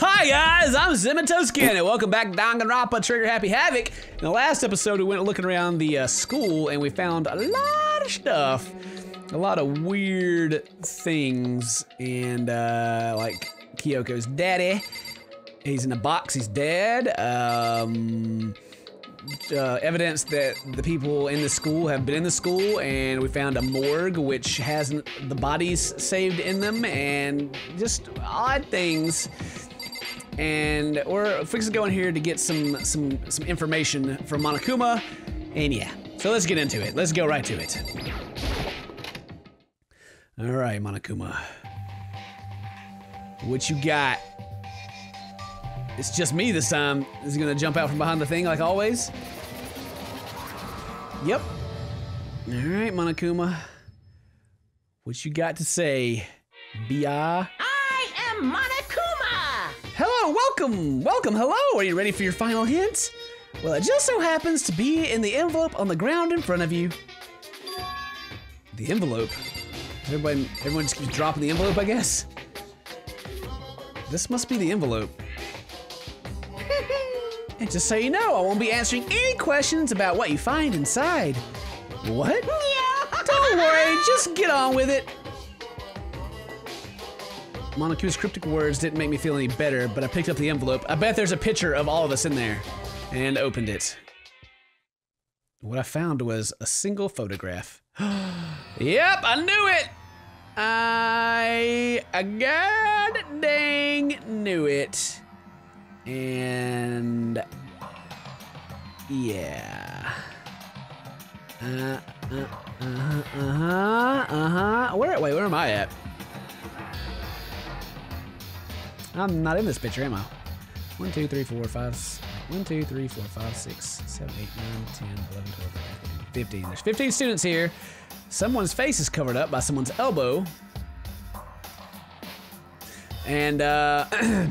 Hi guys, I'm CinnamonToastKen and welcome back to Danganronpa Trigger Happy Havoc. In the last episode, we went looking around the uh, school and we found a lot of stuff, a lot of weird things, and uh, like Kyoko's daddy. He's in a box. He's dead. Um, uh, evidence that the people in the school have been in the school, and we found a morgue which has the bodies saved in them, and just odd things. And we're fixing to go in here to get some some some information from Monokuma, and yeah. So let's get into it. Let's go right to it. All right, Monokuma. What you got? It's just me this time. Is he gonna jump out from behind the thing like always? Yep. All right, Monokuma. What you got to say, Bi? I am Monokuma! Welcome, welcome, hello. Are you ready for your final hint? Well, it just so happens to be in the envelope on the ground in front of you. The envelope. Everybody, everyone just keeps dropping the envelope, I guess. This must be the envelope. And just so you know, I won't be answering any questions about what you find inside. What? Yeah! Don't worry, just get on with it. Monokuma's cryptic words didn't make me feel any better, but I picked up the envelope. I bet there's a picture of all of us in there. And opened it. What I found was a single photograph. yep, I knew it! I, I god dang knew it. And yeah. Uh, uh, uh-huh, uh-huh, uh-huh. Where, wait, where am I at? I'm not in this picture, am I? 1, 2, 3, 4, 5, 1, 2, 3, 4, 5, 6, 7, 8, 9, 10, 11, 12, 13, 15. There's 15 students here. Someone's face is covered up by someone's elbow. And, uh,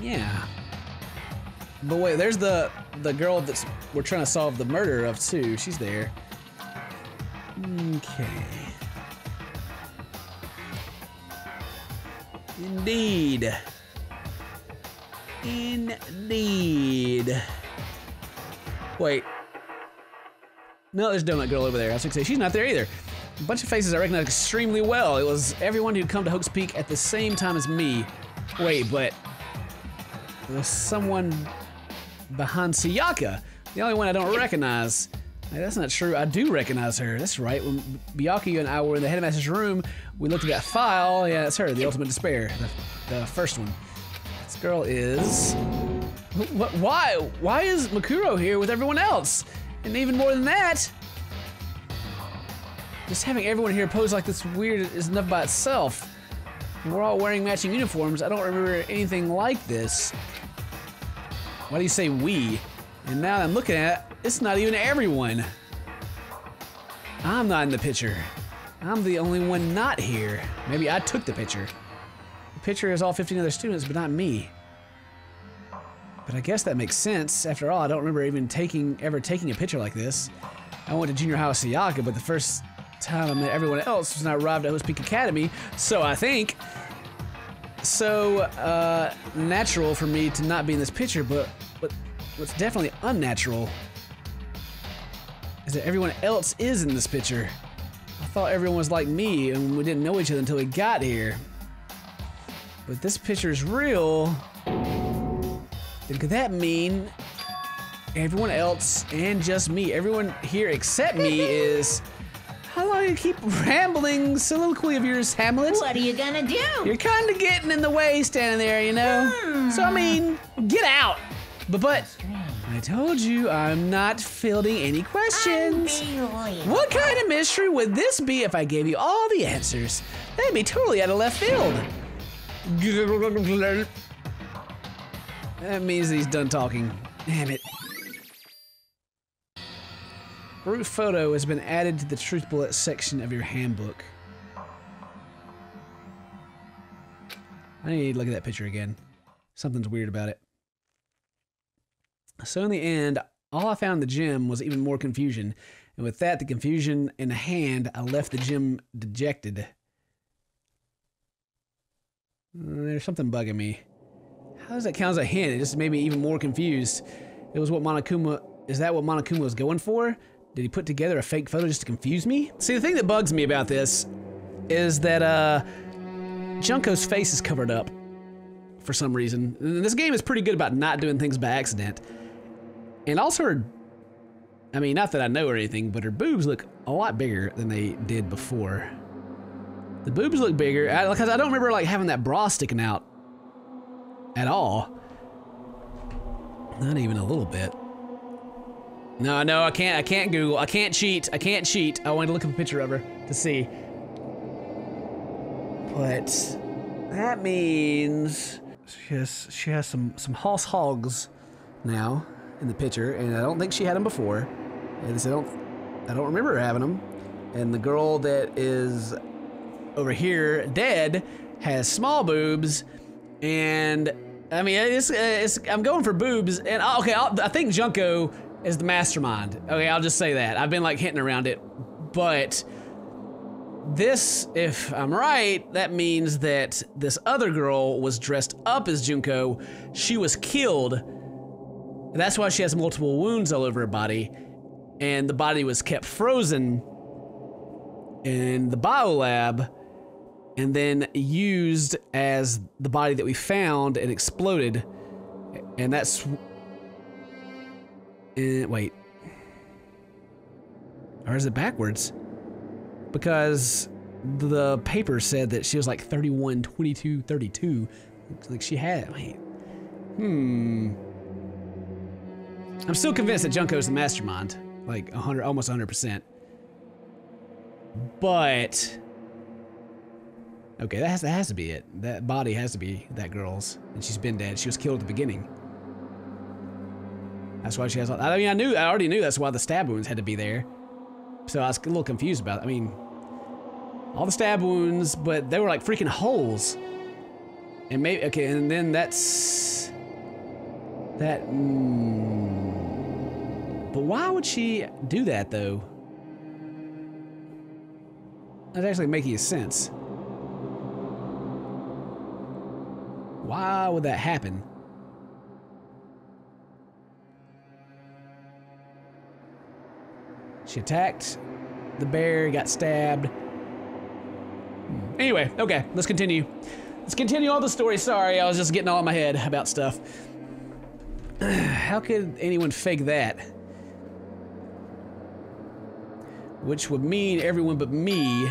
yeah. But wait, there's the the girl that's we're trying to solve the murder of too. She's there. Okay. Indeed. Indeed. Wait. No, there's Donut Girl over there. I was gonna say she's not there either. A bunch of faces I recognize extremely well. It was everyone who'd come to Hope's Peak at the same time as me. Wait, but there's someone behind Sayaka, the only one I don't recognize. Hey, that's not true. I do recognize her. That's right. When Byakuya and I were in the headmaster's room, we looked at that file. Yeah, that's her, the Ultimate Despair, the, the first one. This girl is. What? Why? Why is Mukuro here with everyone else? And even more than that, just having everyone here pose like this weird is enough by itself. We're all wearing matching uniforms. I don't remember anything like this. Why do you say we? And now I'm looking at it, it's not even everyone. I'm not in the picture. I'm the only one not here. Maybe I took the picture. The picture is all 15 other students, but not me. But I guess that makes sense. After all, I don't remember even taking ever taking a picture like this. I went to junior high Sayaka, but the first time I met everyone else was when I arrived at Hope's Peak Academy. So I think so uh, natural for me to not be in this picture, but, but what's definitely unnatural is that everyone else is in this picture. I thought everyone was like me and we didn't know each other until we got here. But this picture is real. Then could that mean everyone else and just me, everyone here except me is how long do you keep rambling soliloquy of yours, Hamlet? What are you gonna do? You're kind of getting in the way standing there, you know? Hmm. So, I mean, get out. But, but, I told you I'm not fielding any questions. What kind of mystery would this be if I gave you all the answers? That'd be totally out of left field. That means he's done talking. Damn it. Group photo has been added to the truth bullet section of your handbook. I need to look at that picture again. Something's weird about it. So in the end, all I found in the gym was even more confusion. And with that, the confusion in the hand, I left the gym dejected. Uh, There's something bugging me. How does that count as a hint? It just made me even more confused. It was what Monokuma. Is that what Monokuma was going for? Did he put together a fake photo just to confuse me? See, the thing that bugs me about this is that uh, Junko's face is covered up for some reason. And this game is pretty good about not doing things by accident. And also her, I mean, not that I know or anything, but her boobs look a lot bigger than they did before. The boobs look bigger, because I, I don't remember like having that bra sticking out at all. Not even a little bit. No, no, I can't. I can't Google. I can't cheat. I can't cheat. I wanted to look up a picture of her to see. But that means she has she has some some hoss hogs now in the picture, and I don't think she had them before. I don't I don't remember her having them. And the girl that is over here dead has small boobs, and I mean it's, it's I'm going for boobs, and uh, okay, I'll, I think Junko is the mastermind. Okay, I'll just say that. I've been like hinting around it, but this, if I'm right, that means that this other girl was dressed up as Junko. She was killed. And that's why she has multiple wounds all over her body. And the body was kept frozen in the biolab and then used as the body that we found and exploded. And that's. Uh, wait. Or is it backwards? because the paper said that she was like 31, 22, 32. Like she had, wait. Hmm. I'm still convinced that Junko's the mastermind. Like 100, almost 100%. But. Okay, that has, that has to be it. That body has to be that girl's. And she's been dead. She was killed at the beginning. That's why she has. I mean, I knew. I already knew that's why the stab wounds had to be there. So I was a little confused about. It. I mean, all the stab wounds, but they were like freaking holes. And maybe okay, and then that's that. Mm, but why would she do that though? That's actually making sense. Why would that happen? She attacked the bear, got stabbed. Anyway, okay, let's continue. Let's continue all the story. Sorry, I was just getting all in my head about stuff. How could anyone fake that? Which would mean everyone but me.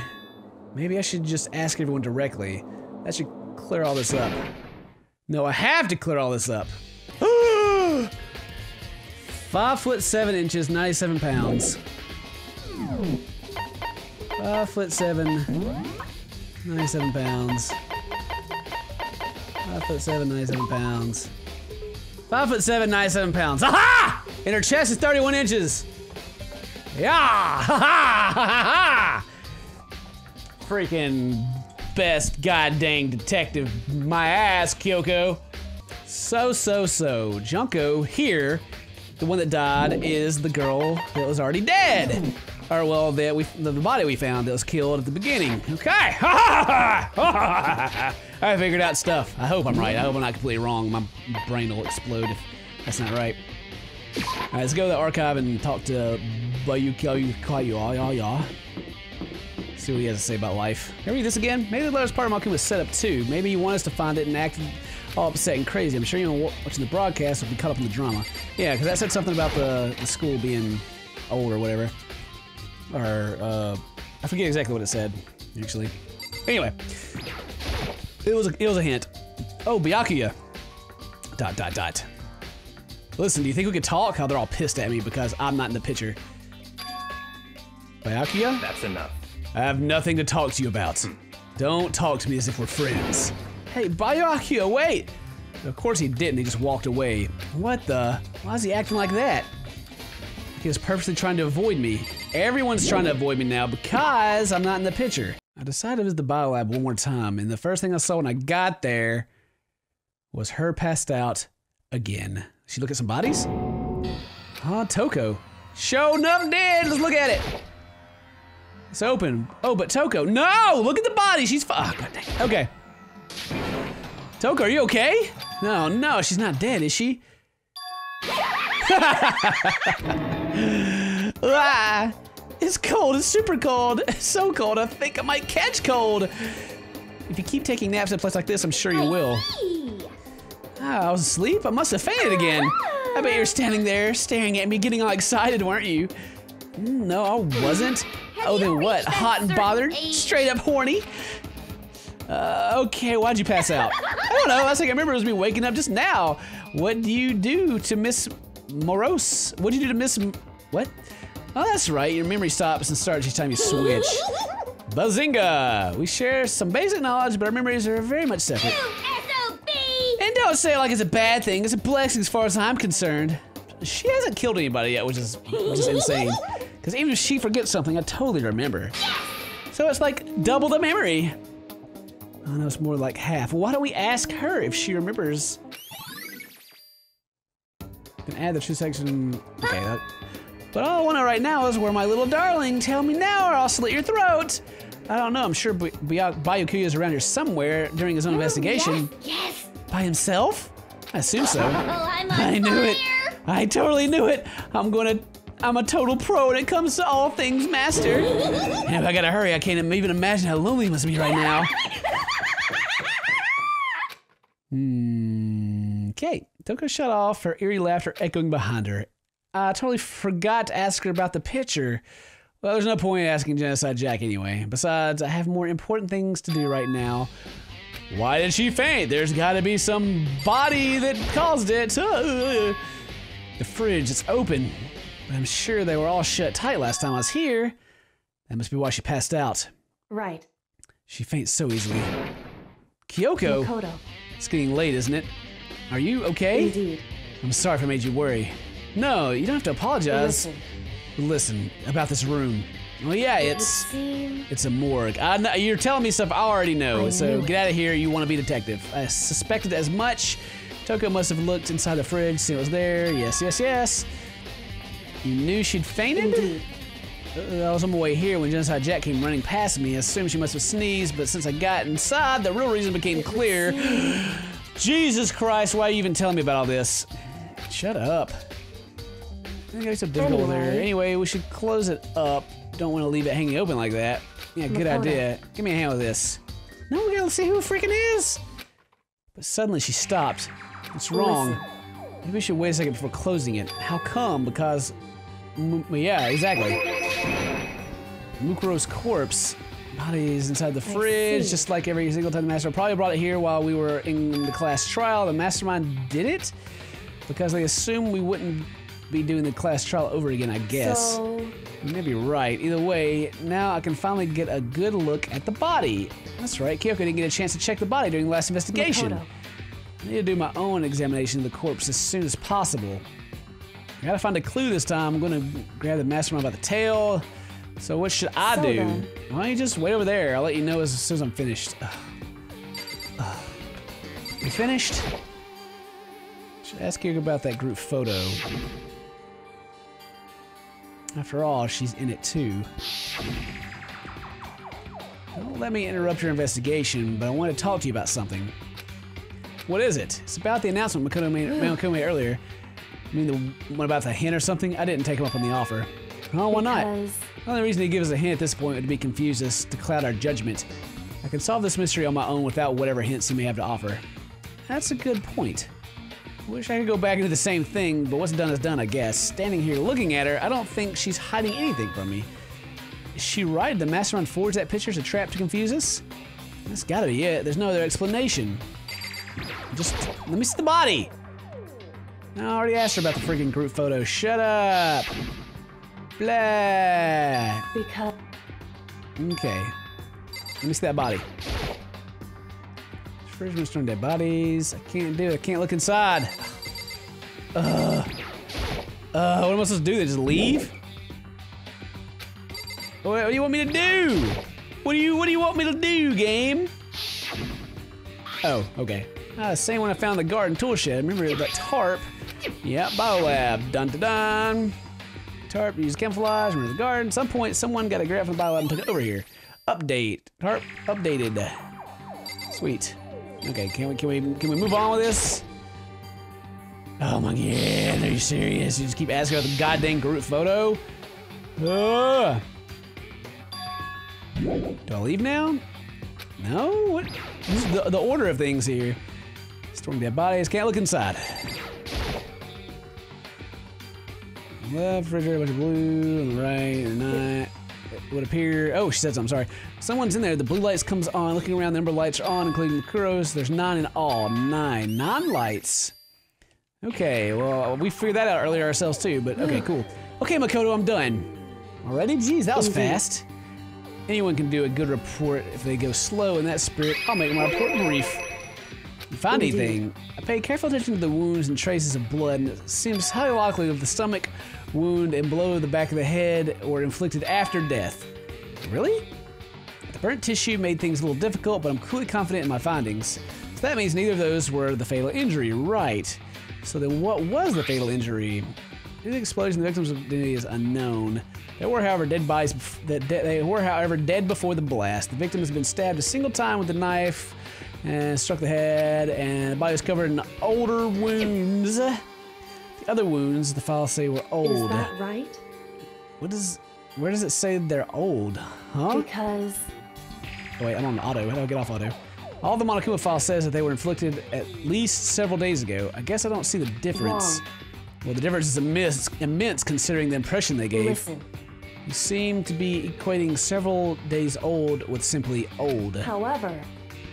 Maybe I should just ask everyone directly. That should clear all this up. No, I have to clear all this up. Five foot seven inches, 97 pounds. Five foot seven, 97 pounds. Five foot seven, 97 pounds. Five foot seven, 97 pounds. Aha! And her chest is 31 inches. Yeah! Ha ha! Ha ha! Freaking best goddamn detective. My ass, Kyoko. So, so, so. Junko here, the one that died, is the girl that was already dead. Or well, that we the body we found that was killed at the beginning. Okay, I figured out stuff. I hope I'm right. I hope I'm not completely wrong. My brain will explode if that's not right. All right, let's go to the archive and talk to Bayukyo See what he has to say about life. Can I read this again? Maybe the letters part of Malkin was set up too. Maybe he wanted us to find it and act all upset and crazy. I'm sure anyone watching the broadcast will be caught up in the drama. Yeah, because that said something about the, the school being old or whatever or uh, I forget exactly what it said, actually. Anyway, it was a, it was a hint. Oh, Byakuya. Dot dot dot. Listen, do you think we could talk? How they're all pissed at me because I'm not in the picture. Byakuya? That's enough. I have nothing to talk to you about. Don't talk to me as if we're friends. Hey, Byakuya, wait! Of course he didn't, he just walked away. What the? Why is he acting like that? He was purposely trying to avoid me. Everyone's trying to avoid me now because I'm not in the picture. I decided to visit the biolab one more time, and the first thing I saw when I got there was her passed out again. She look at some bodies? Ah, oh, Toko. Show enough dead. Let's look at it. It's open. Oh, but Toko. No! Look at the body. She's. Oh, God dang. Okay. Toko, are you okay? No, no, she's not dead, is she? ah, it's cold. It's super cold. It's so cold. I think I might catch cold. If you keep taking naps at a place like this, I'm sure you will. Ah, I was asleep. I must have fainted again. I bet you're standing there staring at me, getting all excited, weren't you? Mm, No, I wasn't. Oh, then what? Hot and bothered? age? Straight up horny? Uh, okay, why'd you pass out? I don't know. Last thing I remember was me waking up just now. What do you do to Miss Morose? What do you do to Miss? M- what? Oh, that's right. Your memory stops and starts each time you switch. Bazinga! We share some basic knowledge, but our memories are very much separate. And don't say it like it's a bad thing. It's a blessing as far as I'm concerned. She hasn't killed anybody yet, which is which is insane. Because even if she forgets something, I totally remember. So it's like double the memory. I know it's more like half. Why don't we ask her if she remembers? Can add the two section. Okay, that. But all I want to know right now is where my little darling. Tell me now, or I'll slit your throat. I don't know. I'm sure By- By- Bayukuya is around here somewhere during his own oh, investigation. Yes! By himself? I assume so. Oh, I'm on I knew it. I totally knew it. I'm gonna. I'm a total pro when it comes to all things master. And if I gotta hurry, I can't even imagine how lonely must be right now. Hmm. Okay. Toko shut off, her eerie laughter echoing behind her. I totally forgot to ask her about the picture. Well, there's no point in asking Genocide Jack anyway. Besides, I have more important things to do right now. Why did she faint? There's gotta be some body that caused it. The fridge, it's open. But I'm sure they were all shut tight last time I was here. That must be why she passed out. Right. She faints so easily. Kyoko, Makoto. it's getting late, isn't it? Are you okay? Indeed. I'm sorry if I made you worry. No, you don't have to apologize. Listen. Listen, about this room. Well, yeah, It it's it's a morgue. I know, you're telling me stuff I already know. I so get out of here. You want to be a detective. I suspected as much. Toko must have looked inside the fridge, see what was there. Yes, yes, yes. You knew she'd fainted? indeed. I was on my way here when Genocide Jack came running past me. I assumed she must have sneezed, but since I got inside, the real reason became clear. Jesus Christ, why are you even telling me about all this? Shut up. I it's so difficult Anyway. there. Anyway, we should close it up. Don't want to leave it hanging open like that. Yeah, good idea. Give me a hand with this. No, we gotta see who it freaking is. But suddenly she stopped. What's wrong? Maybe we should wait a second before closing it. How come? Because. M- yeah, exactly. Mukuro's corpse. body is inside the fridge, just like every single time the master probably brought it here while we were in the class trial. The mastermind did it because they assumed we wouldn't be doing the class trial over again, I guess. So, You may be right. Either way, now I can finally get a good look at the body. That's right, Kyoko didn't get a chance to check the body during the last investigation. Makoto. I need to do my own examination of the corpse as soon as possible. I gotta find a clue this time. I'm gonna grab the mastermind by the tail. So what should I So do? then- Why don't you just wait over there? I'll let you know as soon as I'm finished. Ugh. Ugh. You finished? Should ask you about that group photo. After all, she's in it too. Don't let me interrupt your investigation, but I want to talk to you about something. What is it? It's about the announcement Makoto made, hmm. Makoto made earlier. I mean, the one about the hint or something? I didn't take him up on the offer. Oh, why not? because The only reason he gives us a hint at this point would be confuse us to cloud our judgment. I can solve this mystery on my own without whatever hints he may have to offer. That's a good point. Wish I could go back and do the same thing, but what's done is done, I guess. Standing here looking at her, I don't think she's hiding anything from me. Is she right? The mastermind forged that picture as a trap to confuse us? That's gotta be it. There's no other explanation. Just let me see the body. I already asked her about the freaking group photo. Shut up. Blah. because Okay. Let me see that body. Fridge must storing dead bodies. I can't do it. I can't look inside. Uh, uh, what am I supposed to do? Just leave? What, what do you want me to do? What do you What do you want me to do, game? Oh, okay. Ah, same one I found the garden tool shed. Remember that tarp? Yep, biolab. Dun dun dun. Tarp used camouflage, went the garden. At some point, someone got a grab from the biolab and took it over here. Update. Tarp updated. Sweet. Okay, can we can we can we move on with this? Oh my god, are you serious? You just keep asking about the goddamn group photo? Ugh. Do I leave now? No? What? This is the, the order of things here. Storm dead bodies, can't look inside. Left, refrigerator, bunch of blue, the right, and not. It would appear. Oh, she said something, sorry. Someone's in there. The blue lights comes on. Looking around, the ember lights are on, including the Kuros. There's nine in all. Nine. Nine lights. Okay, well, we figured that out earlier ourselves too, but okay, cool. Okay, Makoto, I'm done. Already? Jeez, that was Indeed. fast. Anyone can do a good report if they go slow in that spirit. I'll make my report brief. If anything, I pay careful attention to the wounds and traces of blood, and it seems highly likely that the stomach wound and blow to the back of the head were inflicted after death. Really? The burnt tissue made things a little difficult, but I'm coolly confident in my findings. So that means neither of those were the fatal injury, right? So then what was the fatal injury? The explosion, the victim's identity is unknown. Were, however, dead bodies. That de- they were, however, dead before the blast. The victim has been stabbed a single time with a knife and struck the head, and the body was covered in older wounds. The other wounds, the files say, were old. Is that right? What does? Where does it say they're old? Huh? Because Oh, wait, I'm on auto. How do I get off auto? All the Monokuma file says that they were inflicted at least several days ago. I guess I don't see the difference. Wrong. Well, the difference is immense, immense considering the impression they gave. listen, You seem to be equating several days old with simply old. however,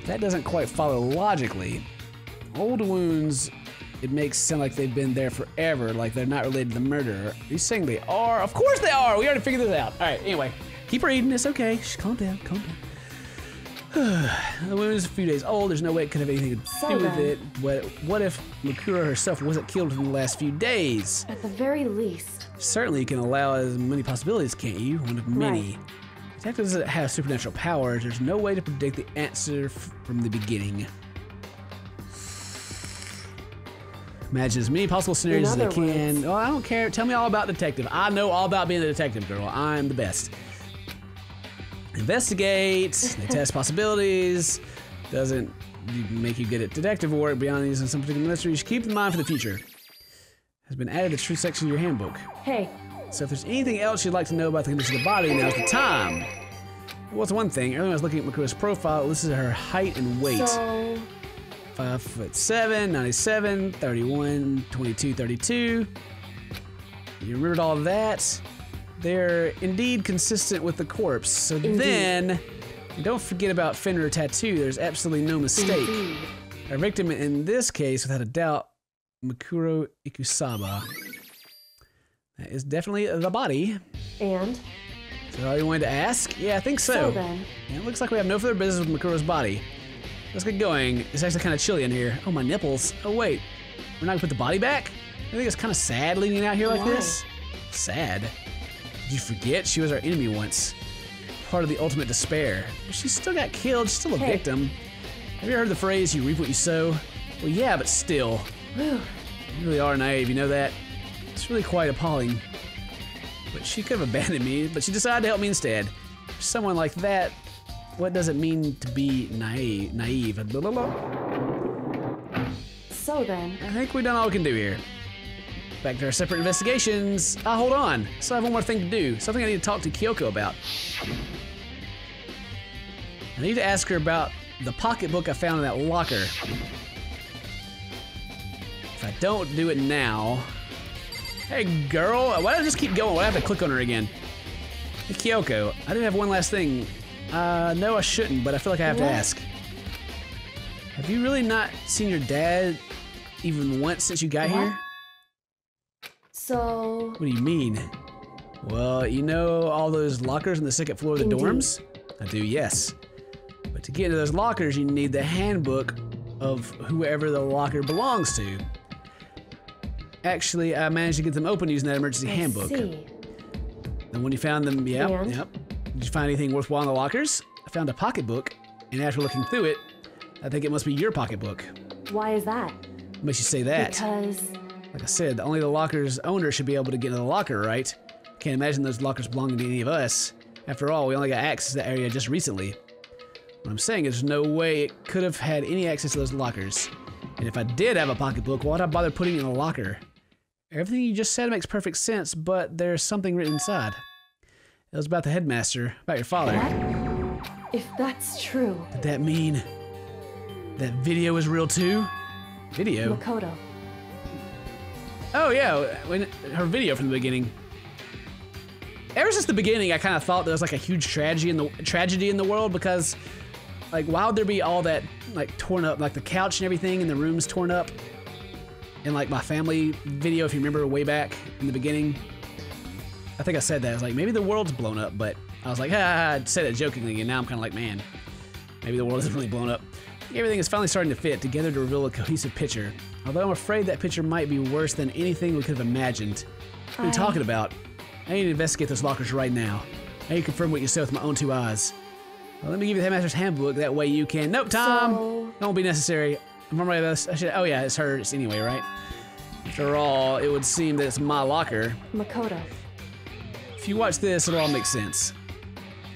That doesn't quite follow logically. Old wounds, it makes sound like they've been there forever, like they're not related to the murderer. Are you saying they are? Of course they are! We already figured this out. Alright, anyway. Keep reading, it's okay. Shh, calm down, calm down. the wound is a few days old. There's no way it could have anything to So do with then- it. But what if Mukuro herself wasn't killed within the last few days? at the very least, Certainly, you can allow as many possibilities, can't you? One of many. Detectives that have supernatural powers, there's no way to predict the answer from the beginning. Imagine as many possible scenarios as I can. words- Oh, I don't care. Tell me all about detective. I know all about being a detective, girl. I'm the best. Investigate. They test possibilities. Doesn't make you good at detective work beyond these and some particular mysteries. Keep in mind for the future. Has been added to the truth section of your handbook. hey, So if there's anything else you'd like to know about the condition of the body, now's the time. What's one thing? Earlier when I was looking at Mukuro's profile, this is her height and weight. so 5 foot 7, 97, 31, 22, 32. You remembered all that? They're indeed consistent with the corpse. So then, don't forget about Fenrir tattoo. There's absolutely no mistake. indeed, Our victim in this case, without a doubt, Mukuro Ikusaba. That is definitely the body. and Is that all you wanted to ask? Yeah, I think so. so then, it looks like we have no further business with Mukuro's body. Let's get going. It's actually kind of chilly in here. Oh, my nipples. Oh, wait. We're not gonna put the body back? I think it's kind of sad leaving it out here like Why? this. Sad? Did you forget she was our enemy once? Part of the ultimate despair. She still got killed. She's still a Hey. victim. Have you ever heard the phrase, you reap what you sow? Well, yeah, but still. whew, You really are naive, you know that? It's really quite appalling. But she could have abandoned me, but she decided to help me instead. For someone like that, what does it mean to be naive? Naive. Blah, blah, blah. so then, I think we've done all we can do here. Back to our separate investigations. Ah, hold on. Still have one more thing to do. Something I need to talk to Kyoko about. I need to ask her about the pocketbook I found in that locker. If I don't do it now. Hey, girl. Why don't I just keep going? Why do I have to click on her again? Hey, Kyoko. I didn't have one last thing. Uh, no, I shouldn't, but I feel like I have to ask. Have you really not seen your dad even once since you got What? here? so What do you mean? Well, you know all those lockers on the second floor of the Indeed. dorms? I do, yes. But to get into those lockers, you need the handbook of whoever the locker belongs to. Actually, I managed to get them open using that emergency I handbook. see. And when you found them, yeah, And? yep. Did you find anything worthwhile in the lockers? I found a pocketbook, and after looking through it, I think it must be your pocketbook. Why is that? What makes you say that? Because Like I said, only the locker's owner should be able to get into the locker, right? Can't imagine those lockers belonging to any of us. After all, we only got access to that area just recently. What I'm saying is no way it could have had any access to those lockers. And if I did have a pocketbook, why would I bother putting it in a locker? Everything you just said makes perfect sense, but there's something written inside. It was about the headmaster, about your father. What? If that's true, Did that mean that video is real too? Video? Makoto, Oh yeah, when her video from the beginning. Ever since the beginning, I kind of thought there was like a huge tragedy in the tragedy in the world because, like, why would there be all that like torn up, like the couch and everything, and the rooms torn up? In like my family video, if you remember way back in the beginning, I think I said that. I was like, maybe the world's blown up, but I was like, ha, I said it jokingly, and now I'm kind of like, man, maybe the world isn't really blown up. Everything is finally starting to fit together to reveal a cohesive picture. Although I'm afraid that picture might be worse than anything we could have imagined. What are you talking about? I need to investigate those lockers right now. I need to confirm what you said with my own two eyes. Well, let me give you the headmaster's handbook. That way you can. Nope, Tom. So- Don't be necessary. If I'm this, I should. Oh yeah, it's hers anyway, right? After all, it would seem that it's my locker. Makoto. If you watch this, it'll all make sense.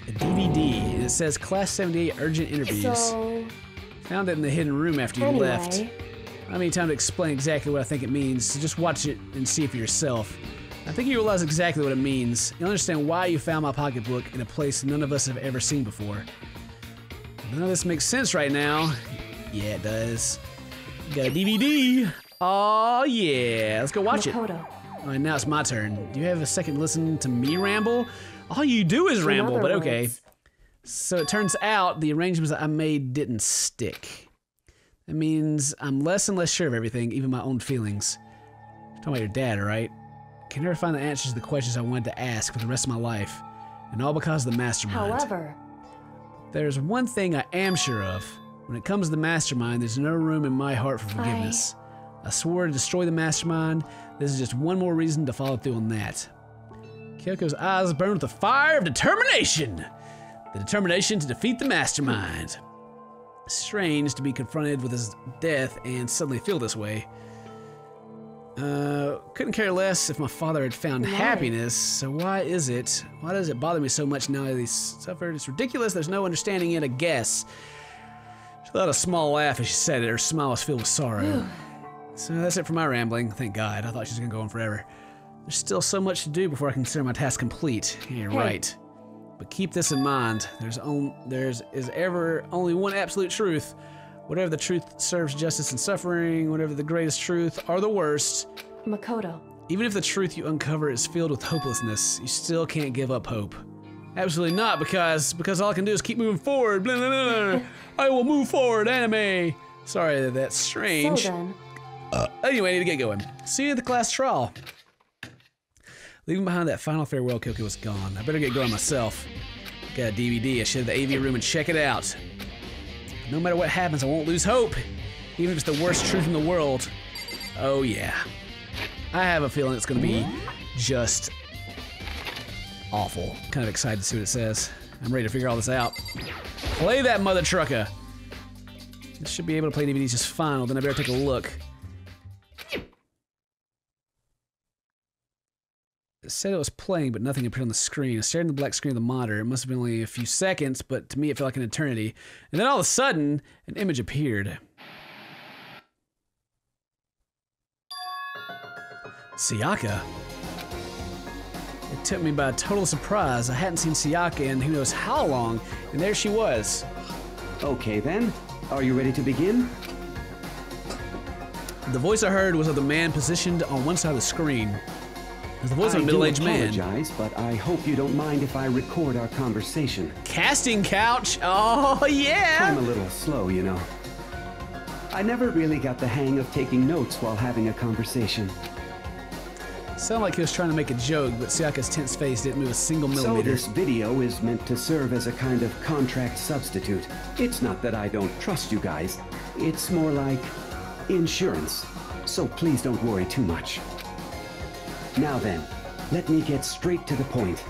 A DVD, and it says Class 78 Urgent Interviews. So, Found it in the hidden room after you anyway, left. I don't need time to explain exactly what I think it means, so just watch it and see for yourself. I think you realize exactly what it means. You'll understand why you found my pocketbook in a place none of us have ever seen before. None of this makes sense right now. Yeah, it does. Got a DVD. Oh yeah, let's go watch it. Makoto. All right, now it's my turn. Do you have a second listen to me ramble? All you do is ramble, but okay. words, So it turns out the arrangements that I made didn't stick. That means I'm less and less sure of everything, even my own feelings. talking about your dad, right? Can never find the answers to the questions I wanted to ask for the rest of my life. And all because of the mastermind. However, There's one thing I am sure of. When it comes to the mastermind, there's no room in my heart for forgiveness. I, swore to destroy the mastermind. This is just one more reason to follow through on that. Kyoko's eyes burn with the fire of determination. The determination to defeat the mastermind. Strange to be confronted with his death and suddenly feel this way. Uh, couldn't care less if my father had found happiness, so why is it? Why does it bother me so much now that he's suffered? It's ridiculous, there's no understanding it, I guess. Let a small laugh as she said it, her smile was filled with sorrow. so that's it for my rambling, thank God. I thought she was gonna go on forever. There's still so much to do before I consider my task complete. You're Hey. right. But keep this in mind. There's on, there's is ever only one absolute truth. Whatever the truth serves justice and suffering, whatever the greatest truth or the worst, Makoto. even if the truth you uncover is filled with hopelessness, you still can't give up hope. Absolutely not, because because all I can do is keep moving forward. Blah, blah, blah, blah. I will move forward, anime. Sorry, that- that's strange. So then, uh, Anyway, I need to get going. See you at the class trial. Leaving behind that final farewell, Kyoko was gone. I better get going myself. Got a DVD. I should have the AV room and check it out. No matter what happens, I won't lose hope, even if it's the worst truth in the world. Oh yeah, I have a feeling it's gonna be just awful. Kind of excited to see what it says. I'm ready to figure all this out. Play that mother trucker. This should be able to play DVDs just fine. Well, then I better take a look. It said it was playing, but nothing appeared on the screen. I stared in the black screen of the monitor. It must have been only a few seconds, but to me it felt like an eternity. And then all of a sudden, an image appeared. Sayaka. It took me by total surprise. I hadn't seen Sayaka in who knows how long, and there she was. Okay then, are you ready to begin? The voice I heard was of the man positioned on one side of the screen. It was the voice I of a middle-aged man. I apologize, but I hope you don't mind if I record our conversation. Casting couch. Oh yeah! I'm a little slow, you know. I never really got the hang of taking notes while having a conversation. Sounded like he was trying to make a joke, but Sayaka's tense face didn't move a single millimeter. So millimeter. this video is meant to serve as a kind of contract substitute. It's not that I don't trust you guys. It's more like insurance. So please don't worry too much. Now then, let me get straight to the point.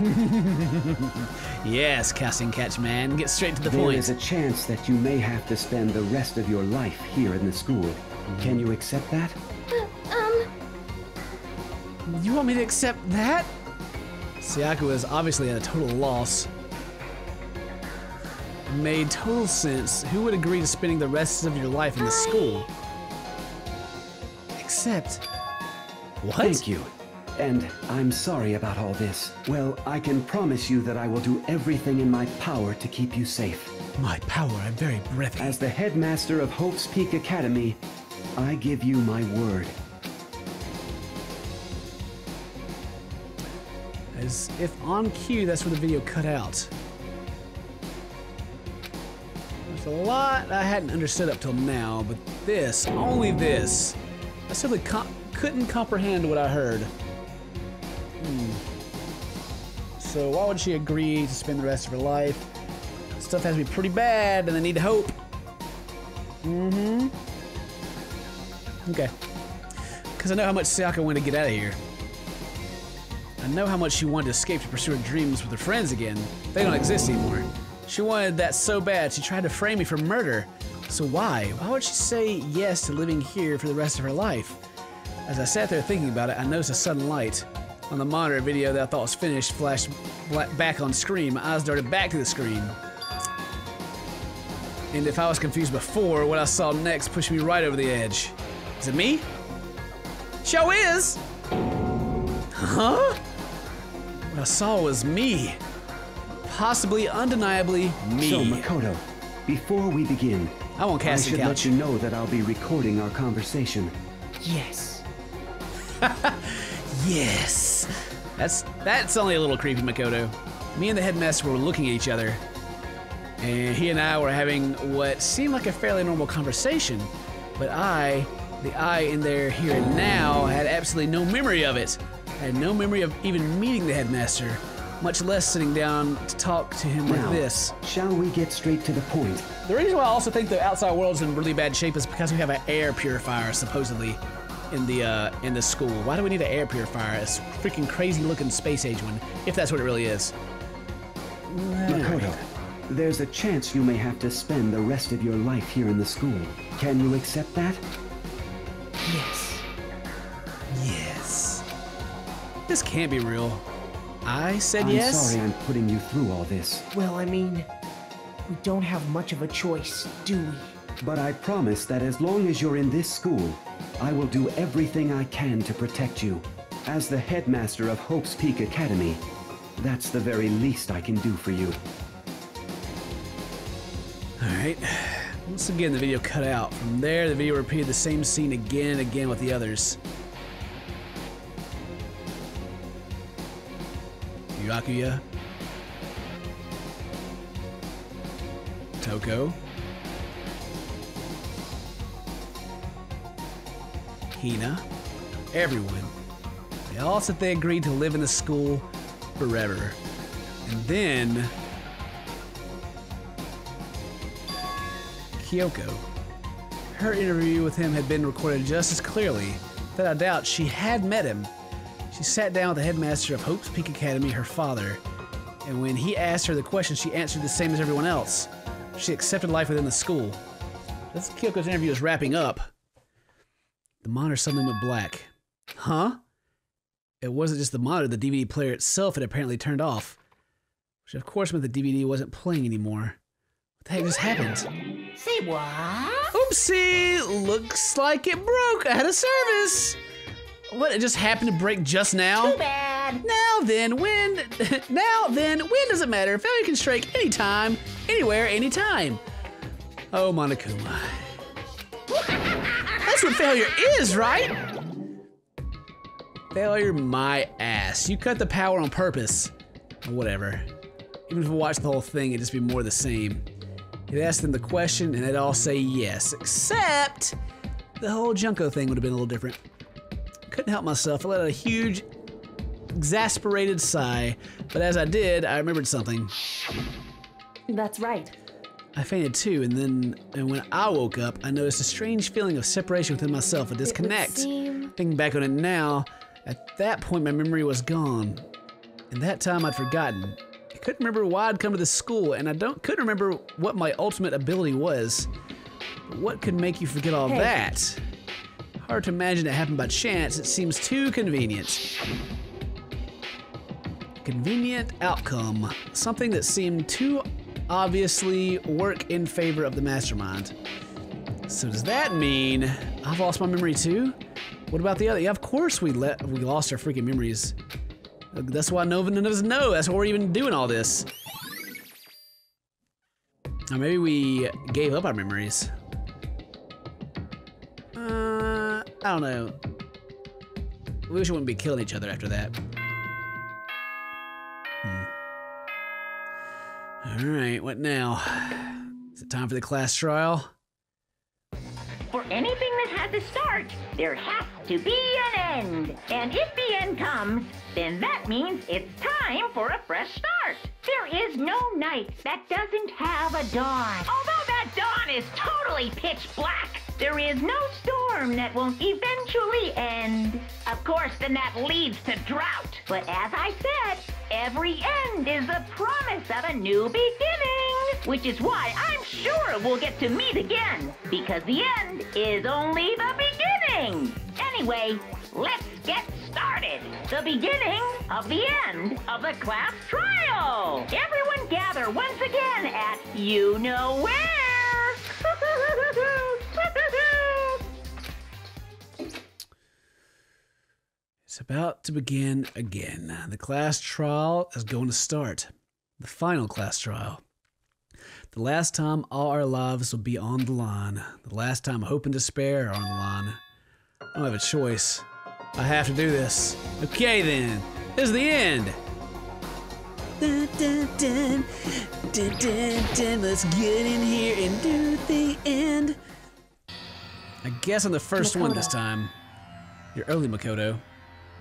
Yes, casting catch man. Get straight to the There point. is a chance that you may have to spend the rest of your life here in the school. Can you accept that? Uh, um, You want me to accept that? Sayaka was obviously at a total loss. It made total sense. Who would agree to spending the rest of your life in the school? Except. What? Thank you. And I'm sorry about all this. Well, I can promise you that I will do everything in my power to keep you safe. My power, I'm very breathy. As the headmaster of Hope's Peak Academy, I give you my word. As if on cue, that's where the video cut out. There's a lot I hadn't understood up till now, but this, only this, I simply co- couldn't comprehend what I heard. Hmm. So why would she agree to spend the rest of her life? Stuff has to be pretty bad, and they need to hope. Mm-hmm. Okay. Because I know how much Sayaka wanted to get out of here. I know how much she wanted to escape to pursue her dreams with her friends again. They don't exist anymore. She wanted that so bad, she tried to frame me for murder. So why? Why would she say yes to living here for the rest of her life? As I sat there thinking about it, I noticed a sudden light. On the monitor video that I thought was finished flashed back on screen. My eyes darted back to the screen. And if I was confused before, what I saw next pushed me right over the edge. Is it me? Show is! Huh? What was me. Possibly, undeniably, me. So, Makoto, before we begin, I won't I cast the should couch. let you know that I'll be recording our conversation. Yes. Yes. That's that's only a little creepy, Makoto. Me and the headmaster were looking at each other, and he and I were having what seemed like a fairly normal conversation. But I, the I in there here and now, had absolutely no memory of it. I had no memory of even meeting the headmaster, much less sitting down to talk to him like Now, this. shall we get straight to the point? The reason why I also think the outside world's in really bad shape is because we have an air purifier supposedly in the uh, in the school. Why do we need an air purifier? A freaking crazy looking space age one, if that's what it really is. Makoto, there's a chance you may have to spend the rest of your life here in the school. Can you accept that? This can't be real. I said I'm yes. sorry I'm putting you through all this, Well, I mean, we don't have much of a choice, do we? but I promise that as long as you're in this school, I will do everything I can to protect you. As the headmaster of Hope's Peak Academy, that's the very least I can do for you. All right. Once again, the video cut out. From there, the video repeated the same scene again and again with the others. Yakuya. Toko. Hina. Everyone. They all said they agreed to live in the school forever. And then Kyoko. Her interview with him had been recorded just as clearly that I doubt she had met him. She sat down with the headmaster of Hope's Peak Academy, her father, and when he asked her the question, she answered the same as everyone else. She accepted life within the school. As Kyoko's interview is wrapping up, the monitor suddenly went black. Huh? It wasn't just the monitor, the DVD player itself had apparently turned off. Which of course meant the DVD wasn't playing anymore. What the heck just happened? Say what? Oopsie! Looks like it broke out of service. What? It just happened to break just now? Too bad. Now then, when? now then, when does it matter? Failure can strike anytime, anywhere, anytime. Oh, Monokuma. That's what failure is, right? Failure, my ass. You cut the power on purpose. Whatever. Even if we watched the whole thing, it'd just be more the same. You'd ask them the question and they'd all say yes, except the whole Junko thing would have been a little different. Couldn't help myself. I let out a huge, exasperated sigh, but as I did, I remembered something. That's right. I fainted too, and then and when I woke up, I noticed a strange feeling of separation within myself, a disconnect. seem- Thinking back on it now, at that point my memory was gone. And that time I'd forgotten. I couldn't remember why I'd come to this school, and I don't couldn't remember what my ultimate ability was. But what could make you forget all Hey. that? Hard to imagine it happened by chance. It seems too convenient. Convenient outcome. Something that seemed too obviously work in favor of the mastermind. So does that mean I've lost my memory too? What about the other? Yeah, of course we let we lost our freaking memories. That's why none of us know. That's why we're even doing all this. Or maybe we gave up our memories. I don't know. We wish we wouldn't be killing each other after that. Hmm. All right, what now? Is it time for the class trial? For anything that has a start, there has to be an end. And if the end comes, then that means it's time for a fresh start. There is no night that doesn't have a dawn. Although that dawn is totally pitch black, there is no storm that won't eventually end. Of course, then that leads to drought. But as I said, every end is the promise of a new beginning. Which is why I'm sure we'll get to meet again. Because the end is only the beginning. Anyway, let's get started. The beginning of the end of the class trial. Everyone gather once again at you know where. It's about to begin again. The class trial is going to start. The final class trial. The last time all our lives will be on the line. The last time hope and despair are on the line. I don't have a choice. I have to do this. Okay then. This is the end. Dun, dun, dun. Dun, dun, dun. Let's get in here and do the end. I guess I'm the first one this time. You're early, Makoto.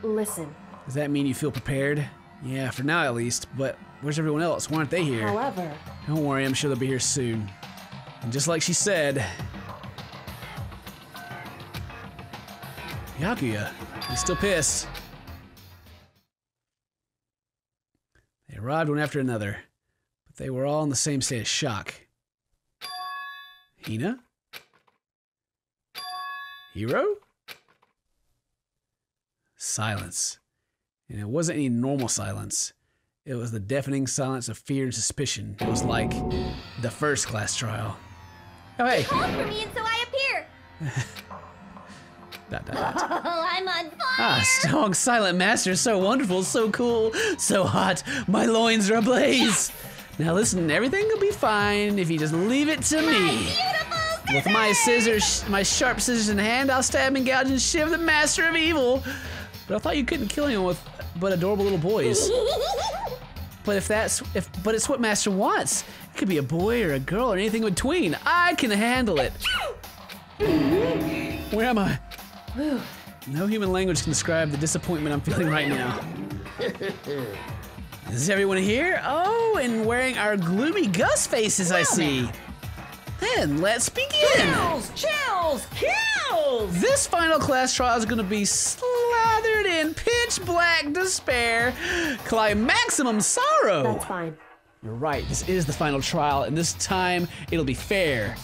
Listen, Does that mean you feel prepared? Yeah, for now at least. But where's everyone else? Why aren't they here? however, Don't worry, I'm sure they'll be here soon. And just like she said, Byakuya, he's still pissed. They arrived one after another, but they were all in the same state of shock. Hina? Hiro? Silence. And it wasn't any normal silence. It was the deafening silence of fear and suspicion. It was like the first class trial. Oh, hey. Call for me and so I appear. Dot, dot, dot. Oh, I'm on fire. Ah, strong silent master, so wonderful, so cool, so hot. My loins are ablaze. Now listen, everything will be fine if you just leave it to me. Beautiful With my scissors, my sharp scissors in hand, I'll stab and gouge and shiv the master of evil. But I thought you couldn't kill anyone with but adorable little boys. But if that's if but it's what master wants. It could be a boy or a girl or anything in between. I can handle it. Where am I? No human language can describe the disappointment I'm feeling right now. Is everyone here? Oh, and wearing our gloomy Gus faces, I see. Then let's begin. Chills, chills, kills! This final class trial is going to be slathered in pitch black despair, climaximum sorrow. that's fine. You're right, this is the final trial, and this time it'll be fair.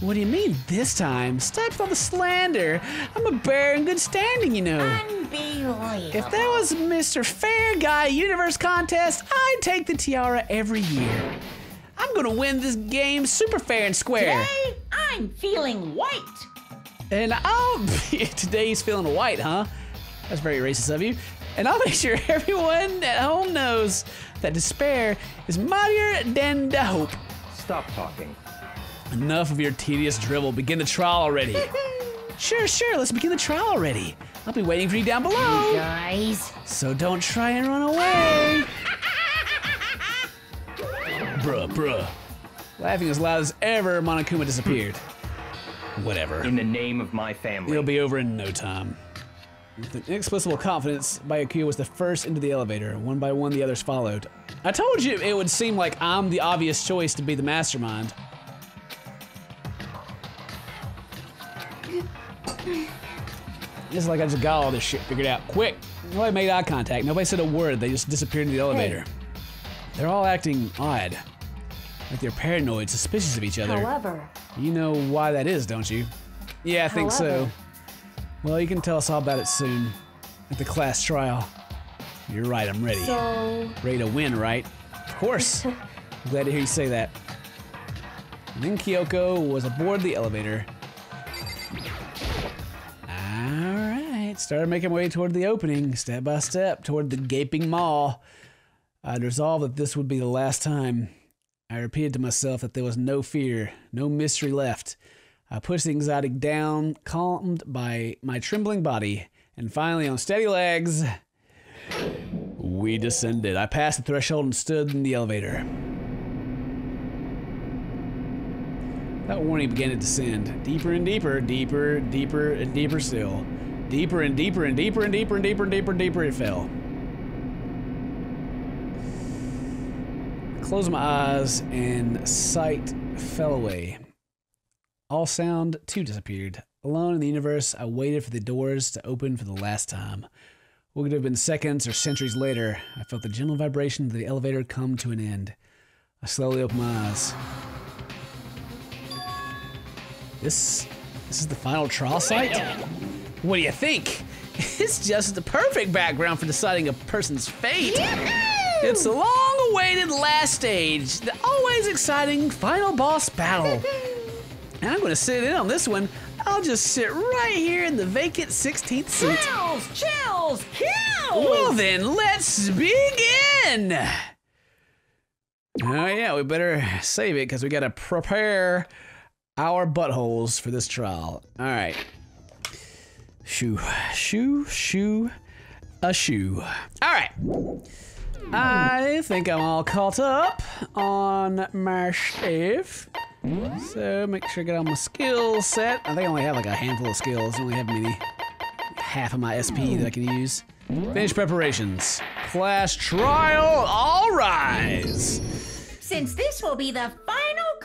What do you mean, this time? Stop with all the slander. I'm a bear in good standing, you know. Unbelievable. If there was Mr. Fair Guy Universe contest, I'd take the tiara every year. I'm gonna win this game super fair and square. Today, I'm feeling white. And I'll today's feeling white, huh? That's very racist of you. And I'll make sure everyone at home knows that despair is mightier than the hope. Stop talking. Enough of your tedious drivel. Begin the trial already. sure, sure. Let's begin the trial already. I'll be waiting for you down below. Guys. So don't try and run away. bruh, bruh. Laughing as loud as ever, Monokuma disappeared. Whatever. In the name of my family. It'll be over in no time. With an inexplicable confidence, Byakuya was the first into the elevator. One by one, the others followed. I told you it would seem like I'm the obvious choice to be the mastermind. It's like I just got all this shit figured out quick. Nobody made eye contact. Nobody said a word. They just disappeared into the elevator. They're all acting odd. Like they're paranoid, suspicious of each other. However, You know why that is, don't you? Yeah, I think so. Well, you can tell us all about it soon at the class trial. You're right, I'm ready. so Ready to win, right? Of course. Glad to hear you say that. And then Kyoko was aboard the elevator. Alright, started making my way toward the opening, step by step, toward the gaping maw. I'd resolved that this would be the last time. I repeated to myself that there was no fear, no mystery left. I pushed the anxiety down, calmed by my trembling body, and finally, on steady legs, we descended. I passed the threshold and stood in the elevator. That warning began to descend. Deeper and deeper, deeper, deeper, and deeper still. Deeper and deeper and deeper and deeper and deeper and deeper and deeper it fell. Closed my eyes and sight fell away. All sound too disappeared. Alone in the universe, I waited for the doors to open for the last time. What could have been seconds or centuries later, I felt the gentle vibration of the elevator come to an end. I slowly opened my eyes. This this is the final trial site? What do you think? It's just the perfect background for deciding a person's fate. It's the long-awaited last stage, the always exciting final boss battle. And I'm gonna sit in on this one. I'll just sit right here in the vacant 16th seat. Chills, chills, kills! Well then, let's begin! Oh yeah, we better save it because we gotta prepare our buttholes for this trial. All right. Shoo, shoo, shoo, a shoe. All right. I think I'm all caught up on my stuff. So make sure I get all my skills set. I think I only have like a handful of skills. I only have maybe half of my SP that I can use. Finish preparations. Class trial, all rise. Since this will be the final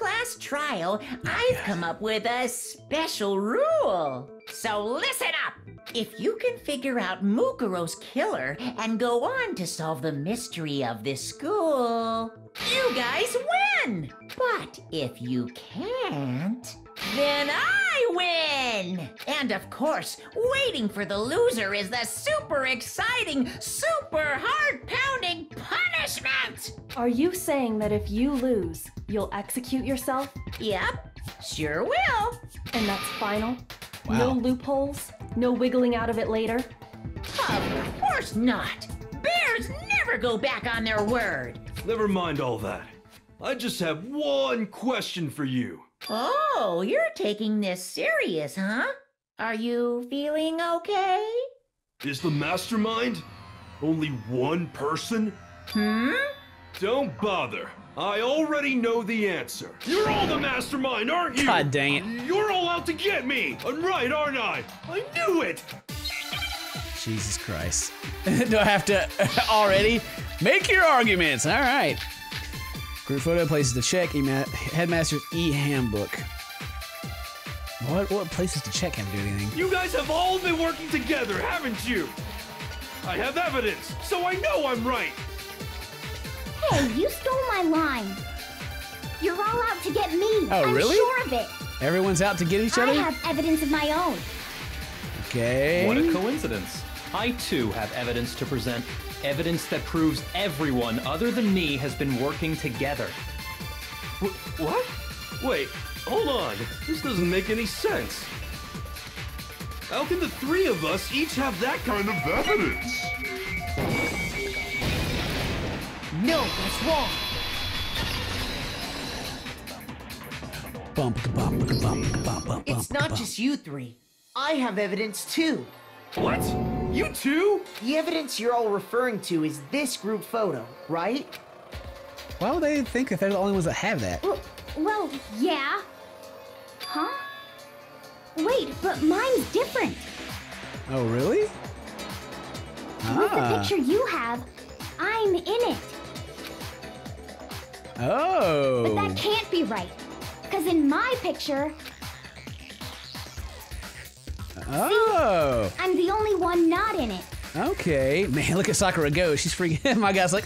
class trial, I've come up with a special rule. So listen up. If you can figure out Mukuro's killer and go on to solve the mystery of this school, you guys win. But if you can't, then I win! And of course, waiting for the loser is the super exciting, super heart pounding punishment! Are you saying that if you lose, you'll execute yourself? Yep, sure will. And that's final? Wow. No loopholes? No wiggling out of it later? Of course not! Bears never go back on their word! Never mind all that. I just have one question for you. Oh, you're taking this serious, huh? Are you feeling okay? Is the mastermind only one person? Hmm? Don't bother. I already know the answer. You're all the mastermind, aren't you? God dang it. You're all out to get me. I'm right, aren't I? I knew it. Jesus Christ. Do I have to already? Make your arguments. All right. Group photo places to check. Ema- Headmaster's e handbook. What what places to check have to do anything? You guys have all been working together, haven't you? I have evidence, so I know I'm right. Hey, you stole my line. You're all out to get me. Oh, I'm really? sure of it. Everyone's out to get each other? I have evidence of my own. Okay. What a coincidence. I too have evidence to present. Evidence that proves everyone other than me has been working together. Wh- what? Wait, hold on. This doesn't make any sense. How can the three of us each have that kind of evidence? No, that's wrong. Bump, bump, bump, bump, bump, bump, It's not just you three. I have evidence too. What? You too? The evidence you're all referring to is this group photo, right? Why would they think that they're the only ones that have that? Well, well, yeah. Huh? Wait, but mine's different. Oh, really? With the Ah. picture you have, I'm in it. Oh. But Oh. that can't be right. Because in my picture, Oh. I'm the only one not in it. Okay. Man, look at Sakura go. She's freaking. My guy's like.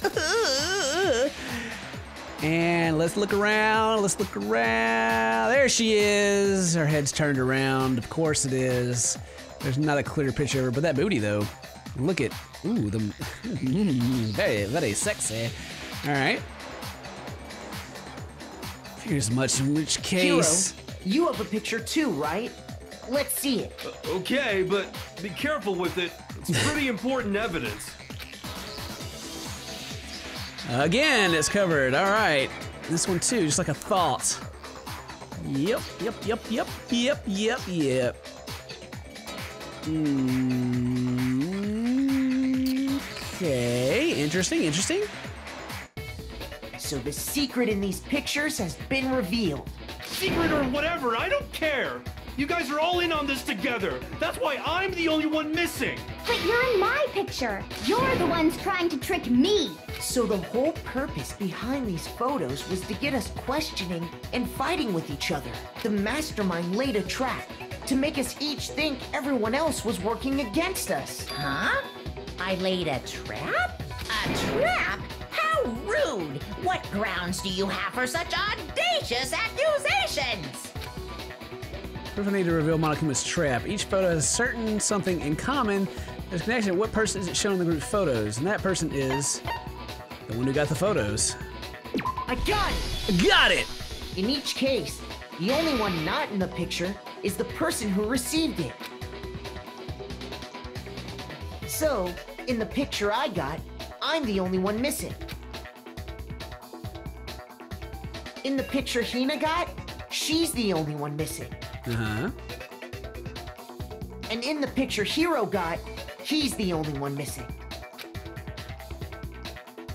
And let's look around. Let's look around. There she is. Her head's turned around. Of course it is. There's not a clear picture of her, but that booty though. Look at. Ooh, the. very, very sexy. All right. Here's much in which Hiro, case. you have a picture too, right? Let's see it. Okay, but be careful with it. It's pretty important evidence. Again, it's covered. All right. This one too, just like a thought. Yep, yep, yep, yep, yep, yep, yep. Okay, interesting, interesting. So the secret in these pictures has been revealed. Secret or whatever, I don't care. You guys are all in on this together. That's why I'm the only one missing. But you're in my picture. You're the ones trying to trick me. So the whole purpose behind these photos was to get us questioning and fighting with each other. The mastermind laid a trap to make us each think everyone else was working against us. Huh? I laid a trap? A trap? How rude! What grounds do you have for such audacious accusations? First, I need to reveal Monokuma's trap. Each photo has a certain something in common. There's a connection. What person is it shown in the group photos? And that person is the one who got the photos. I got it! Got it! In each case, the only one not in the picture is the person who received it. So, in the picture I got, I'm the only one missing. In the picture Hina got, she's the only one missing. Uh huh. And in the picture Hiro got, he's the only one missing.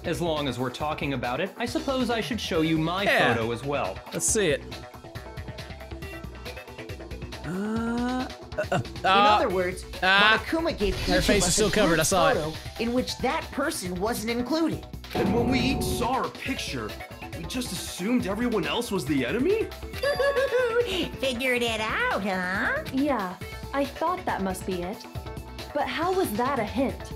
As long as we're talking about it, I suppose I should show you my Yeah. photo as well. Let's see it. Uh, uh, In uh, other words, ah. Monokuma gave each Her face is still covered, I saw it. in which that person wasn't included. And when we each saw our picture, we just assumed everyone else was the enemy? Figured it out, huh? Yeah, I thought that must be it. But how was that a hint?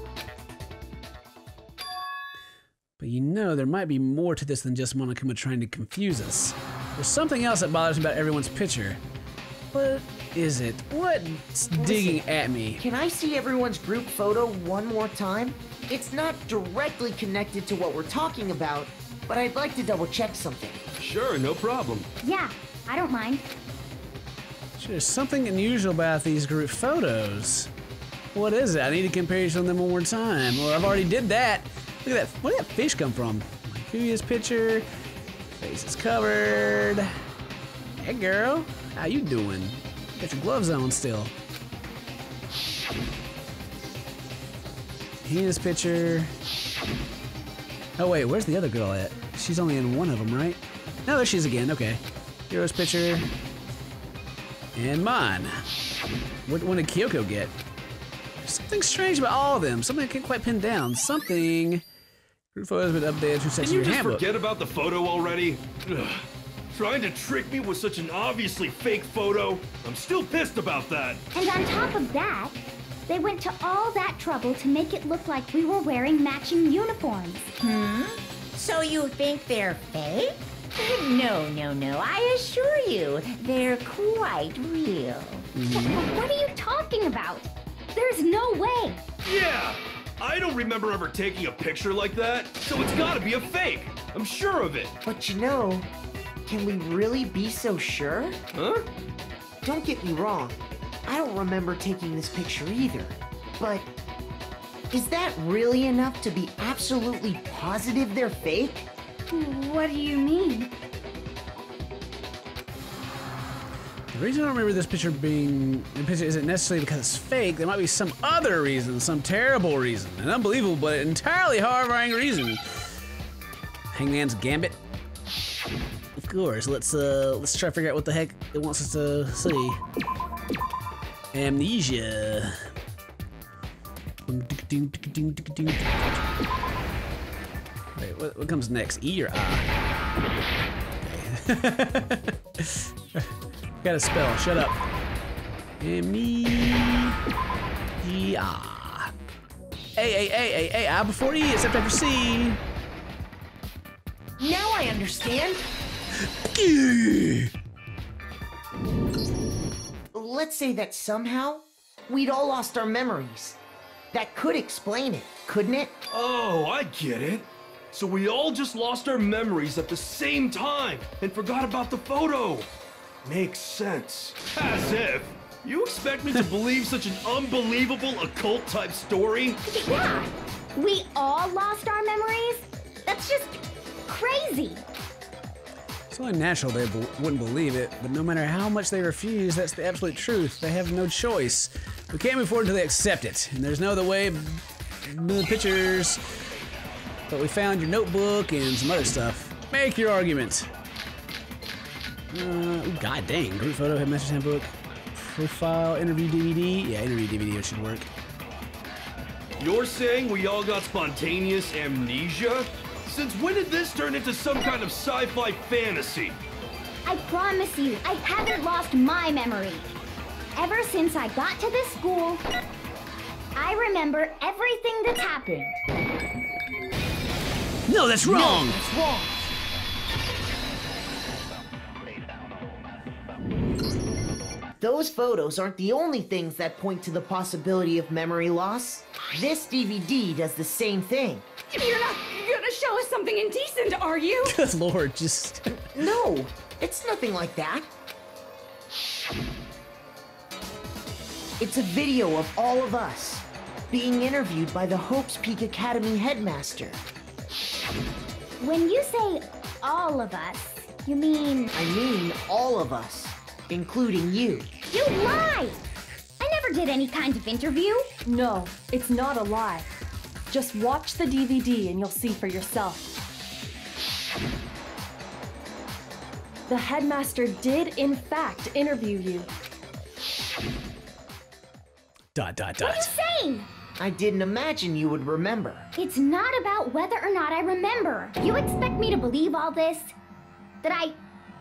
But you know, there might be more to this than just Monokuma trying to confuse us. There's something else that bothers me about everyone's picture. What is it? What's digging at me? Can I see everyone's group photo one more time? It's not directly connected to what we're talking about, but I'd like to double check something. Sure, no problem. Yeah, I don't mind. There's something unusual about these group photos. What is it? I need to compare some of them one more time. Or I've already did that. Look at that. Where did that fish come from? Kuya's picture. Face is covered. Hey girl, how you doing? Got your gloves on still. Hina's picture. Oh wait, where's the other girl at? She's only in one of them, right? No, there she is again. Okay. Hiro's picture. And mine. What one did Kyoko get? Something strange about all of them. Something I can't quite pin down. Something. Group photos been updated to section Can of you just handbook. forget about the photo already? Ugh. Trying to trick me with such an obviously fake photo? I'm still pissed about that. And on top of that, they went to all that trouble to make it look like we were wearing matching uniforms. Hmm? So you think they're fake? No, no, no. I assure you, they're quite real. What are you talking about? There's no way. Yeah! I don't remember ever taking a picture like that, so it's gotta be a fake. I'm sure of it. But you know, can we really be so sure? Huh? Don't get me wrong, I don't remember taking this picture either. But is that really enough to be absolutely positive they're fake? What do you mean? The reason I don't remember this picture being the picture isn't necessarily because it's fake. There might be some other reason, some terrible reason, an unbelievable but entirely horrifying reason. Hangman's Gambit. Of course. Let's uh let's try to figure out what the heck it wants us to see. Amnesia. Wait, what, what comes next? E or I? Okay. Got a spell. Shut up. Amnesia. A, A, A, A, A, I before E, except after C. Now I understand. Let's say that somehow we'd all lost our memories. That could explain it, couldn't it? Oh, I get it. So we all just lost our memories at the same time and forgot about the photo. Makes sense. As if. You expect me to believe such an unbelievable occult type story? Yeah, we all lost our memories? That's just crazy. It's only natural they be- wouldn't believe it, but no matter how much they refuse, that's the absolute truth. They have no choice. We can't move forward until they accept it, and there's no other way. The pictures, but we found your notebook and some other stuff. Make your argument. Uh, ooh, God dang, group photo, headmaster's handbook, profile, interview DVD. Yeah, interview DVD should work. You're saying we all got spontaneous amnesia? Since when did this turn into some kind of sci-fi fantasy? I promise you, I haven't lost my memory. Ever since I got to this school, I remember everything that's happened. No, that's wrong. That's wrong. Those photos aren't the only things that point to the possibility of memory loss. This DVD does the same thing. You're not gonna show us something indecent, are you? Good lord, just No, it's nothing like that. It's a video of all of us being interviewed by the Hope's Peak Academy headmaster. When you say all of us, you mean I mean, all of us, including you. you lie! I never did any kind of interview. No, it's not a lie. Just watch the DVD and you'll see for yourself. The headmaster did, in fact, interview you. dot dot dot. What are you saying? I didn't imagine you would remember. It's not about whether or not I remember. You expect me to believe all this? That I.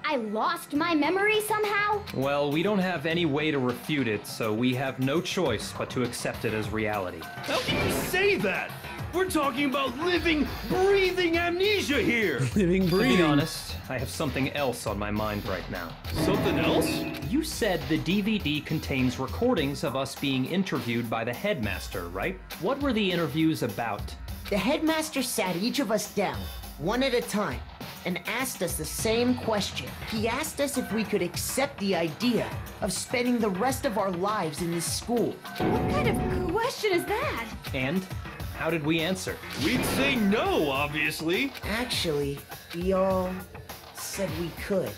I lost my memory somehow? Well, we don't have any way to refute it, so we have no choice but to accept it as reality. How can you say that? We're talking about living, breathing amnesia here. Living, breathing. To be honest, I have something else on my mind right now. Something else? You said the DVD contains recordings of us being interviewed by the headmaster, right? What were the interviews about? The headmaster sat each of us down, one at a time, and asked us the same question. He asked us if we could accept the idea of spending the rest of our lives in this school. What kind of question is that? And how did we answer? We'd say no, obviously. Actually, we all said we could.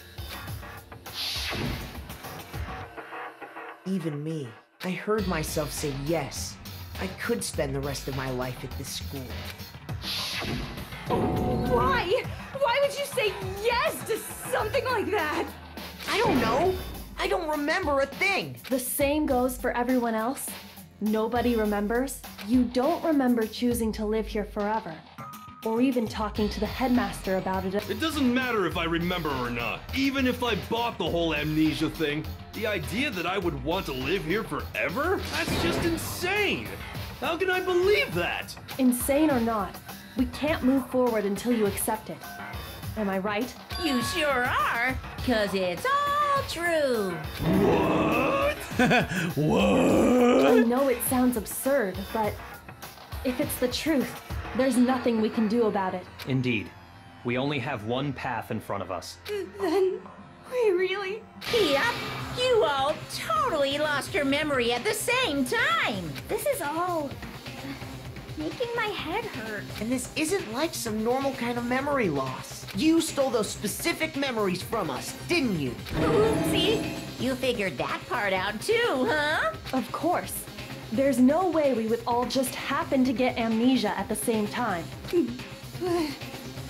Even me. I heard myself say yes. I could spend the rest of my life at this school. Why? Why would you say yes to something like that? I don't know. I don't remember a thing. The same goes for everyone else. Nobody remembers. You don't remember choosing to live here forever, or even talking to the headmaster about it. It doesn't matter if I remember or not. Even if I bought the whole amnesia thing, the idea that I would want to live here forever? That's just insane. How can I believe that? Insane or not, we can't move forward until you accept it. Am I right? You sure are, cause it's all true. What? what? I know it sounds absurd, but if it's the truth, there's nothing we can do about it. Indeed, we only have one path in front of us. Then we really. Yep, you all totally lost your memory at the same time. This is all. Making my head hurt. And this isn't like some normal kind of memory loss. You stole those specific memories from us, didn't you? Oopsie, you figured that part out too, huh? Of course. There's no way we would all just happen to get amnesia at the same time. But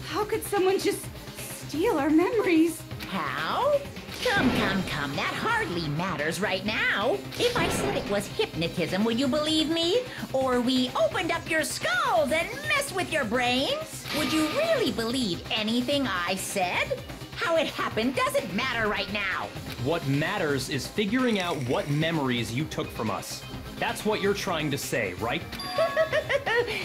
how could someone just steal our memories? How? Come, come, come, that hardly matters right now. If I said it was hypnotism, would you believe me? Or we opened up your skulls and messed with your brains? Would you really believe anything I said? How it happened doesn't matter right now. What matters is figuring out what memories you took from us. That's what you're trying to say, right?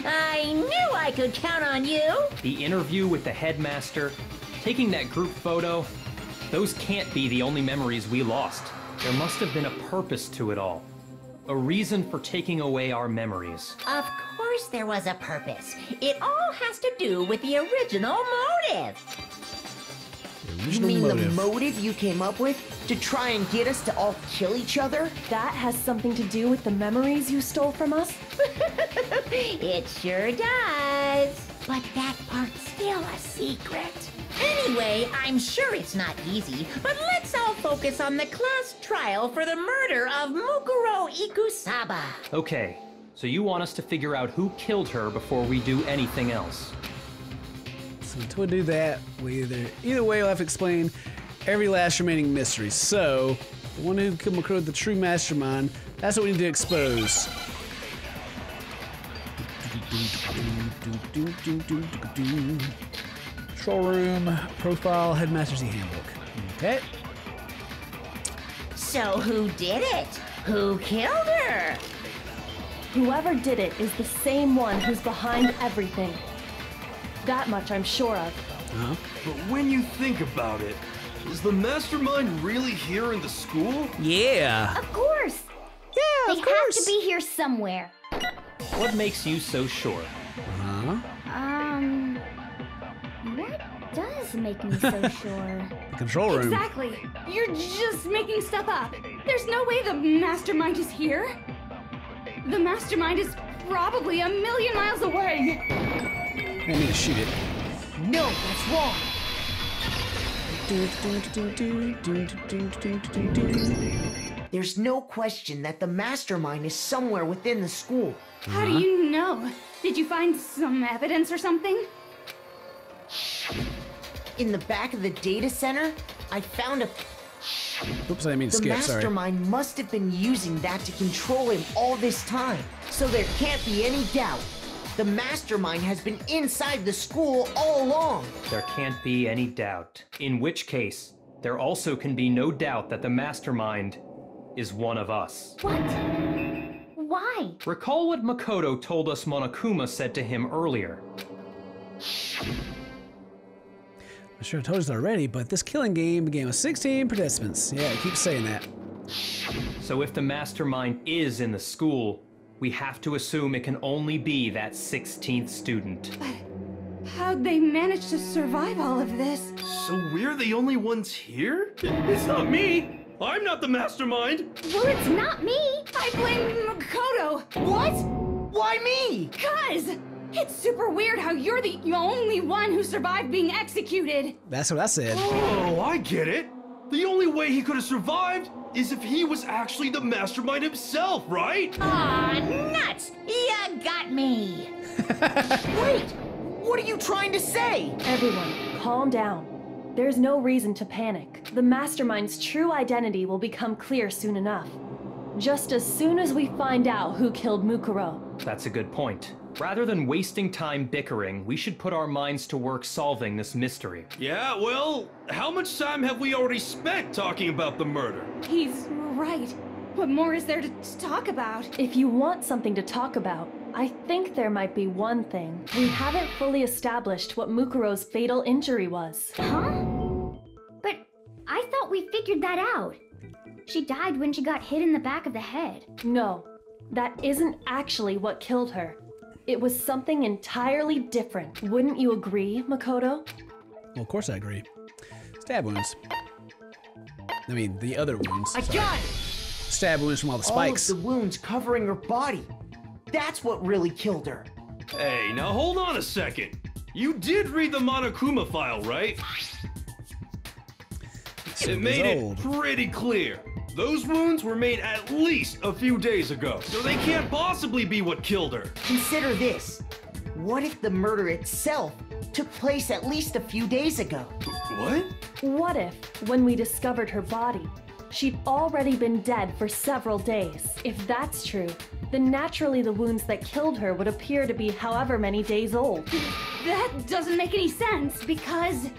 I knew I could count on you. The interview with the headmaster, taking that group photo, those can't be the only memories we lost. There must have been a purpose to it all. A reason for taking away our memories. Of course there was a purpose. It all has to do with the original motive. You Original mean motive. the motive you came up with to try and get us to all kill each other? That has something to do with the memories you stole from us? It sure does. But that part's still a secret. Anyway, I'm sure it's not easy, but let's all focus on the class trial for the murder of Mukuro Ikusaba. Okay, so you want us to figure out who killed her before we do anything else. So until we do that, we either either way we'll have to explain every last remaining mystery. So the one who killed Mukuro, the true mastermind, that's what we need to expose. Control room, profile, headmaster's e-handbook. Okay. So who did it? Who killed her? Whoever did it is the same one who's behind everything. That much I'm sure of. Uh-huh. But when you think about it, is the mastermind really here in the school? Yeah. Of course. Yeah, They have to be here somewhere. What makes you so sure? Huh? What does make me so sure? The control room. Exactly. You're just making stuff up. There's no way the mastermind is here. The mastermind is probably a million miles away. I need to shoot it. No, that's wrong. There's no question that the mastermind is somewhere within the school. How do you know? Did you find some evidence or something? In the back of the data center, I found a. Oops, I didn't mean The skip. Sorry. mastermind must have been using that to control him all this time. So there can't be any doubt. The mastermind has been inside the school all along. There can't be any doubt. In which case, there also can be no doubt that the mastermind is one of us. What? Why? Recall what Makoto told us Monokuma said to him earlier. I'm sure I told you this already, but this killing game began with 16 participants. Yeah, it keeps saying that. So if the mastermind is in the school, we have to assume it can only be that 16th student. But How'd they manage to survive all of this? So we're the only ones here? It's not me! I'm not the mastermind! Well, it's not me. I blame Makoto. What? Why me? Cuz it's super weird how you're the only one who survived being executed. That's what I said. Oh, I get it! The only way he could have survived is if he was actually the mastermind himself, right? Aw, nuts! You got me! Wait! What are you trying to say? Everyone, calm down. There's no reason to panic. The mastermind's true identity will become clear soon enough. Just as soon as we find out who killed Mukuro. That's a good point. Rather than wasting time bickering, we should put our minds to work solving this mystery. Yeah, well, how much time have we already spent talking about the murder? He's right. What more is there to, to talk about? If you want something to talk about, I think there might be one thing. We haven't fully established what Mukuro's fatal injury was. Huh? But I thought we figured that out. She died when she got hit in the back of the head. No, that isn't actually what killed her. It was something entirely different. Wouldn't you agree, Makoto? Well, of course I agree. Stab wounds. I mean, the other wounds. I sorry. got it! Stab wounds from all the spikes. All spikes. of the wounds covering her body. That's what really killed her. Hey, now hold on a second. You did read the Monokuma file, right? Shit It is made it pretty clear. Those wounds were made at least a few days ago, so they can't possibly be what killed her. Consider this. What if the murder itself took place at least a few days ago? What? What if, when we discovered her body, she'd already been dead for several days? If that's true, then naturally the wounds that killed her would appear to be however many days old. That doesn't make any sense because.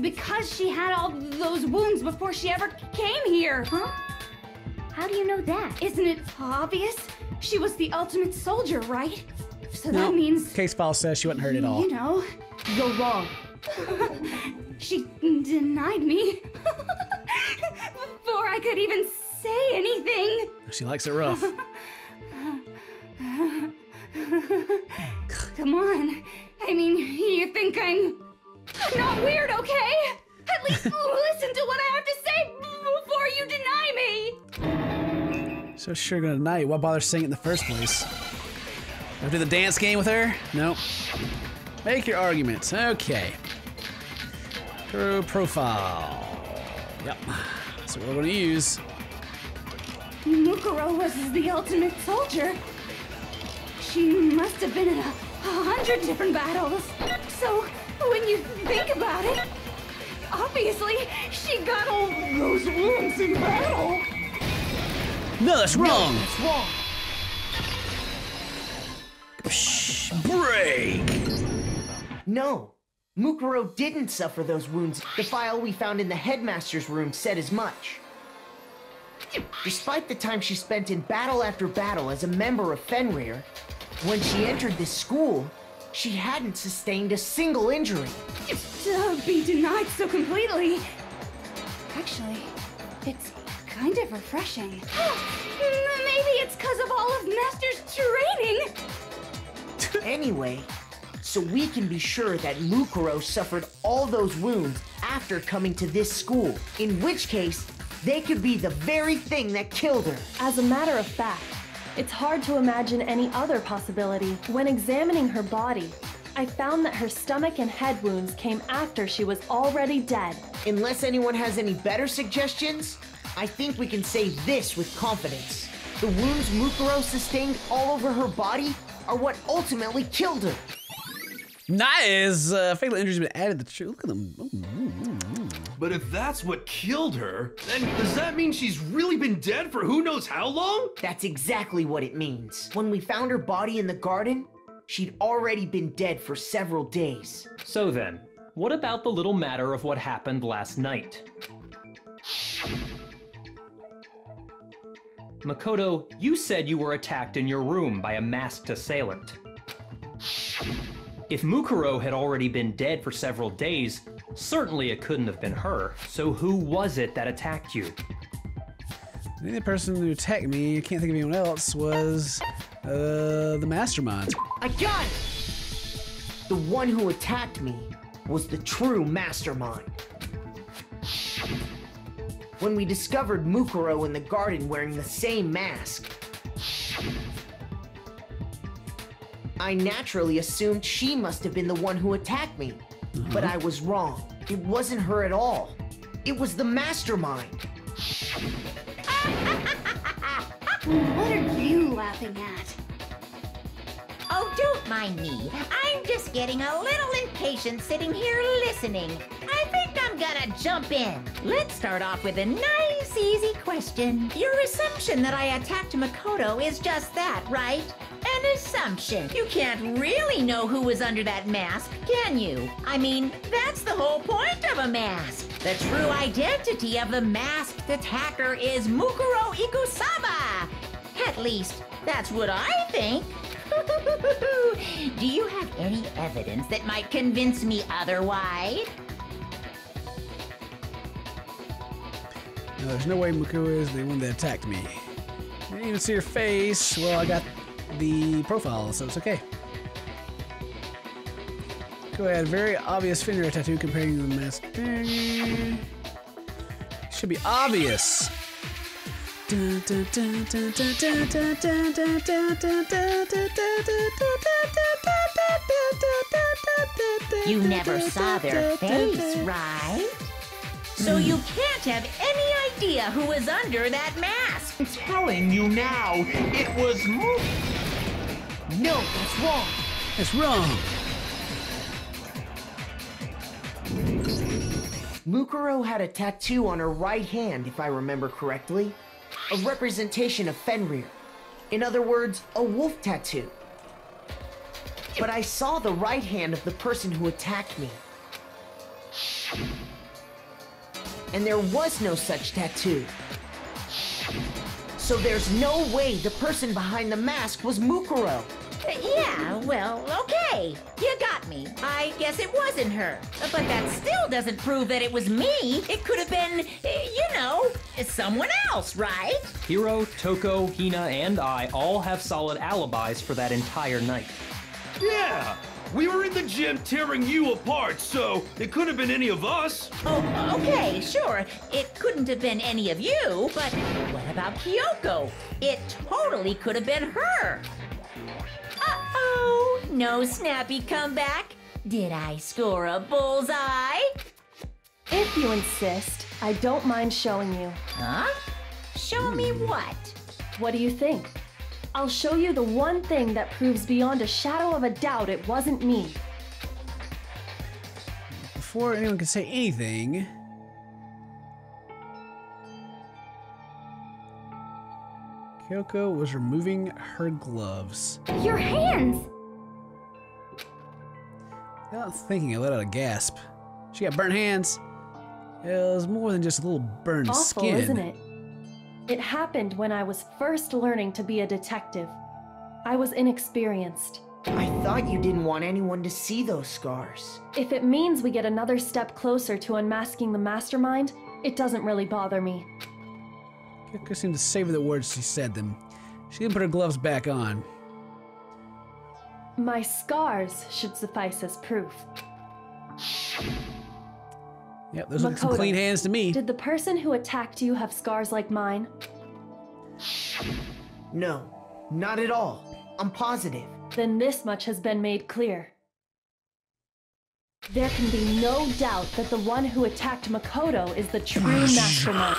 because she had all those wounds before she ever came here. Huh? How do you know that? Isn't it obvious? She was the ultimate soldier, right? So No, that means. Case file says she wasn't hurt at all. You know, You're wrong. she denied me before I could even say anything. She likes it rough. Come on. I mean, you think I'm. I'm not weird, okay? At least listen to what I have to say before you deny me! So sure gonna deny you. Why bother saying it in the first place? Go do the dance game with her? Nope. Make your arguments. Okay. Pro profile. Yep. That's what we're gonna use. Mukuro was the ultimate soldier. She must have been in a, a hundred different battles. So, when you think about it, obviously she got all those wounds in battle. No, that's wrong. That's wrong. Shh, break. No. Mukuro didn't suffer those wounds. The file we found in the headmaster's room said as much. Despite the time she spent in battle after battle as a member of Fenrir, when she entered this school, she hadn't sustained a single injury. To be denied so completely. Actually, it's kind of refreshing. Maybe it's because of all of Master's training. Anyway, so we can be sure that Mukuro suffered all those wounds after coming to this school, in which case, they could be the very thing that killed her. As a matter of fact, it's hard to imagine any other possibility. When examining her body, I found that her stomach and head wounds came after she was already dead. Unless anyone has any better suggestions, I think we can say this with confidence. The wounds Mukuro sustained all over her body are what ultimately killed her. Nice. Uh, fatal injuries have been added. To the tree. Look at them. Ooh, ooh, ooh. But if that's what killed her, then does that mean she's really been dead for who knows how long? That's exactly what it means. When we found her body in the garden, she'd already been dead for several days. So then, what about the little matter of what happened last night? Makoto, you said you were attacked in your room by a masked assailant. If Mukuro had already been dead for several days, certainly it couldn't have been her. So who was it that attacked you? I think the person who attacked me, I can't think of anyone else, was uh, the mastermind. I got it! The one who attacked me was the true mastermind. When we discovered Mukuro in the garden wearing the same mask, I naturally assumed she must have been the one who attacked me. But mm-hmm. I was wrong. It wasn't her at all. It was the mastermind. What are you laughing at? Oh, don't mind me. I'm just getting a little impatient sitting here listening. I think I'm gonna jump in. Let's start off with a nice, easy question. Your assumption that I attacked Makoto is just that, right? An assumption. You can't really know who was under that mask, can you? I mean, that's the whole point of a mask. The true identity of the masked attacker is Mukuro Ikusaba. At least, that's what I think. Do you have any evidence that might convince me otherwise? There's no way Mukuro is the one that attacked me. I didn't even see her face. Well, I got the profile, so it's okay. Go ahead. Very obvious finger tattoo comparing to the mask. Eh, should be obvious. You never saw their face, right? So you can't have any idea who was under that mask. I'm telling you now, it was Mo. No, that's wrong. It's wrong. Mukuro had a tattoo on her right hand, if I remember correctly. A representation of Fenrir. In other words, a wolf tattoo. But I saw the right hand of the person who attacked me. And there was no such tattoo. So there's no way the person behind the mask was Mukuro. Yeah, well, okay. You got me. I guess it wasn't her. But that still doesn't prove that it was me. It could have been, you know, someone else, right? Hiro, Toko, Hina, and I all have solid alibis for that entire night. Yeah! We were in the gym tearing you apart, so it could have been any of us. Oh, okay, sure. It couldn't have been any of you, but what about Kyoko? It totally could have been her. Uh-oh, no snappy comeback. Did I score a bullseye? If you insist, I don't mind showing you. Huh? Show me what? What do you think? I'll show you the one thing that proves beyond a shadow of a doubt it wasn't me. Before anyone can say anything, Kyoko was removing her gloves. Your hands! Without thinking, I let out a gasp. She got burnt hands. It was more than just a little burned Awful, skin. isn't it? It happened when I was first learning to be a detective. I was inexperienced. I thought you didn't want anyone to see those scars. If it means we get another step closer to unmasking the mastermind, it doesn't really bother me. Kyoko seemed to savor the words she said them. She didn't put her gloves back on. My scars should suffice as proof. Yep, those look like some clean hands to me. Did the person who attacked you have scars like mine? No, not at all. I'm positive. Then this much has been made clear. There can be no doubt that the one who attacked Makoto is the true mastermind.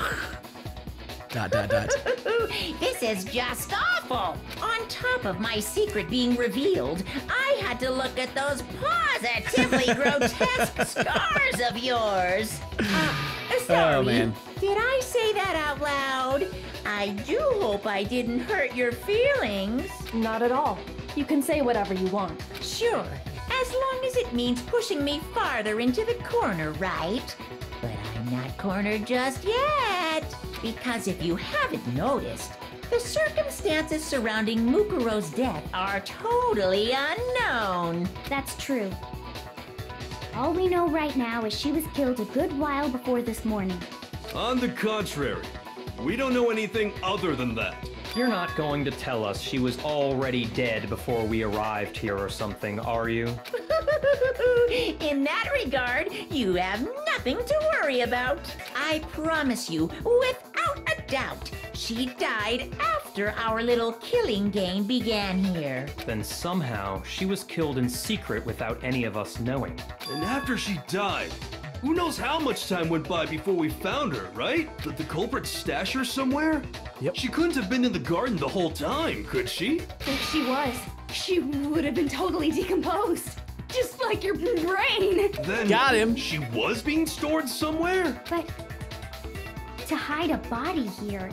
Dot dot dot. this is just awful. On top of my secret being revealed, I had to look at those positively grotesque scars of yours. Uh, sorry. Oh, man. Did I say that out loud? I do hope I didn't hurt your feelings. Not at all. You can say whatever you want. Sure, as long as it means pushing me farther into the corner, right? But I'm not cornered just yet. Because if you haven't noticed, the circumstances surrounding Mukuro's death are totally unknown. That's true. All we know right now is she was killed a good while before this morning. On the contrary, we don't know anything other than that. You're not going to tell us she was already dead before we arrived here or something, are you? In that regard, you have nothing to worry about. I promise you, without a doubt, she died after our little killing game began here. Then somehow she was killed in secret without any of us knowing. And after she died, who knows how much time went by before we found her, right? Did the culprit stash her somewhere? Yep. She couldn't have been in the garden the whole time, could she? If she was, she would have been totally decomposed. Just like your brain. Then Got him. She was being stored somewhere? But to hide a body here,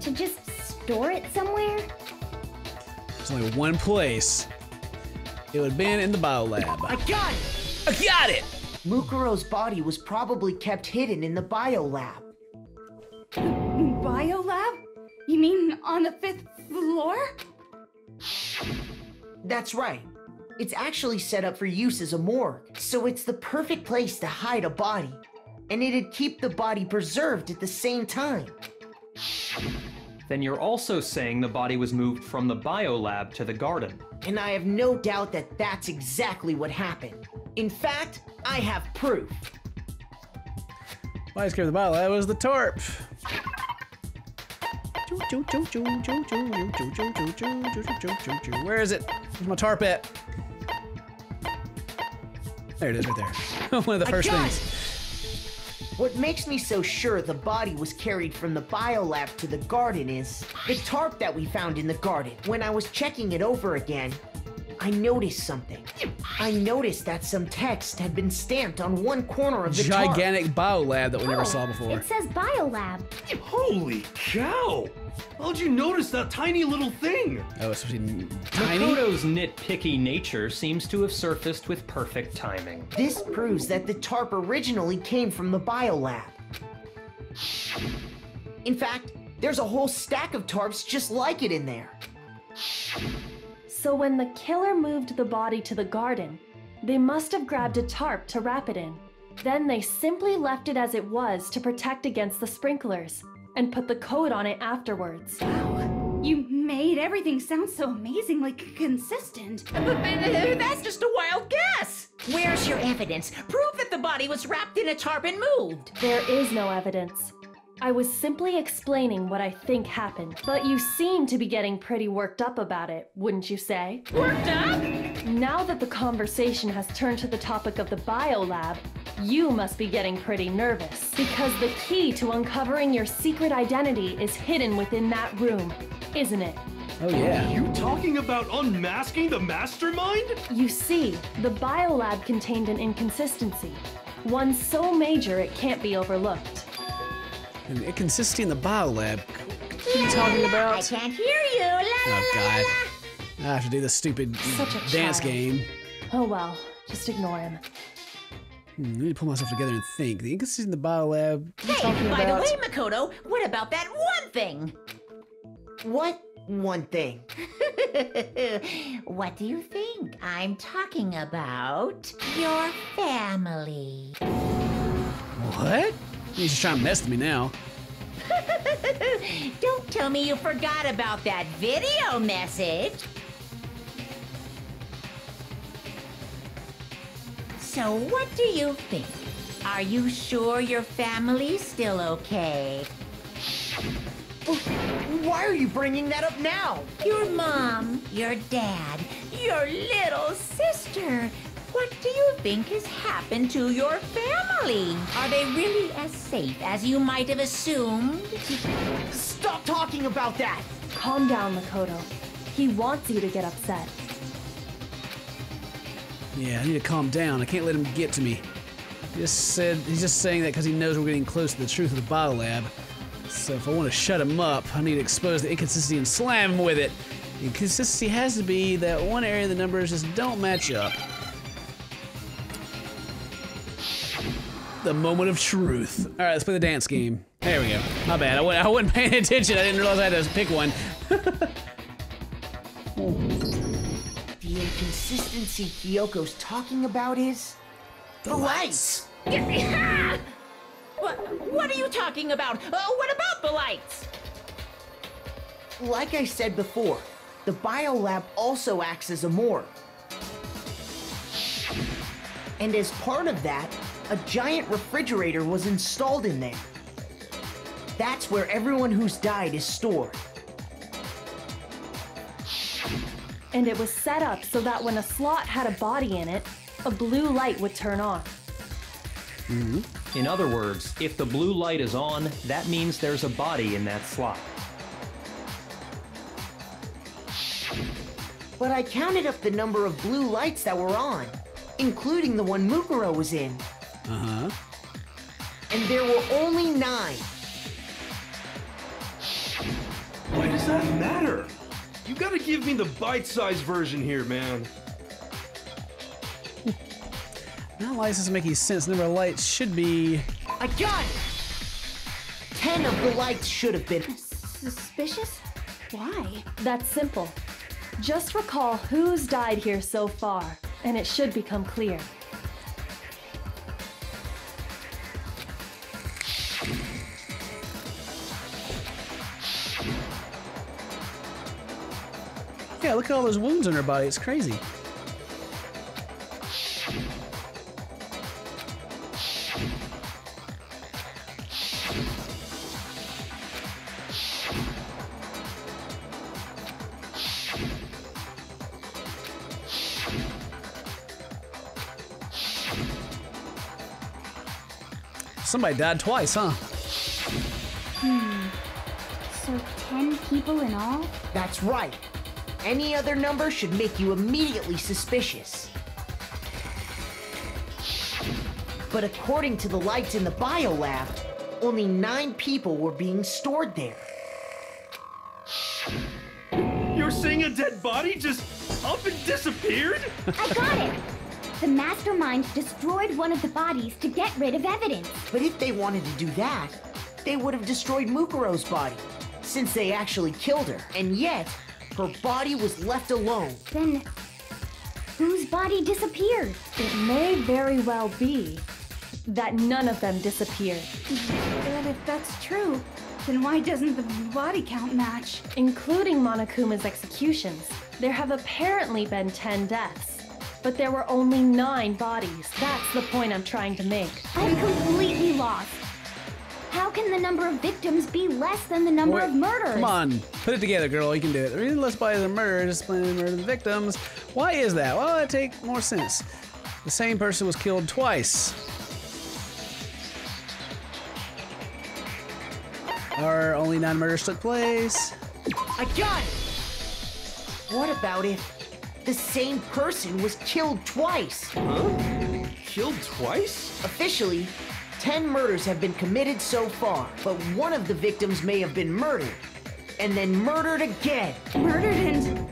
to just store it somewhere? There's only one place. It would have been in the bio lab. I got it! I got it! Mukuro's body was probably kept hidden in the biolab. Biolab? You mean on the fifth floor? That's right. It's actually set up for use as a morgue, so it's the perfect place to hide a body. And it'd keep the body preserved at the same time. Then you're also saying the body was moved from the biolab to the garden. And I have no doubt that that's exactly what happened. In fact, I have proof. Why scared the bio lab was the torp. Where is it? Where's my tarp at? There it is, right there. One of the first things. What makes me so sure the body was carried from the biolab to the garden is the tarp that we found in the garden. When I was checking it over again, I noticed something. I noticed that some text had been stamped on one corner of the tarp. Gigantic bio lab that we never Oh, saw before. It says biolab. Holy cow! How'd you notice that tiny little thing? Oh, it's supposed to be tiny? Makoto's nitpicky nature seems to have surfaced with perfect timing. This proves that the tarp originally came from the biolab. In fact, there's a whole stack of tarps just like it in there. So when the killer moved the body to the garden, they must have grabbed a tarp to wrap it in. Then they simply left it as it was to protect against the sprinklers and put the coat on it afterwards. Wow. You made everything sound so amazingly c- consistent. That's just a wild guess. Where's your evidence? Prove that the body was wrapped in a tarp and moved. There is no evidence. I was simply explaining what I think happened, but you seem to be getting pretty worked up about it, wouldn't you say? Worked up? Now that the conversation has turned to the topic of the biolab, you must be getting pretty nervous because the key to uncovering your secret identity is hidden within that room, isn't it? Oh yeah. You talking about unmasking the mastermind? You see, the biolab contained an inconsistency, one so major it can't be overlooked. An inconsistency in the biolab. What are you talking about? I can't hear you. La, la, Oh la, god. la. I have to do this stupid Such a dance child. game. Oh well, just ignore him. Hmm, I need to pull myself together and think. The inconsistency in the biolab. What are you Hey, by about? the way, Makoto, what about that one thing? What one thing? what do you think? I'm talking about your family. what? He's just trying to mess with me now. Don't tell me you forgot about that video message. So, what do you think? Are you sure your family's still okay? Oh, why are you bringing that up now? Your mom, your dad, your little sister. What do you think has happened to your family? Are they really as safe as you might have assumed? Stop talking about that! Calm down, Makoto. He wants you to get upset. Yeah, I need to calm down. I can't let him get to me. He just said he's just saying that because he knows we're getting close to the truth of the bio lab. So if I want to shut him up, I need to expose the inconsistency and slam him with it. The inconsistency has to be that one area the numbers just don't match up. The moment of truth. All right, let's play the dance game. There we go. My bad. I wasn't, I wasn't paying attention. I didn't realize I had to pick one. The inconsistency Kyoko's talking about is the lights. What, what are you talking about? Uh, what about the lights? Like I said before, the biolab also acts as a morgue. And as part of that, a giant refrigerator was installed in there. That's where everyone who's died is stored. And it was set up so that when a slot had a body in it, a blue light would turn on. Hmm. In other words, if the blue light is on, that means there's a body in that slot. But I counted up the number of blue lights that were on, including the one Mukuro was in, Uh huh. and there were only nine. Why does that matter? You gotta give me the bite-sized version here, man. Not like this doesn't make any sense. Number of lights should be. I got it! Ten of the lights should have been. Suspicious? Why? That's simple. Just recall who's died here so far, and it should become clear. Yeah, look at all those wounds on her body. It's crazy. Somebody died twice, huh? Hmm. So 10 people in all? That's right. Any other number should make you immediately suspicious. But according to the lights in the biolab, only nine people were being stored there. You're saying a dead body just up and disappeared? I got it! The mastermind destroyed one of the bodies to get rid of evidence. But if they wanted to do that, they would have destroyed Mukuro's body, since they actually killed her. And yet, her body was left alone. Then whose body disappeared? It may very well be that none of them disappeared, But if that's true, then why doesn't the body count match? including Monokuma's executions. There have apparently been 10 deaths, but there were only 9 bodies. That's the point I'm trying to make. I'm completely lost. How can the number of victims be less than the number Wait, of murders? Come on, put it together, girl. You can do it. The reason less bodies are murdered is explaining the murder of the victims. Why is that? Well, that take more sense. The same person was killed twice. Our only nine murders took place. I got it! What about if the same person was killed twice? Huh? Killed twice? Officially, 10 murders have been committed so far, but one of the victims may have been murdered. And then murdered again. Murdered and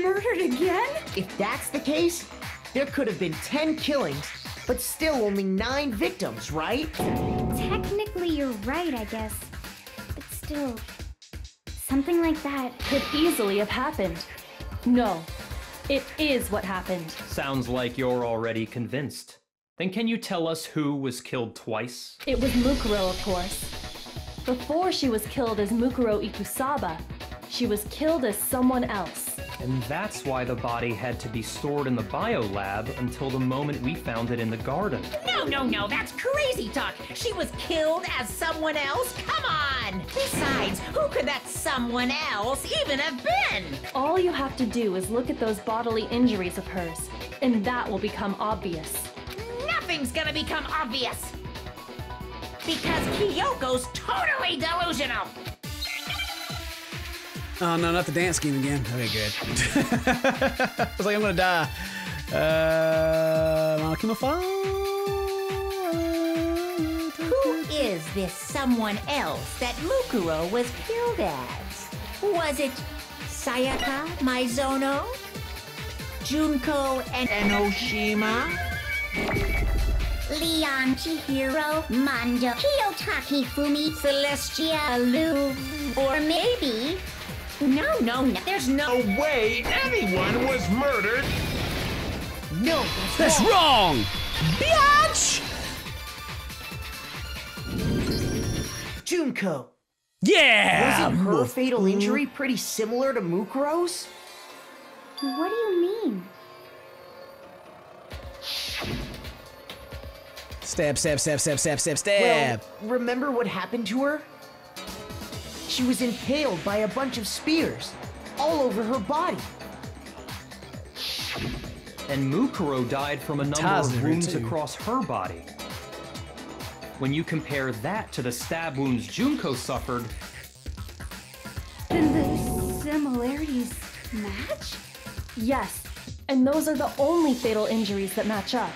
murdered again? If that's the case, there could have been 10 killings, but still only 9 victims, right? Technically, you're right, I guess. But still, something like that. Could easily have happened. No, it is what happened. Sounds like you're already convinced. Then can you tell us who was killed twice? It was Mukuro, of course. Before she was killed as Mukuro Ikusaba, she was killed as someone else. And that's why the body had to be stored in the bio lab until the moment we found it in the garden. No, no, no, that's crazy talk. She was killed as someone else? Come on! Besides, who could that someone else even have been? All you have to do is look at those bodily injuries of hers, and that will become obvious. Nothing's gonna become obvious. Because Kyoko's totally delusional. Oh no, not the dance scheme again. Okay, good. I was like, I'm gonna die. Uh, Monokuma Who is this someone else that Mukuro was killed as? Was it Sayaka Maizono? Junko and Enoshima? Leon, Chihiro, Mondo, Kiyotaka Fumi, Celestia Lu? Or maybe... No, no, no, there's no... No way anyone was murdered! No, That's wrong! Biatch! Junko. Yeah! Wasn't her fatal injury pretty similar to Mukuro's? What do you mean? Stab, stab, stab, stab, stab, stab, stab. Well, remember what happened to her? She was impaled by a bunch of spears all over her body. And Mukuro died from a number Taz of wounds too. across her body. When you compare that to the stab wounds Junko suffered, Then the similarities match? Yes, and those are the only fatal injuries that match up.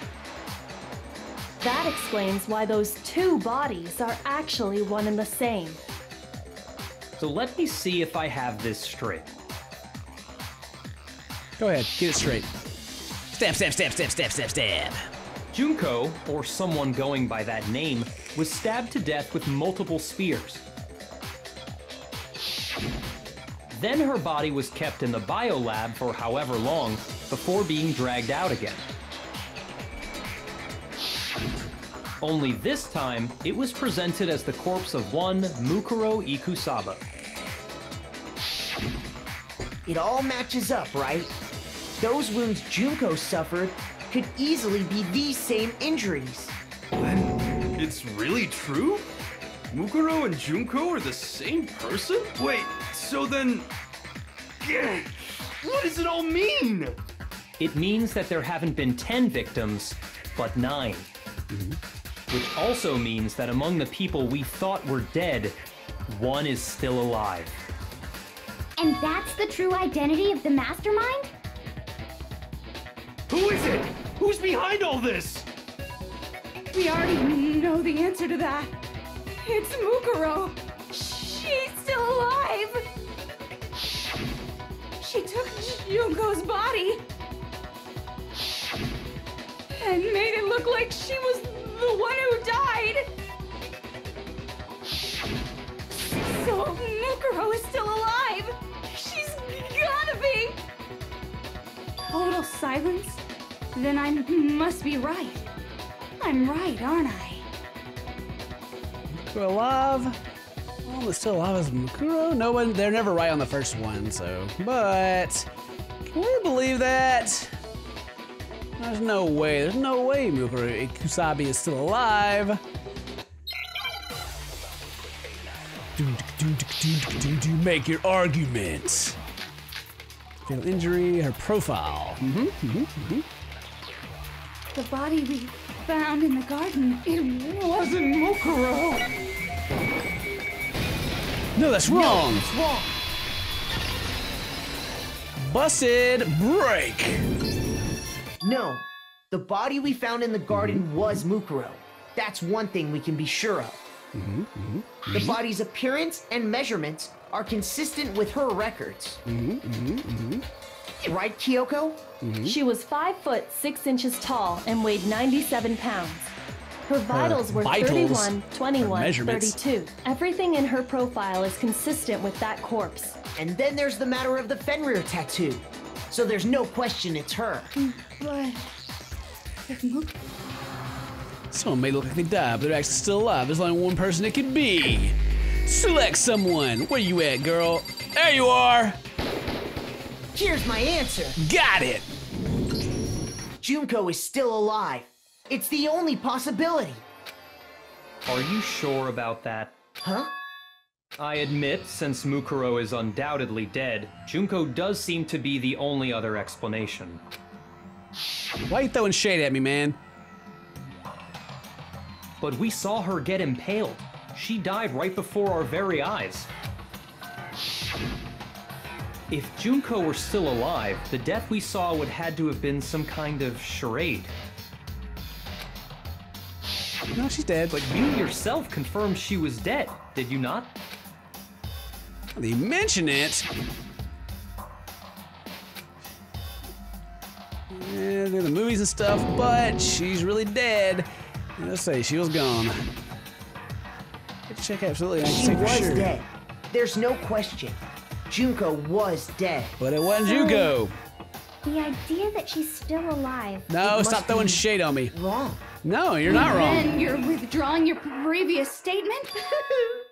That explains why those two bodies are actually one and the same. so let me see if I have this straight. Go ahead, get it straight. Stab, stab, stab, stab, stab, stab, stab. Junko, or someone going by that name, was stabbed to death with multiple spears. Then her body was kept in the biolab for however long before being dragged out again. Only this time, it was presented as the corpse of one Mukuro Ikusaba. It all matches up, right? Those wounds Junko suffered could easily be these same injuries. Then it's really true? Mukuro and Junko are the same person? Wait, so then. What does it all mean? It means that there haven't been 10 victims, but 9. Which also means that among the people we thought were dead, one is still alive. And that's the true identity of the mastermind? Who is it? Who's behind all this? We already know the answer to that. It's Mukuro. Still alive. She took Junko's body and made it look like she was the one who died. So Mukuro is still alive. She's gotta be! Total silence? Then I must be right. I'm right, aren't I? Mukuro alive. Well, that's still alive as Mukuro. No one, they're never right on the first one, so. But, can we believe that? There's no way, there's no way Mukuro Kusabi is still alive. Do, do, make your argument. Fatal injury, her profile. Mm-hmm, mm-hmm, mm-hmm. The body we found in the garden, it wasn't Mukuro. No, that's wrong. It's wrong. Busted break. No, the body we found in the garden mm-hmm. was Mukuro. That's one thing we can be sure of. Mm-hmm, mm-hmm, the body's appearance and measurements are consistent with her records. Right, Kyoko? She was 5 foot 6 inches tall and weighed 97 pounds. Her vitals were vitals, 31, 21, 32. Everything in her profile is consistent with that corpse. And then there's the matter of the Fenrir tattoo. So there's no question it's her. But Someone may look like they died, but they're actually still alive. There's only one person it could be. Select someone. Where you at, girl? There you are. Here's my answer. Got it. Junko is still alive. It's the only possibility. Are you sure about that? Huh? I admit, since Mukuro is undoubtedly dead, Junko does seem to be the only other explanation. Why are you throwing shade at me, man? But we saw her get impaled. She died right before our very eyes. If Junko were still alive, the death we saw would had to have been some kind of charade. No, she's dead. But you yourself confirmed she was dead, did you not? They mention it. Yeah, they're the movies and stuff, but she's really dead. And Let's say she was gone. Check absolutely. I can She say for was sure. dead. There's no question. Junko was dead. But it wasn't Junko. The idea that she's still alive. No, stop throwing shade on me. Wrong. No, you're not wrong. Then you're withdrawing your previous statement?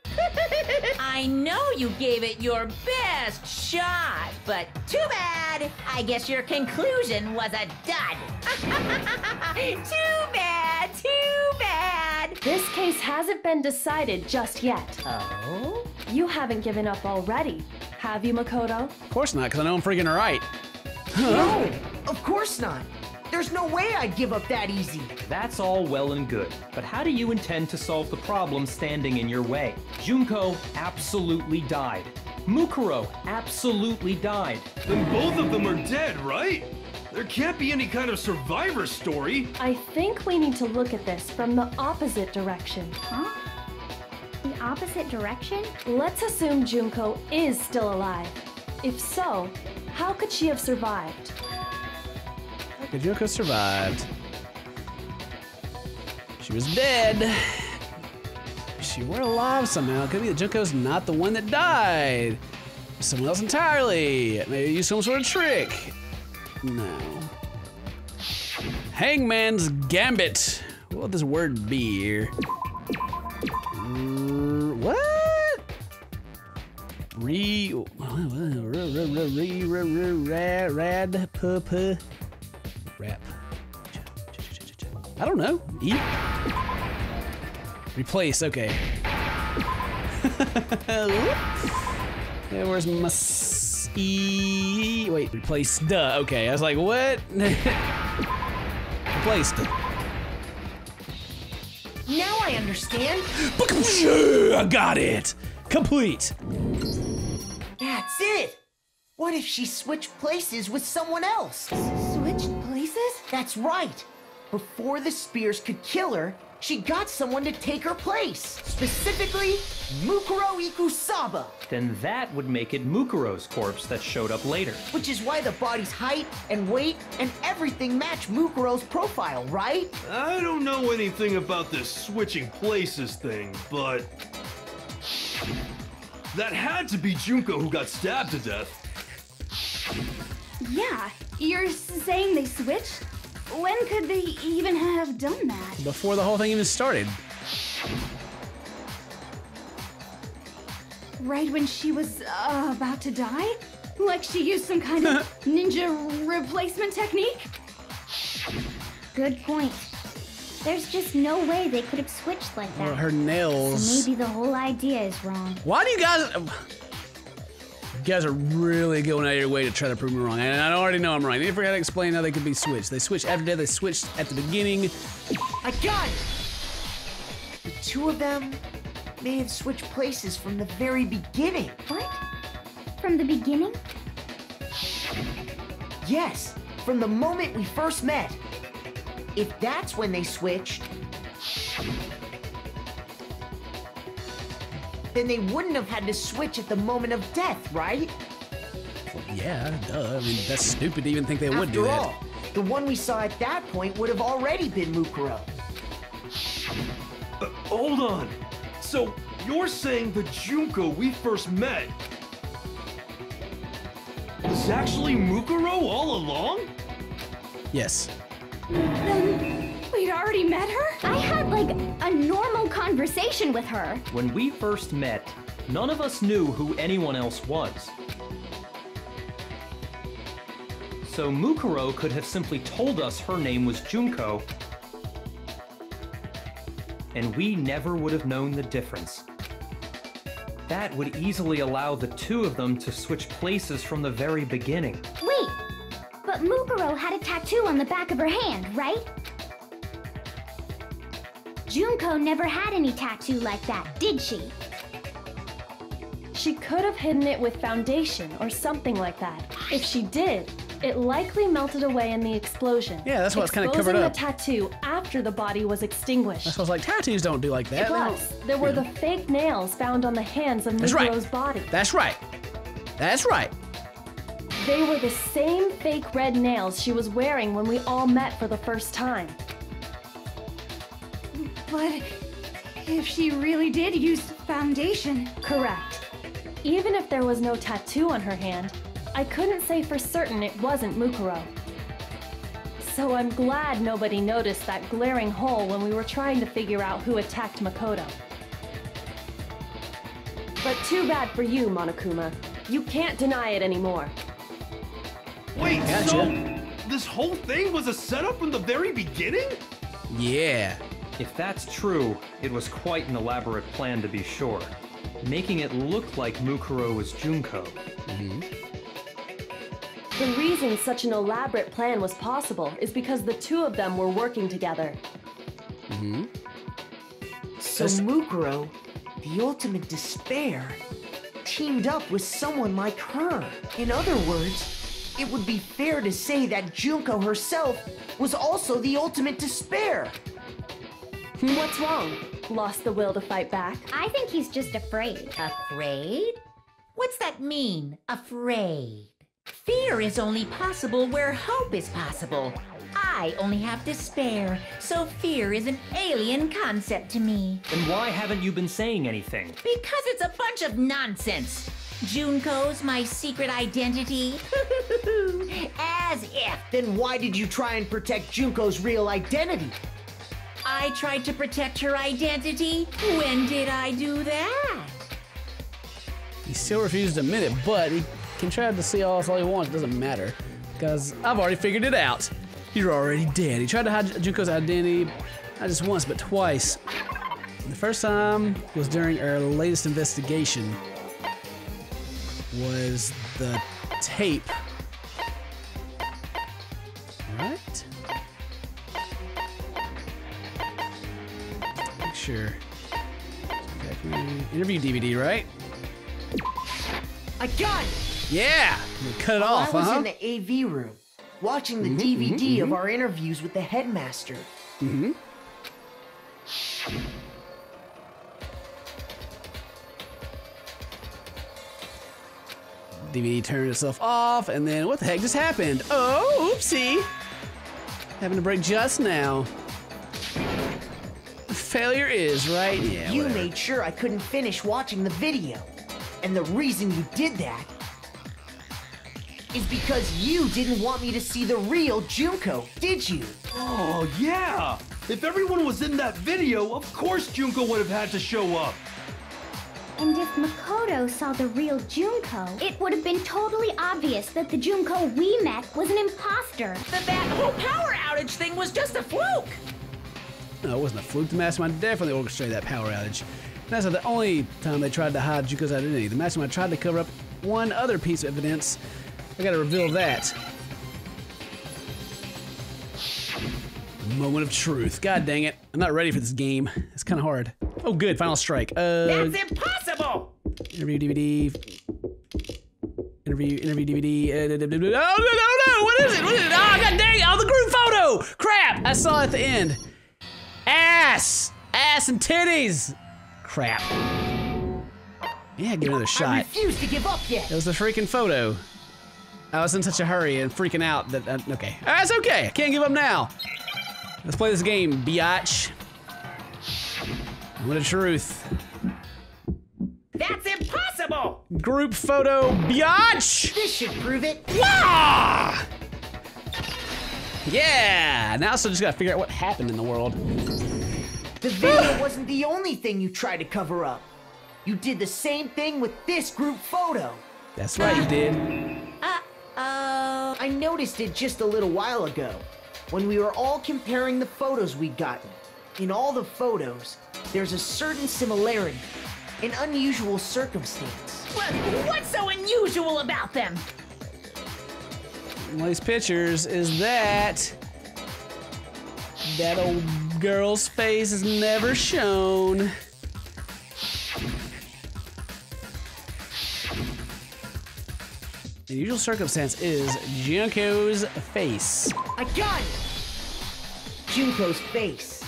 I know you gave it your best shot, but too bad. I guess your conclusion was a dud. too bad, too bad. This case hasn't been decided just yet. Oh? You haven't given up already, have you, Makoto? Of course not, because I know I'm freaking right. No, of course not. There's no way I'd give up that easy. That's all well and good, but how do you intend to solve the problem standing in your way? Junko absolutely died. Mukuro absolutely died. Then both of them are dead, right? There can't be any kind of survivor story. I think we need to look at this from the opposite direction. Huh? The opposite direction? Let's assume Junko is still alive. If so, how could she have survived? The Junko survived. She was dead. She were alive somehow. Could be that Junko's not the one that died. Someone else entirely. Maybe use some sort of trick. No. Hangman's Gambit. What would this word be here? Mm, what? Re. Re. Rad. Rad. Puh. Puh. Rap. I don't know. Replace. Okay. yeah, where's my e? Wait, replace. Duh. Okay, I was like, what? Replaced. Now I understand. I got it. Complete. That's it. What if she switched places with someone else? Switched places? That's right. Before the spears could kill her, she got someone to take her place. Specifically, Mukuro Ikusaba. Then that would make it Mukuro's corpse that showed up later. Which is why the body's height and weight and everything match Mukuro's profile, right? I don't know anything about this switching places thing, but. That had to be Junko who got stabbed to death. Yeah, you're saying they switched? When could they even have done that? Before the whole thing even started. Right when she was uh, about to die? Like she used some kind of ninja replacement technique? Good point. There's just no way they could have switched like that. Well, her So nails. maybe the whole idea is wrong. Why do you guys? You guys are really going out of your way to try to prove me wrong, and I already know I'm wrong. They forgot to explain how they could be switched. They switched after death. They switched at the beginning. I got it! The two of them may have switched places from the very beginning. What? From the beginning? Yes, from the moment we first met. If that's when they switched, then they wouldn't have had to switch at the moment of death, right? Yeah, duh. I mean, that's stupid to even think they would After do that. all, the one we saw at that point would have already been Mukuro. Uh, hold on. So, you're saying the Junko we first met was actually Mukuro all along? Yes. Then we'd already met her? I had like a normal conversation with her. When we first met, none of us knew who anyone else was. So Mukuro could have simply told us her name was Junko, and we never would have known the difference. That would easily allow the two of them to switch places from the very beginning. Wait, but Mukuro had a tattoo on the back of her hand, right? Junko never had any tattoo like that, did she? She could have hidden it with foundation or something like that. If she did, it likely melted away in the explosion. Yeah, that's why it's kinda covered exposing up. the tattoo after the body was extinguished. That's why I was like, tattoos don't do like that. They don't- Plus, there were the fake nails found on the hands of That's right. Body. That's right. That's right. They were the same fake red nails she was wearing when we all met for the first time. But if she really did use foundation, Correct. Even if there was no tattoo on her hand, I couldn't say for certain it wasn't Mukuro. So I'm glad nobody noticed that glaring hole when we were trying to figure out who attacked Makoto. But too bad for you, Monokuma. You can't deny it anymore. Wait, Gotcha. so this whole thing was a setup from the very beginning? Yeah. If that's true, it was quite an elaborate plan to be sure, making it look like Mukuro was Junko. Mm-hmm. The reason such an elaborate plan was possible is because the two of them were working together. Mm-hmm. So Mukuro, the ultimate despair, teamed up with someone like her. In other words, it would be fair to say that Junko herself was also the ultimate despair. What's wrong? Lost the will to fight back? I think he's just afraid. Afraid? What's that mean, afraid? Fear is only possible where hope is possible. I only have despair, so fear is an alien concept to me. Then why haven't you been saying anything? Because it's a bunch of nonsense. Junko's my secret identity. As if Then why did you try and protect Junko's real identity? I tried to protect her identity. When did I do that? He still refuses to admit it, but he can try to see all, all he wants. It doesn't matter. Because I've already figured it out. You're already dead. He tried to hide Junko's identity not just once, but twice. The first time was during our latest investigation. Was the tape. Sure. Interview DVD, right? I got it! Yeah! Cut it While off, I was huh? in the AV room, watching the mm-hmm, DVD mm-hmm. of our interviews with the headmaster. Mm-hmm. DVD turned itself off, and then what the heck just happened? Oh, oopsie! Having a break just now. Failure is, right? Yeah, you whatever. made sure I couldn't finish watching the video. And the reason you did that is because you didn't want me to see the real Junko, did you? Oh, yeah! If everyone was in that video, of course Junko would have had to show up. And if Makoto saw the real Junko, it would have been totally obvious that the Junko we met was an imposter. That that whole power outage thing was just a fluke. No, it wasn't a fluke. The Mastermind definitely orchestrated that power outage. That's not the only time they tried to hide Junko's identity. The Mastermind tried to cover up one other piece of evidence. I gotta reveal that. Moment of truth. God dang it. I'm not ready for this game. It's kind of hard. Oh, good. Final strike. Uh, That's impossible. interview DVD. Interview, interview DVD. Uh, oh, no, no, no. What is it? What is it? Oh, god dang it. Oh, the group photo. Crap. I saw it at the end. Ass. Ass and titties. Crap. Yeah, give it shot. I refuse to give up yet. It was the freaking photo. I was in such a hurry and freaking out that, uh, okay. That's okay. I can't give up now. Let's play this game, biatch. What a truth. That's impossible. Group photo, biatch! This should prove it. Ah! Yeah! Now, so just gotta figure out what happened in the world. The video wasn't the only thing you tried to cover up. You did the same thing with this group photo. That's right, you did. Uh-oh. I noticed it just a little while ago when we were all comparing the photos we'd gotten. In all the photos, there's a certain similarity, an unusual circumstance. What, what's so unusual about them? One of these pictures is that that old girl's face is never shown. The usual circumstance is Junko's face. I got it! Junko's face.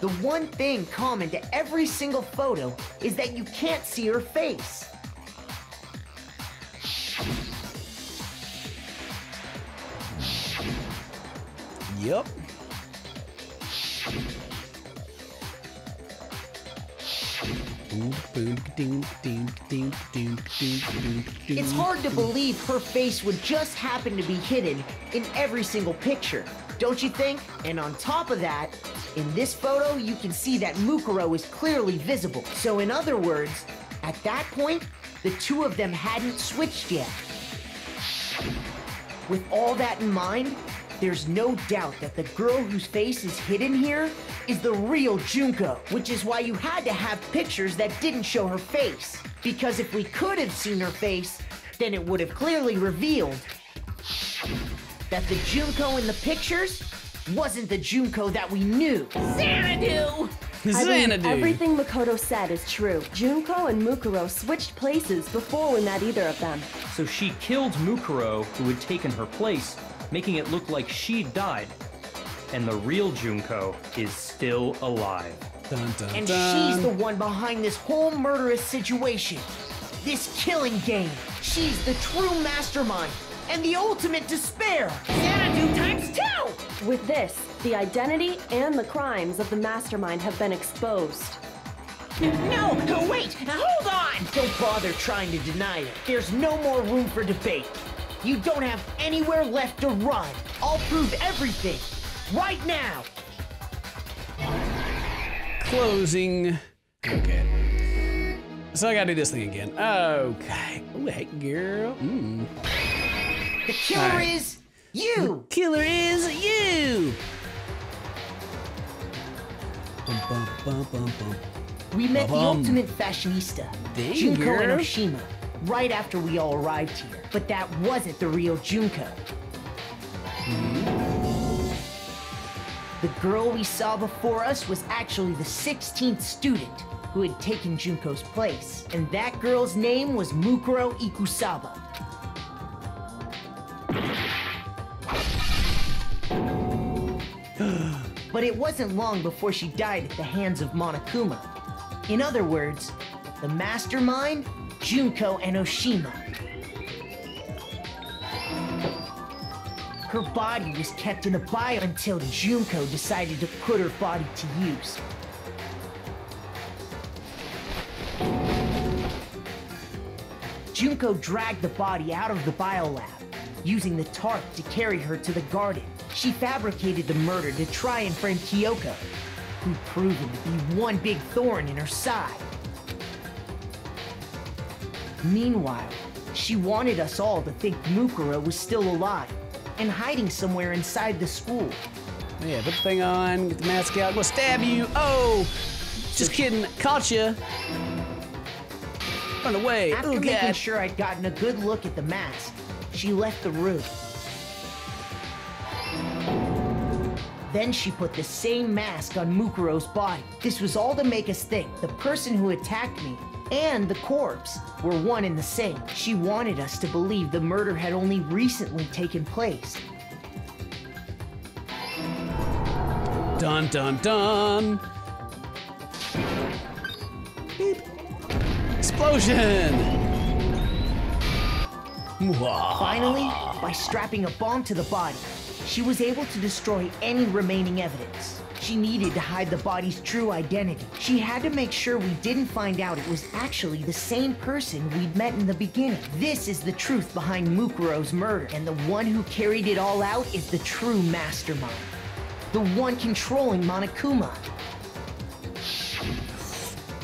The one thing common to every single photo is that you can't see her face. Yep. It's hard to believe her face would just happen to be hidden in every single picture, don't you think? And on top of that, in this photo, you can see that Mukuro is clearly visible. So, in other words, at that point, the two of them hadn't switched yet. With all that in mind, there's no doubt that the girl whose face is hidden here is the real Junko, which is why you had to have pictures that didn't show her face. Because if we could have seen her face, then it would have clearly revealed that the Junko in the pictures wasn't the Junko that we knew. Xanadu! I Xanadu. everything Makoto said is true. Junko and Mukuro switched places before we met either of them. So she killed Mukuro, who had taken her place, making it look like she'd died. And the real Junko is still alive. Dun, dun, And dun. she's the one behind this whole murderous situation. This killing game. She's the true mastermind and the ultimate despair. Xanadu times two! With this, the identity and the crimes of the mastermind have been exposed. No, no, wait, hold on! Don't bother trying to deny it. There's no more room for debate. You don't have anywhere left to run. I'll prove everything. Right now. Closing. Okay. So I gotta do this thing again. Okay. Oh, hey, girl. Mm. The killer All right. is you. The Killer is you. Bum, bum, bum, bum, bum. We met the Ba-bum. ultimate fashionista, Dang, Junko girl. Enoshima, right after we all arrived here. But that wasn't the real Junko. The girl we saw before us was actually the 16th student who had taken Junko's place. And that girl's name was Mukuro Ikusaba. but it wasn't long before she died at the hands of Monokuma. In other words, the mastermind, Junko Enoshima. Her body was kept in a bio until Junko decided to put her body to use. Junko dragged the body out of the biolab, using the tarp to carry her to the garden. She fabricated the murder to try and frame Kyoko, who proven to be one big thorn in her side. Meanwhile, she wanted us all to think Mukuro was still alive and hiding somewhere inside the school. Yeah, put the thing on, get the mask out, we'll stab you. Oh! Just kidding, caught you. Run away. After oh, making God. sure I'd gotten a good look at the mask, she left the room. Then she put the same mask on Mukuro's body. This was all to make us think the person who attacked me and the corpse were one and the same. She wanted us to believe the murder had only recently taken place. Dun dun dun. Beep. Explosion. Mwah. Finally, by strapping a bomb to the body, she was able to destroy any remaining evidence. She needed to hide the body's true identity. She had to make sure we didn't find out it was actually the same person we'd met in the beginning. This is the truth behind Mukuro's murder, and the one who carried it all out is the true mastermind. The one controlling Monokuma.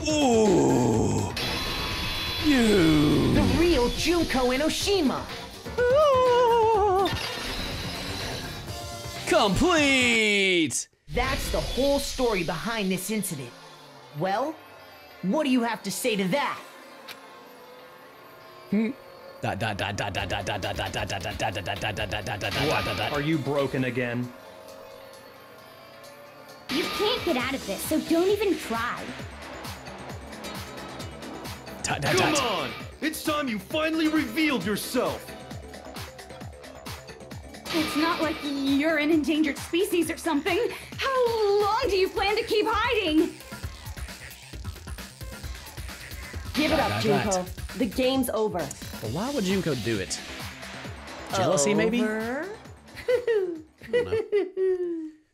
Ooh. You. The real Junko Enoshima. Complete. That's the whole story behind this incident. Well, what do you have to say to that? Hmm. What? Are you broken again? You can't get out of this, so don't even try. Come on! It's time you finally revealed yourself! It's not like you're an endangered species or something. How long do you plan to keep hiding? Give it up, Dot, dot, Junko. dot. The game's over. But why would Junko do it? Jealousy, maybe? Over? don't.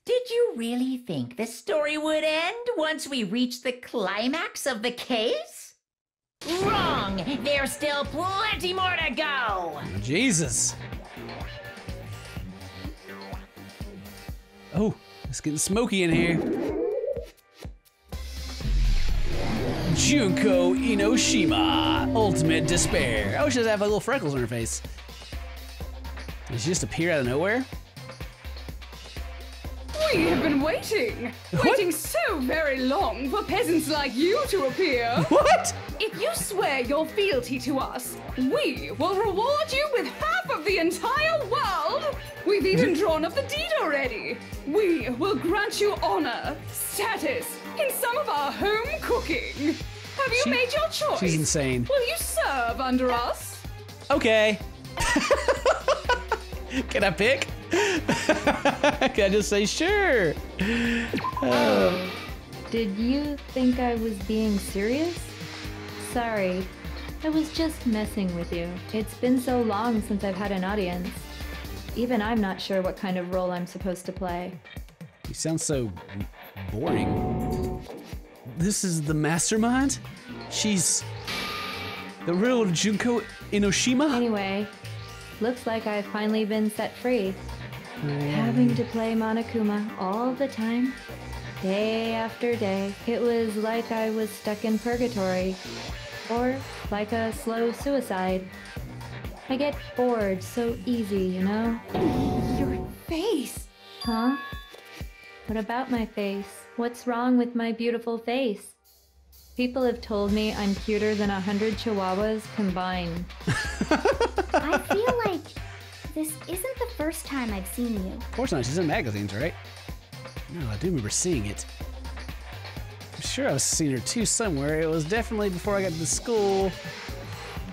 Did you really think the story would end once we reached the climax of the case? Wrong! There's still plenty more to go! Jesus. Oh, it's getting smoky in here. Junko Enoshima, Ultimate Despair. Oh, she does have like, little freckles on her face. Did she just appear out of nowhere? We have been waiting. Waiting so very long for peasants like you to appear. What? If you swear your fealty to us, we will reward you with half of the entire world. We've even drawn up the deed already. We will grant you honor, status, in some of our home cooking. Have you She- made your choice? she's insane. Will you serve under us? Okay. Can I pick? Can I just say sure? Uh, Did you think I was being serious? Sorry. I was just messing with you. It's been so long since I've had an audience. Even I'm not sure what kind of role I'm supposed to play. you sound so boring. This is the mastermind? She's the real Junko Enoshima? Anyway, looks like I've finally been set free. Having to play Monokuma all the time, day after day. It was like I was stuck in purgatory, or like a slow suicide. I get bored so easy, you know? Your face. Huh? What about my face? What's wrong with my beautiful face? People have told me I'm cuter than a hundred chihuahuas combined. I feel like this isn't the first time I've seen you. Of course not. She's in magazines, right? No, I do remember seeing it. I'm sure I've seen her too somewhere. It was definitely before I got to school.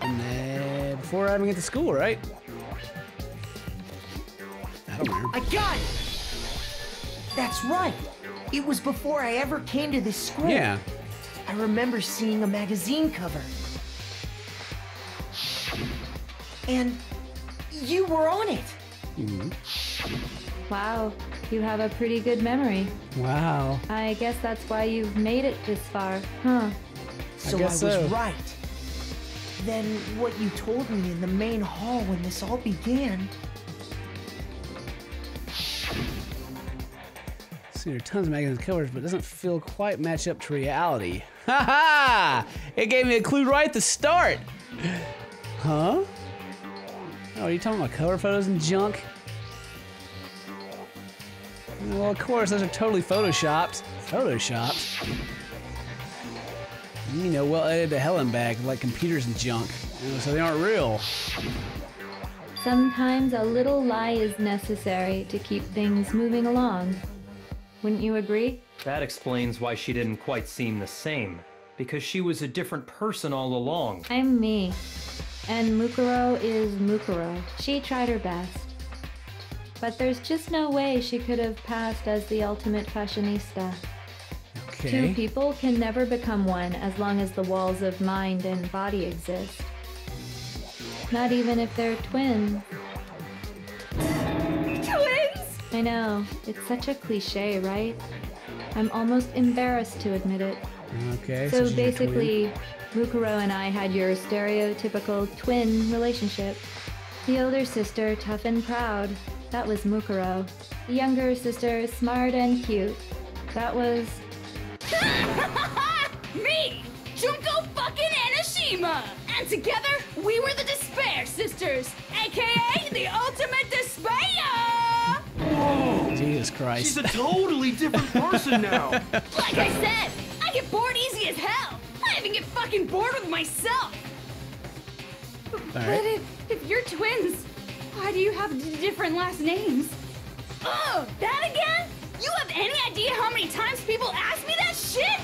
And then before I even get to school, right? I don't remember. I got it! That's right. It was before I ever came to this school. Yeah. I remember seeing a magazine cover. And you were on it. Mhm. Wow, you have a pretty good memory. Wow. I guess that's why you've made it this far, huh? So I, guess was so. right. Then what you told me in the main hall when this all began. There are tons of magazine covers, but doesn't feel quite match up to reality. Ha ha! It gave me a clue right at the start. Huh? Oh, are you talking about cover photos and junk? Well, of course, those are totally photoshopped. Photoshopped? You know, well edited to hell and back, like computers and junk. You know, so they aren't real. Sometimes a little lie is necessary to keep things moving along. Wouldn't you agree? That explains why she didn't quite seem the same. Because she was a different person all along. I'm me. And Mukuro is Mukuro. She tried her best. But there's just no way she could have passed as the ultimate fashionista. Two people can never become one as long as the walls of mind and body exist. Not even if they're twins. I know, it's such a cliche, right? I'm almost embarrassed to admit it. Okay. So she's your twin. basically, Mukuro and I had your stereotypical twin relationship. The older sister, tough and proud. That was Mukuro. The younger sister, smart and cute. That was. Me! Junko fucking Enoshima! And together, we were the Despair Sisters, aka the Ultimate Despair! Jesus Christ. She's a totally different person now. Like I said, I get bored easy as hell! I even get fucking bored with myself! But Alright. if, if you're twins, why do you have d- different last names? Oh, that again? You have any idea how many times people ask me that shit?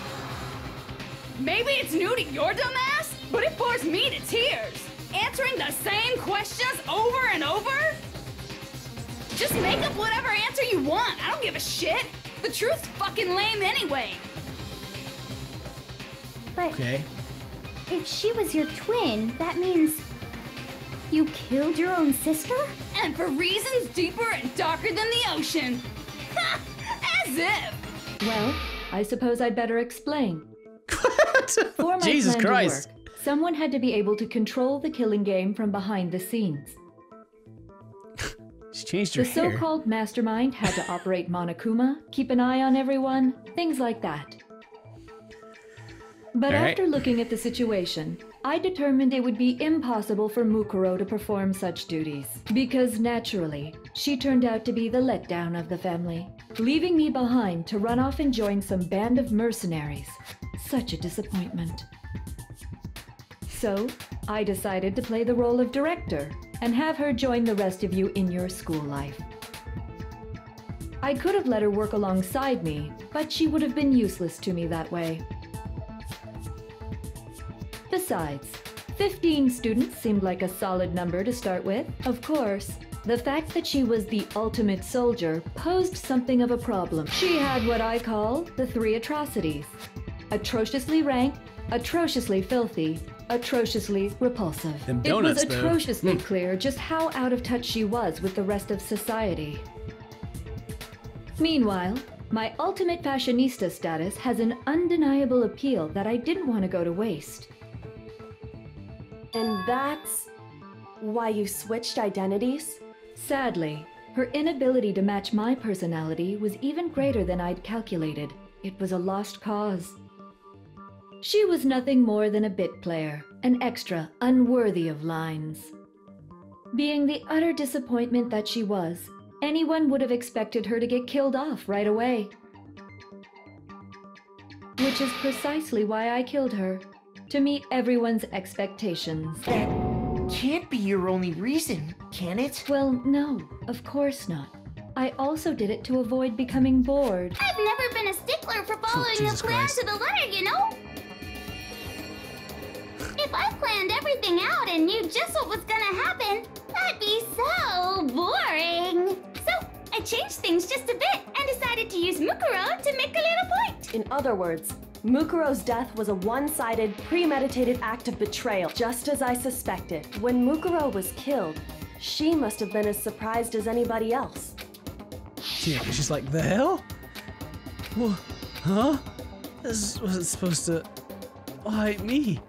Maybe it's new to your dumb ass, but it bores me to tears. Answering the same questions over and over? Just make up whatever answer you want. I don't give a shit. The truth's fucking lame anyway. But Okay. if she was your twin, that means you killed your own sister? And for reasons deeper and darker than the ocean. Ha! As if. Well, I suppose I'd better explain. For my Jesus plan Christ. to work, someone had to be able to control the killing game from behind the scenes. She changed her The hair. so-called mastermind had to operate Monokuma, keep an eye on everyone, things like that. But right. after looking at the situation, I determined it would be impossible for Mukuro to perform such duties. Because naturally, she turned out to be the letdown of the family, leaving me behind to run off and join some band of mercenaries. Such a disappointment. So, I decided to play the role of director and have her join the rest of you in your school life. I could have let her work alongside me, but she would have been useless to me that way. Besides, 15 students seemed like a solid number to start with. Of course, the fact that she was the ultimate soldier posed something of a problem. She had what I call the three atrocities atrociously rank, atrociously filthy, atrociously repulsive. Them it was donuts, though. atrociously hmm. clear just how out of touch she was with the rest of society. Meanwhile, my ultimate fashionista status has an undeniable appeal that I didn't want to go to waste. And that's why you switched identities? Sadly, her inability to match my personality was even greater than I'd calculated. It was a lost cause. She was nothing more than a bit player, an extra unworthy of lines. Being the utter disappointment that she was, anyone would have expected her to get killed off right away. Which is precisely why I killed her, to meet everyone's expectations. That can't be your only reason, can it? Well, no, of course not. I also did it to avoid becoming bored. I've never been a stickler for following Jesus the plan Christ. to the letter, you know? If I planned everything out and knew just what was gonna happen, that'd be so boring. So I changed things just a bit and decided to use Mukuro to make a little point. In other words, Mukuro's death was a one-sided, premeditated act of betrayal, just as I suspected. When Mukuro was killed, she must have been as surprised as anybody else. Yeah, 'cause she's like, the hell? Wha- Huh? This wasn't supposed to. Why me?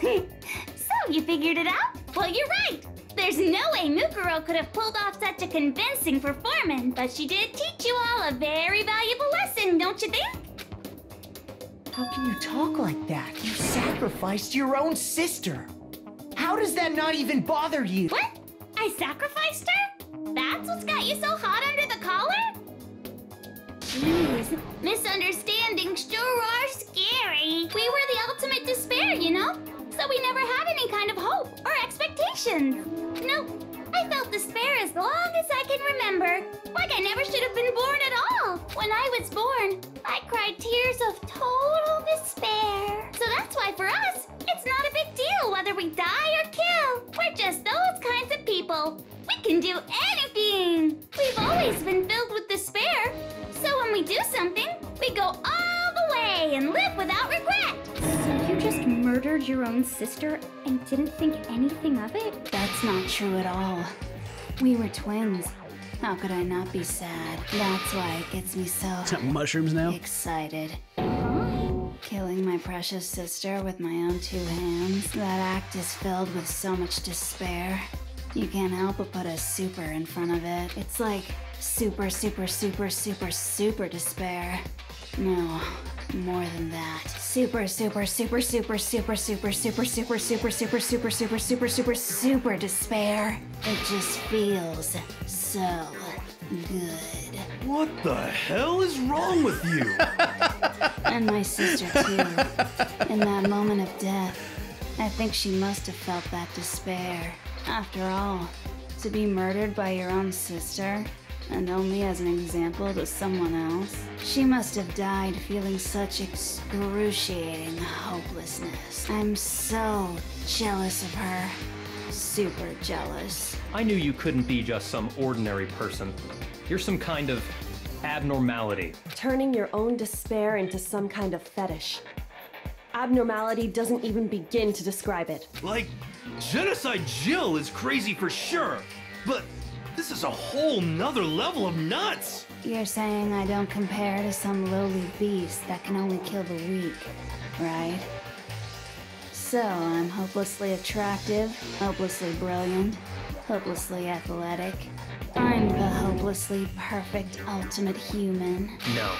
So you figured it out? Well, you're right. There's no way Mukuro could have pulled off such a convincing performance, but she did teach you all a very valuable lesson, don't you think? How can you talk like that? You sacrificed your own sister. How does that not even bother you? What? I sacrificed her? That's what's got you so hot under the collar? Jeez, misunderstandings sure are scary. We were the ultimate despair, you know? So we never had any kind of hope or expectations. Nope. I felt despair as long as I can remember. Like I never should have been born at all. When I was born, I cried tears of total despair. So that's why for us, it's not a big deal whether we die or kill. We're just those of. We can do anything. We've always been filled with despair. So when we do something, we go all the way and live without regret. So you just murdered your own sister and didn't think anything of it? That's not true at all. We were twins. How could I not be sad? That's why it gets me so Mushrooms now? excited. Killing my precious sister with my own two hands, that act is filled with so much despair. You can't help but put a super in front of it. It's like super, super, super, super, super despair. No, more than that. Super, super, super, super, super, super, super, super, super, super, super, super, super, super, super despair. It just feels so good. What the hell is wrong with you? And my sister, too. In that moment of death, I think she must have felt that despair. After all, to be murdered by your own sister, and only as an example to someone else, she must have died feeling such excruciating hopelessness. I'm so jealous of her. Super jealous. I knew you couldn't be just some ordinary person. You're some kind of abnormality. Turning your own despair into some kind of fetish. Abnormality doesn't even begin to describe it. Like, Genocide Jill is crazy for sure, but this is a whole nother level of nuts! You're saying I don't compare to some lowly beast that can only kill the weak, right? So I'm hopelessly attractive, hopelessly brilliant, hopelessly athletic. I'm the hopelessly perfect ultimate human. No.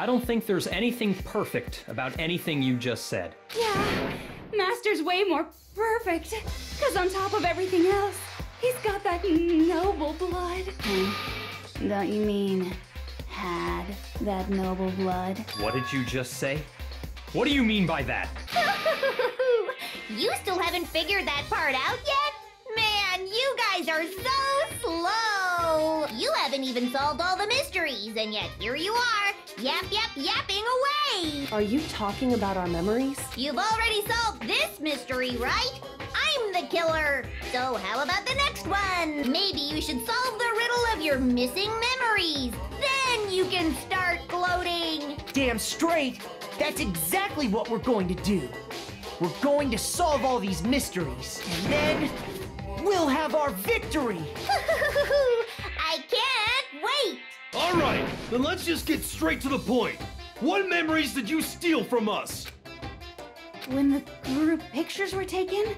I don't think there's anything perfect about anything you just said. Yeah, Master's way more perfect. Because on top of everything else, he's got that noble blood. Hmm. Don't you mean had that noble blood? What did you just say? What do you mean by that? you still haven't figured that part out yet? Man, you guys are so slow! You haven't even solved all the mysteries, and yet here you are, yap yap yapping away! Are you talking about our memories? You've already solved this mystery, right? I'm the killer! So how about the next one? Maybe you should solve the riddle of your missing memories. Then you can start gloating! Damn straight! That's exactly what we're going to do. We're going to solve all these mysteries, and then we'll have our victory! I can't wait! Alright, then let's just get straight to the point. What memories did you steal from us? When the group pictures were taken,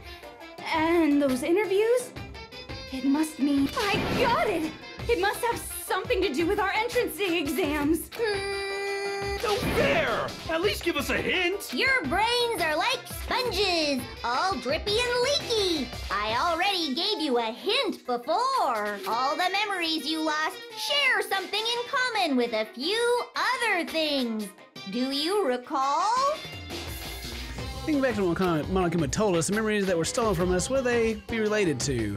and those interviews, it must mean. I got it! It must have something to do with our entrance exams. Hmm. No fair! At least give us a hint! Your brains are like sponges, all drippy and leaky. I already gave you a hint before. All the memories you lost share something in common with a few other things. Do you recall? Thinking back to what Mono- Monokuma told us, the memories that were stolen from us, what would they be related to?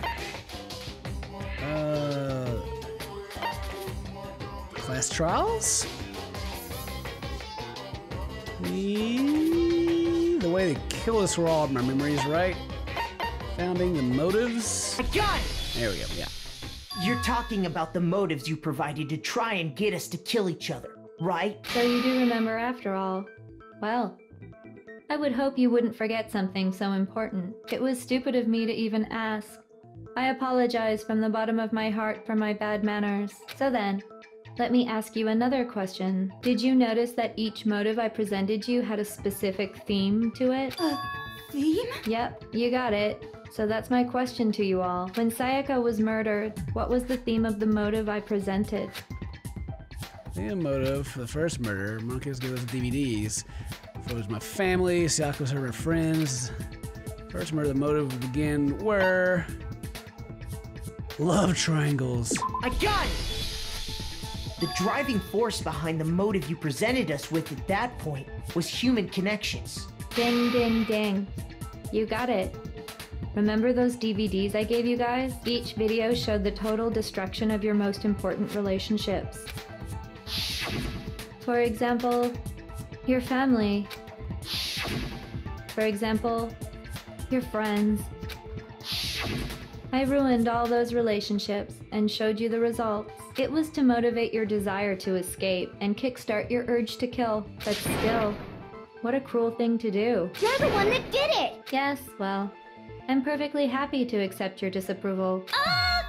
Uh, class trials? The, the way they kill us were all my memories, right? Founding the motives. I got it! There we go, yeah. You're talking about the motives you provided to try and get us to kill each other, right? So you do remember after all. Well, I would hope you wouldn't forget something so important. It was stupid of me to even ask. I apologize from the bottom of my heart for my bad manners. So then, let me ask you another question. Did you notice that each motive I presented you had a specific theme to it? A theme? Yep, you got it. So that's my question to you all. When Sayaka was murdered, what was the theme of the motive I presented? The motive for the first murder, Monkeys was giving us DVDs. If it was my family, Sayaka was her friends. First murder, the motive would begin were love triangles. I got it! The driving force behind the motive you presented us with at that point was human connections. Ding, ding, ding. You got it. Remember those DVDs I gave you guys? Each video showed the total destruction of your most important relationships. For example, your family. For example, your friends. I ruined all those relationships and showed you the results. It was to motivate your desire to escape and kickstart your urge to kill. But still, what a cruel thing to do. You're the one that did it! Yes, well, I'm perfectly happy to accept your disapproval.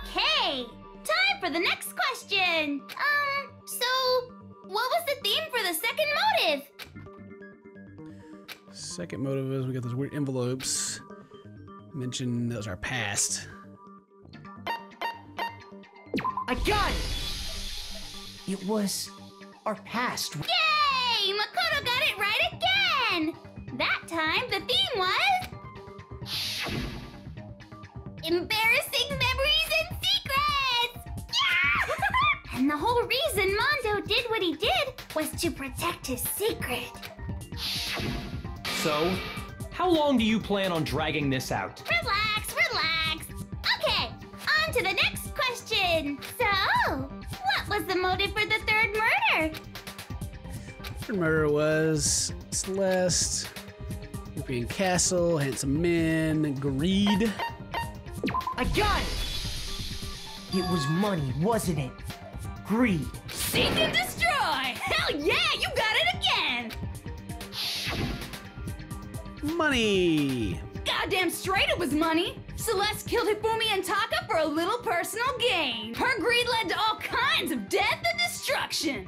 Okay! Time for the next question! Um, so, what was the theme for the second motive? Second motive is we got those weird envelopes. Mention those are past. I got it! It was our past. Yay! Makoto got it right again! That time the theme was. Embarrassing memories and secrets! Yeah! and the whole reason Mondo did what he did was to protect his secret. So, how long do you plan on dragging this out? Relax, relax. Okay, on to the next question. So, what was the motive for the third murder? Third murder was Celeste, European Castle, Handsome Men, Greed. I got it! It was money, wasn't it? Greed. Seek and destroy! Hell yeah, you got it again! Money! Goddamn straight it was money! Celeste killed Hifumi and Taka for a little personal gain. Her greed led to all kinds of death and destruction.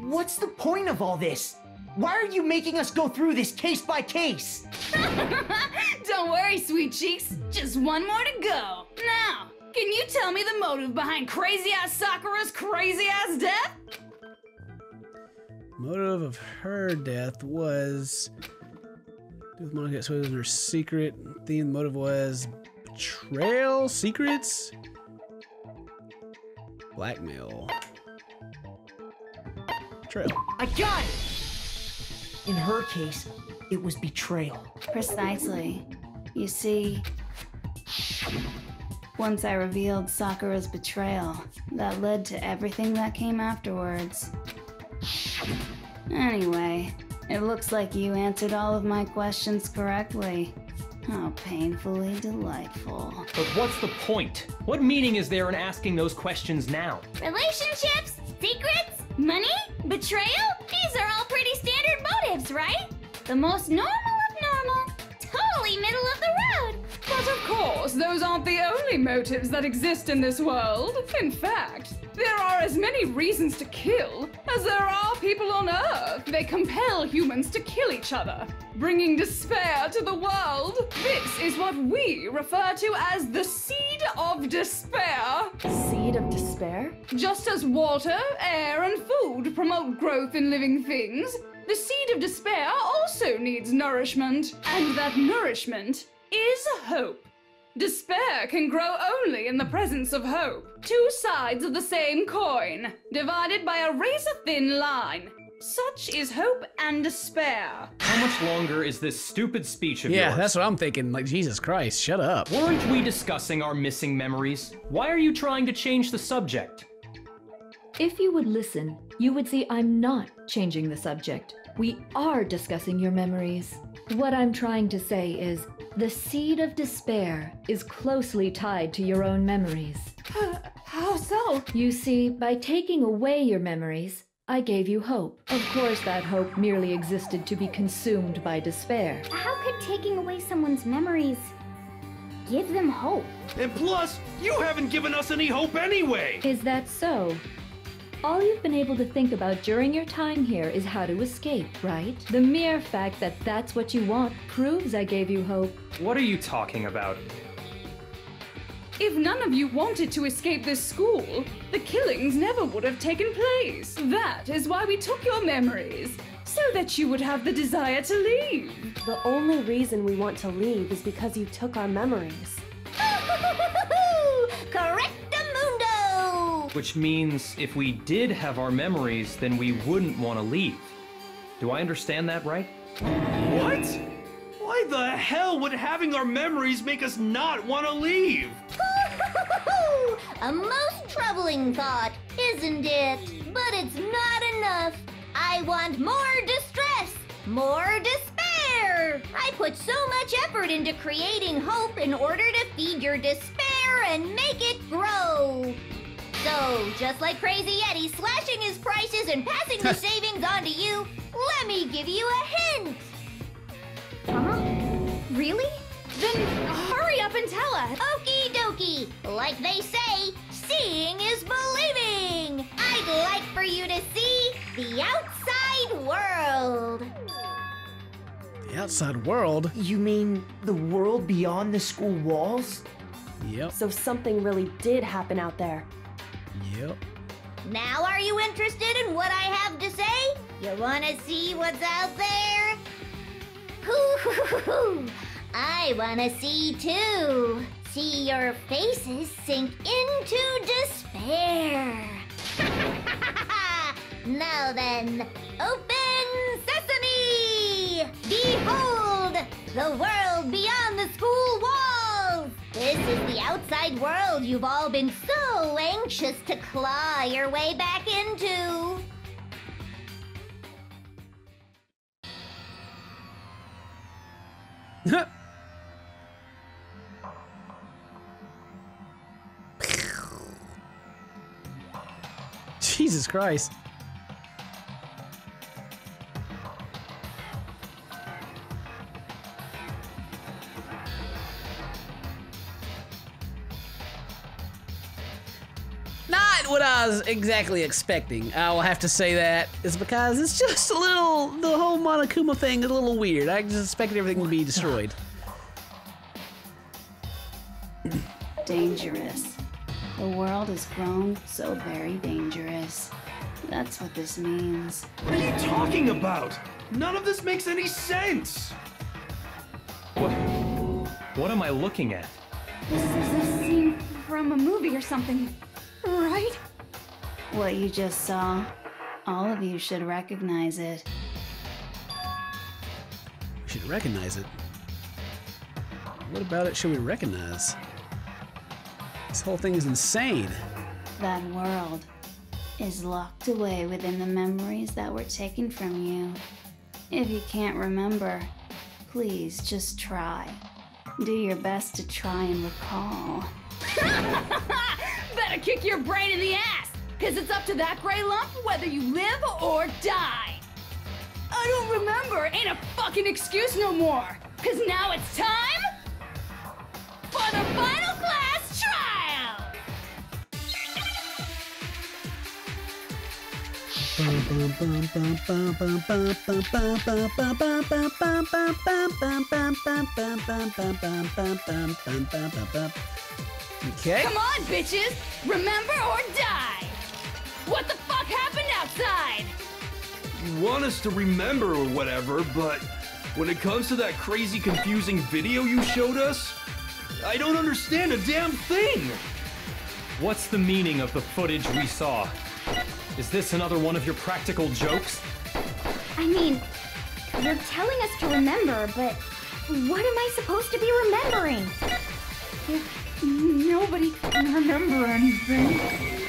What's the point of all this? Why are you making us go through this case by case? Don't worry, sweet cheeks. Just one more to go. Now, can you tell me the motive behind crazy ass Sakura's crazy ass death? Motive of her death was with Monica so it was her secret. Theme motive was betrayal, secrets, blackmail. Betrayal. I got it! In her case, it was betrayal. Precisely. You see, once I revealed Sakura's betrayal, that led to everything that came afterwards. Anyway, it looks like you answered all of my questions correctly. How painfully delightful. But what's the point? What meaning is there in asking those questions now? Relationships? Secrets? Money? Betrayal? These are all pretty standard motives, right? The most normal of normal. Totally middle of the road. But of course, those aren't the only motives that exist in this world. In fact, there are as many reasons to kill as there are people on Earth. They compel humans to kill each other, bringing despair to the world. This is what we refer to as the seed of despair. Seed of despair? Just as water, air, and food promote growth in living things, the seed of despair also needs nourishment. And that nourishment is hope. Despair can grow only in the presence of hope. Two sides of the same coin, divided by a razor thin line. Such is hope and despair. How much longer is this stupid speech of Yeah, yours? Yeah, that's what I'm thinking. Like, Jesus Christ, shut up. Weren't we discussing our missing memories? Why are you trying to change the subject? If you would listen, you would see I'm not changing the subject. We are discussing your memories. What I'm trying to say is the seed of despair is closely tied to your own memories. How so? You see, by taking away your memories, I gave you hope. Of course, that hope merely existed to be consumed by despair. How could taking away someone's memories give them hope? And plus, you haven't given us any hope anyway! Is that so? All you've been able to think about during your time here is how to escape, right? The mere fact that that's what you want proves I gave you hope. What are you talking about? If none of you wanted to escape this school, the killings never would have taken place. That is why we took your memories, so that you would have the desire to leave. The only reason we want to leave is because you took our memories. Correctamundo! Which means if we did have our memories, then we wouldn't want to leave. Do I understand that right? What? Why the hell would having our memories make us not want to leave? A most troubling thought, isn't it? But it's not enough. I want more distress, more despair. I put so much effort into creating hope in order to feed your despair and make it grow. So, just like Crazy Eddie slashing his prices and passing the savings on to you, let me give you a hint. Huh? Really? Then hurry up and tell us. Okie dokie. Like they say, seeing is believing. I'd like for you to see the outside world. The outside world? You mean the world beyond the school walls? Yep. So something really did happen out there. Yep. Now, are you interested in what I have to say? You want to see what's out there? Hoo-hoo-hoo-hoo. I want to see too. See your faces sink into despair. now then, open sesame! Behold, the world beyond the school walls! This is the outside world you've all been so anxious to claw your way back into. Jesus Christ. I was exactly expecting. I will have to say that is because it's just a little, the whole Monokuma thing is a little weird. I just expected everything to be destroyed. Dangerous. The world has grown so very dangerous. That's what this means. What are you talking about? None of this makes any sense. What? What am I looking at? This is a scene from a movie or something, right? What you just saw, all of you should recognize it. We should recognize it. What about it should we recognize? This whole thing is insane. That world is locked away within the memories that were taken from you. If you can't remember, please just try. Do your best to try and recall. Better kick your brain in the ass, because it's up to that gray lump whether you live or die. I don't remember ain't a fucking excuse no more, because now it's time for the final class trial! Okay. Come on, bitches! Remember or die! What the fuck happened outside? You want us to remember or whatever, but when it comes to that crazy confusing video you showed us, I don't understand a damn thing. What's the meaning of the footage we saw? Is this another one of your practical jokes? I mean, you're telling us to remember, but what am I supposed to be remembering? Nobody can remember anything.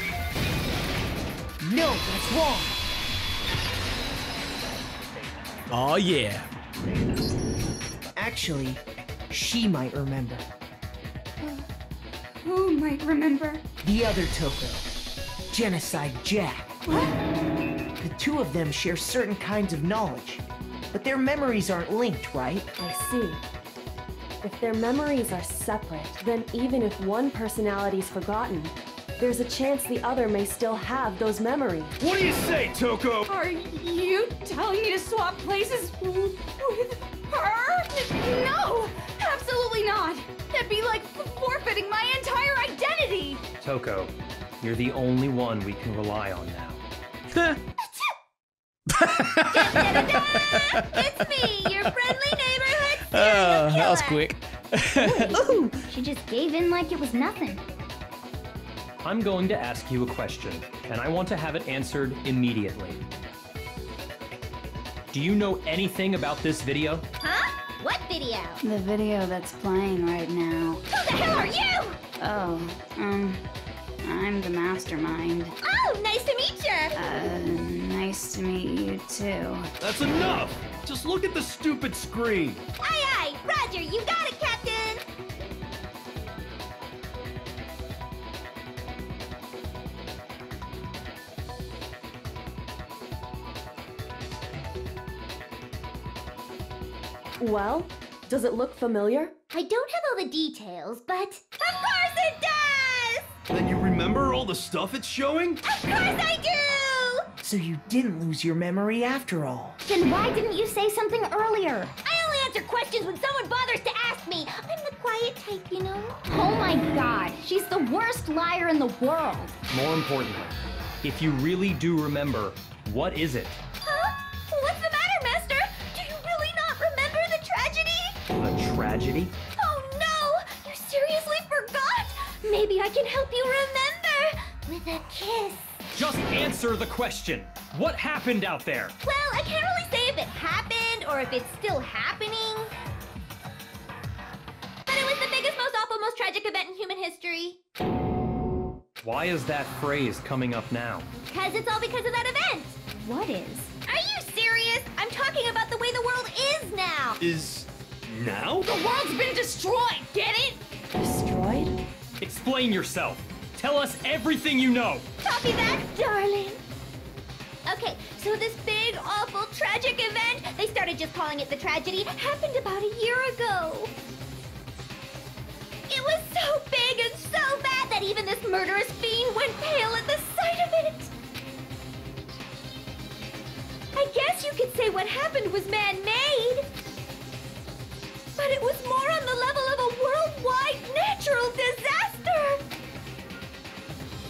No, that's wrong. Oh yeah. Actually, she might remember. Who might remember? The other Toko, Genocide Jack. What? The two of them share certain kinds of knowledge, but their memories aren't linked, right? I see. If their memories are separate, then even if one personality's forgotten, there's a chance the other may still have those memories. What do you say, Toko? Are you telling me to swap places with her? No, absolutely not. That'd be like forfeiting my entire identity. Toko, you're the only one we can rely on now. It's me, your friendly neighborhood Oh, serial that was quick. Ooh, she just gave in like it was nothing. I'm going to ask you a question, and I want to have it answered immediately. Do you know anything about this video? Huh? What video? The video that's playing right now. Who the hell are you? Oh, um, I'm the mastermind. Oh, nice to meet you. Uh, nice to meet you too. That's enough! Just look at the stupid screen! Aye, aye, Roger, you got it, Captain. Well, does it look familiar? I don't have all the details, but of course it does. Then you remember all the stuff it's showing? Of course I do. So you didn't lose your memory after all. Then why didn't you say something earlier? I only answer questions when someone bothers to ask me. I'm the quiet type, you know. Oh my God, she's the worst liar in the world. More importantly, if you really do remember, what is it? Huh? Tragedy? Oh no! You seriously forgot? Maybe I can help you remember with a kiss. Just answer the question. What happened out there? Well, I can't really say if it happened or if it's still happening. But it was the biggest, most awful, most tragic event in human history. Why is that phrase coming up now? Because it's all because of that event. What is? Are you serious? I'm talking about the way the world is now. Is now? The world's been destroyed. Get it? Destroyed? Explain yourself. Tell us everything you know. Copy that, darling. Okay, so this big, awful, tragic event, they started just calling it the tragedy, happened about a year ago. It was so big and so bad that even this murderous fiend went pale at the sight of it. I guess you could say what happened was man-made. But it was more on the level of a worldwide natural disaster.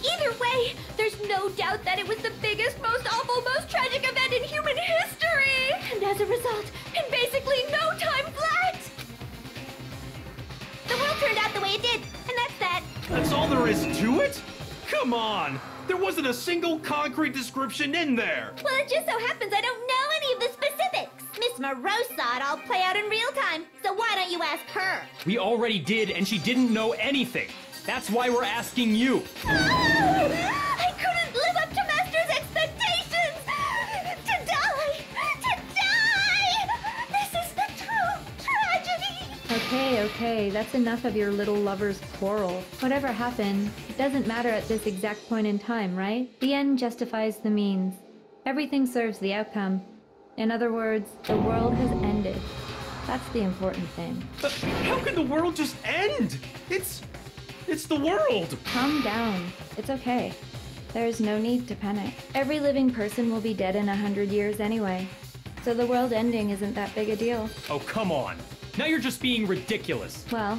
Either way, there's no doubt that it was the biggest, most awful, most tragic event in human history! And as a result, in basically no time flat! The world turned out the way it did, and that's that. That's all there is to it? Come on! There wasn't a single concrete description in there! Well, it just so happens I don't know any of this. Miss Moreau saw it all play out in real time, so why don't you ask her? We already did, and she didn't know anything. That's why we're asking you. Oh, I couldn't live up to Master's expectations! To die! To die! This is the true tragedy! Okay, okay, that's enough of your little lover's quarrel. Whatever happened, it doesn't matter at this exact point in time, right? The end justifies the means. Everything serves the outcome. In other words, the world has ended. That's the important thing. But how can the world just end? It's. It's the world! Calm down. It's okay. There's no need to panic. Every living person will be dead in a hundred years anyway. So the world ending isn't that big a deal. Oh, come on. Now you're just being ridiculous. Well,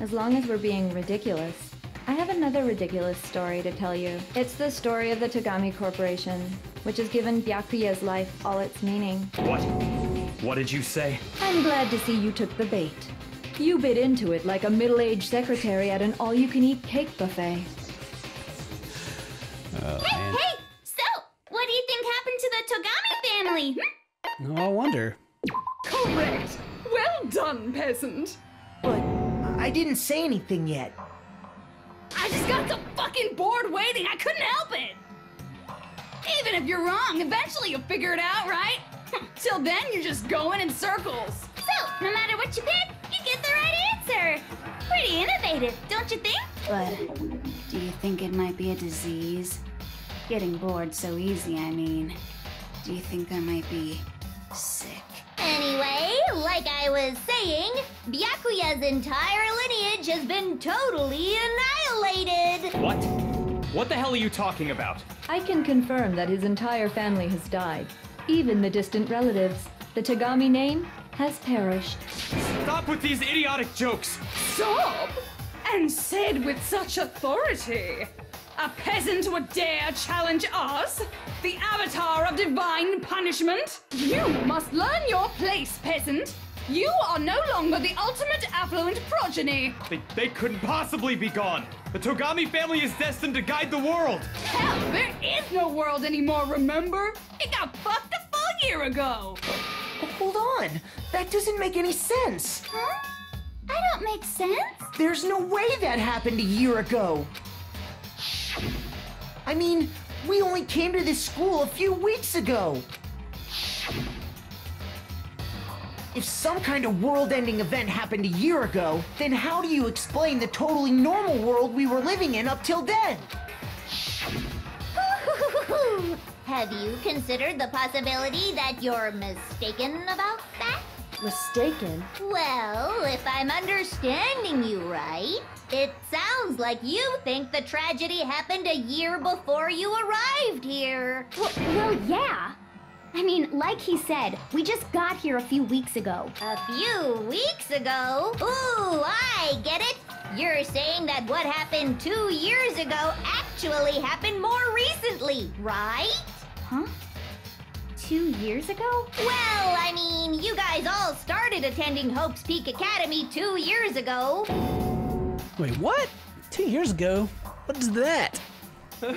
as long as we're being ridiculous. I have another ridiculous story to tell you. It's the story of the Togami Corporation, which has given Byakuya's life all its meaning. What? What did you say? I'm glad to see you took the bait. You bit into it like a middle-aged secretary at an all-you-can-eat cake buffet. Oh, Hey, man. hey! So, what do you think happened to the Togami family? Hmm? No wonder. Correct. Well done, peasant. But I didn't say anything yet. I just got so fucking bored waiting, I couldn't help it. Even if you're wrong, eventually you'll figure it out, right? Till then, you're just going in circles. So, no matter what you pick, you get the right answer. Pretty innovative, don't you think? But do you think it might be a disease? Getting bored so easy, I mean. Do you think I might be sick? Anyway, like I was saying, Byakuya's entire lineage has been totally annihilated. What? What the hell are you talking about? I can confirm that his entire family has died. Even the distant relatives. The Togami name has perished. Stop with these idiotic jokes! Stop! And said with such authority. A peasant would dare challenge us? The avatar of divine punishment? You must learn your place, peasant. You are no longer the ultimate affluent progeny. They, they couldn't possibly be gone! The Togami family is destined to guide the world! Hell, there is no world anymore, remember? It got fucked a full year ago. Hold on. That doesn't make any sense. Huh? I don't make sense. There's no way that happened a year ago. I mean, we only came to this school a few weeks ago. If some kind of world-ending event happened a year ago, then how do you explain the totally normal world we were living in up till then? Have you considered the possibility that you're mistaken about that? Mistaken? Well, if I'm understanding you right, it sounds like you think the tragedy happened a year before you arrived here. Well, well, yeah. I mean, like he said, we just got here a few weeks ago. A few weeks ago? Ooh, I get it. You're saying that what happened two years ago actually happened more recently, right? Huh? Two years ago? Well, I mean, you guys all started attending Hope's Peak Academy two years ago. Wait, what? Two years ago? What is that?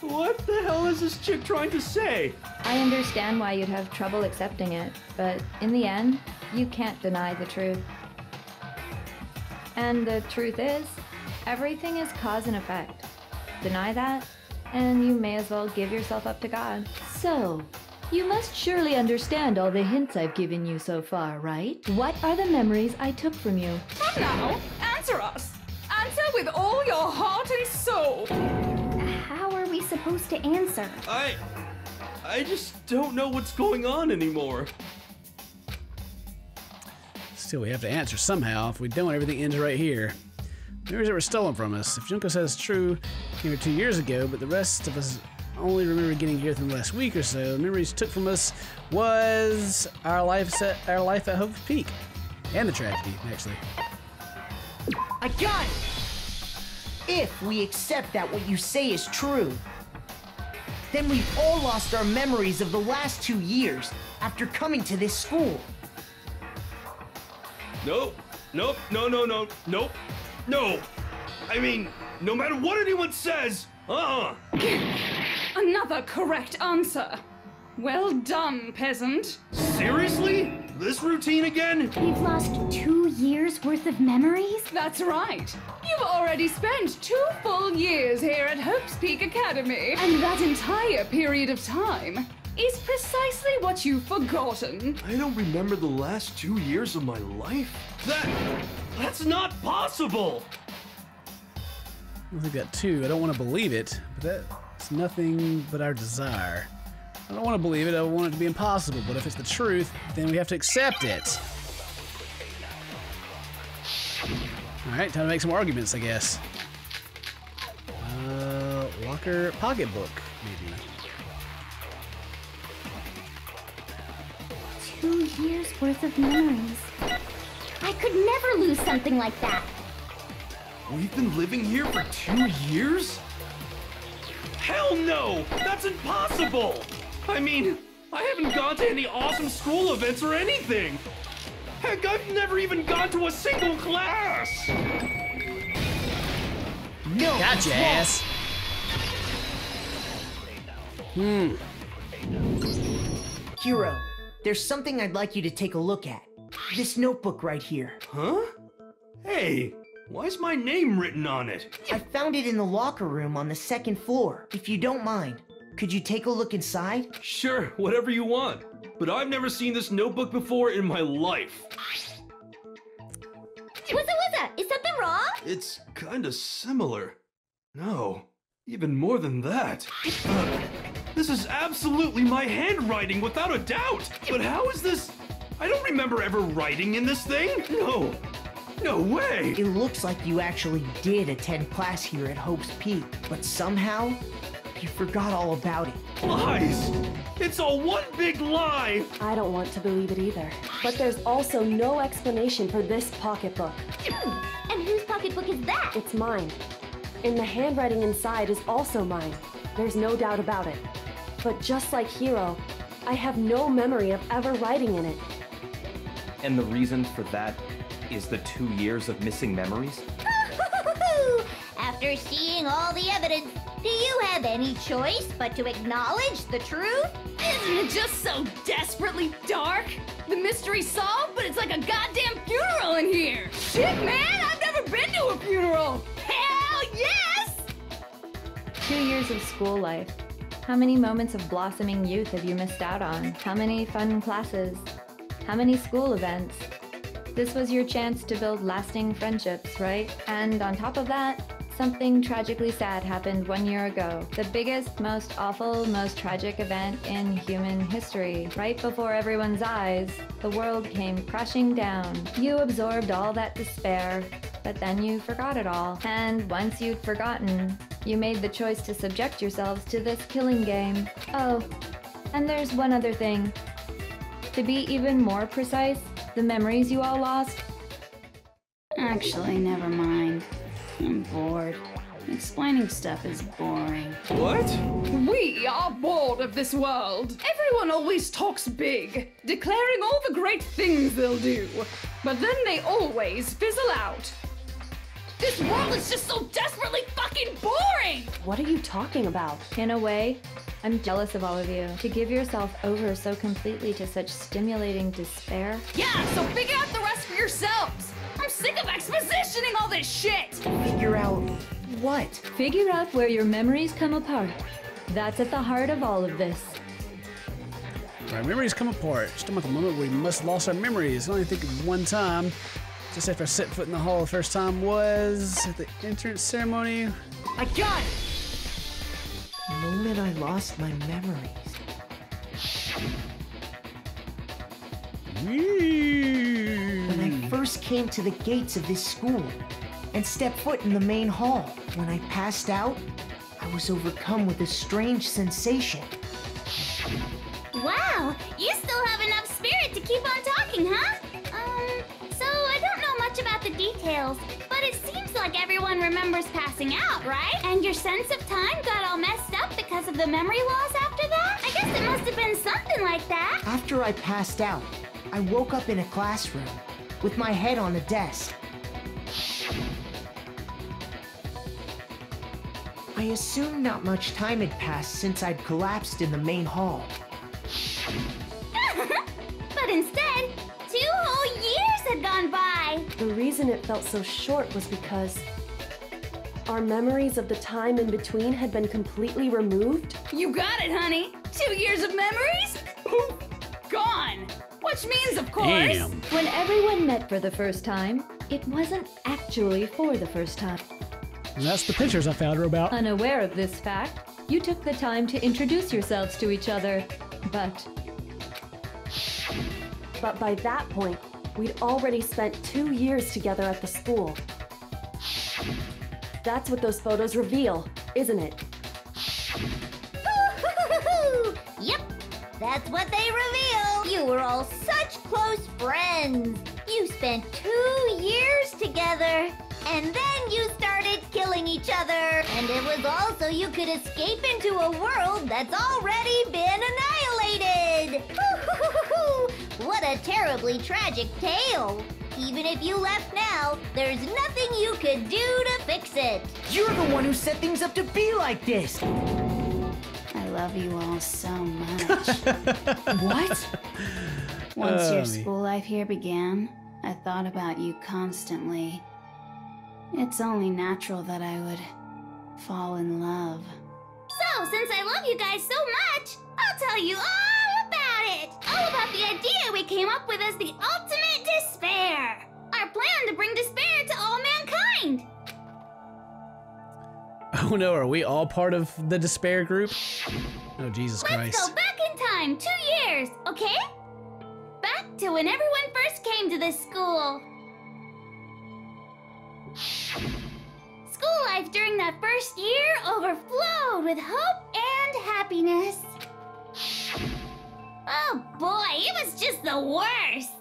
what the hell is this chick trying to say? I understand why you'd have trouble accepting it, but in the end, you can't deny the truth. And the truth is, everything is cause and effect. Deny that, and you may as well give yourself up to God. So, you must surely understand all the hints I've given you so far, right? What are the memories I took from you? Come now, answer us. Answer with all your heart and soul. How are we supposed to answer? I. I just don't know what's going on anymore. Still, we have to answer somehow. If we don't, everything ends right here. Memories that were stolen from us. If Junko says it's true, came here two years ago, but the rest of us only remember getting here within the last week or so. The memories took from us was our life at our life at Hope's Peak, and the tragedy, actually. I got it! If we accept that what you say is true, then we've all lost our memories of the last two years after coming to this school. Nope. Nope. No, no, no. Nope. No. I mean, no matter what anyone says, uh-uh. Another correct answer. Well done, peasant. Seriously? This routine again? We've lost two years worth of memories? That's right. You've already spent two full years here at Hope's Peak Academy, and that entire period of time is precisely what you've forgotten. I don't remember the last two years of my life? That. That's not possible! I think that two. I don't want to believe it, but that's nothing but our desire. I don't want to believe it. I want it to be impossible. But if it's the truth, then we have to accept it. All right, time to make some arguments, I guess. Uh, locker pocketbook, maybe. Two years worth of memories. I could never lose something like that. We've been living here for two years? Hell no! That's impossible! I mean, I haven't gone to any awesome school events or anything! Heck, I've never even gone to a single class! No! Gotcha, ass. Hmm. Hiro, there's something I'd like you to take a look at. This notebook right here. Huh? Hey, why's my name written on it? I found it in the locker room on the second floor. If you don't mind, could you take a look inside? Sure, whatever you want. But I've never seen this notebook before in my life. What's up, what's up? Is something wrong? It's kinda similar. No, even more than that. Uh, this is absolutely my handwriting, without a doubt! But how is this? I don't remember ever writing in this thing! No! No way! It looks like you actually did attend class here at Hope's Peak, but somehow you forgot all about it. Lies! It's all one big lie! I don't want to believe it either. But there's also no explanation for this pocketbook. And whose pocketbook is that? It's mine. And the handwriting inside is also mine. There's no doubt about it. But just like Hiro, I have no memory of ever writing in it. And the reason for that is the two years of missing memories? After seeing all the evidence, do you have any choice but to acknowledge the truth? Isn't it just so desperately dark? The mystery solved, but it's like a goddamn funeral in here. Shit, man, I've never been to a funeral. Hell yes! Two years of school life. How many moments of blossoming youth have you missed out on? How many fun classes? How many school events? This was your chance to build lasting friendships, right? And on top of that, something tragically sad happened one year ago. The biggest, most awful, most tragic event in human history. Right before everyone's eyes, the world came crashing down. You absorbed all that despair, but then you forgot it all. And once you'd forgotten, you made the choice to subject yourselves to this killing game. Oh, and there's one other thing. To be even more precise, the memories you all lost. Actually, never mind. I'm bored. Explaining stuff is boring. What? We are bored of this world. Everyone always talks big, declaring all the great things they'll do. But then they always fizzle out. This world is just so desperately fucking boring! What are you talking about? In a way, I'm jealous of all of you. To give yourself over so completely to such stimulating despair. Yeah, so figure out the rest for yourselves! I'm sick of expositioning all this shit! Figure out what? Figure out where your memories come apart. That's at the heart of all of this. Our memories come apart. Just about the moment we must lost our memories. I only think of one time, just after I set foot in the hall the first time, was at the entrance ceremony. I got it! The moment I lost my memories. When I first came to the gates of this school and stepped foot in the main hall, when I passed out, I was overcome with a strange sensation. Wow, you still have enough spirit to keep on talking, huh? Um, so I don't know much about the details, but it seems like everyone remembers passing out, right? And your sense of time got all messed up because of the memory loss after that? I guess it must have been something like that. After I passed out, I woke up in a classroom with my head on a desk. I assumed not much time had passed since I'd collapsed in the main hall. but instead, two whole years had gone by. The reason it felt so short was because our memories of the time in between had been completely removed. You got it, honey. Two years of memories? Poof! Gone! Which means, of course. Damn. When everyone met for the first time, it wasn't actually for the first time. And that's the pictures I found her about. Unaware of this fact, you took the time to introduce yourselves to each other. But But by that point, we'd already spent two years together at the school. That's what those photos reveal, isn't it? yep, that's what they reveal. You were all such close friends. You spent two years together. And then you started killing each other. And it was all so you could escape into a world that's already been annihilated. what a terribly tragic tale. Even if you left now, there's nothing you could do to fix it. You're the one who set things up to be like this! I love you all so much. what? Once Oh, your me. school life here began, I thought about you constantly. It's only natural that I would fall in love. So, since I love you guys so much, I'll tell you all about it. All about the idea we came up with as the ultimate despair. Our plan to bring despair to all mankind. Oh no, are we all part of the despair group? Oh Jesus Let's Christ. go back in time two years, okay? Back to when everyone first came to this school. School life during that first year overflowed with hope and happiness. Oh boy, it was just the worst.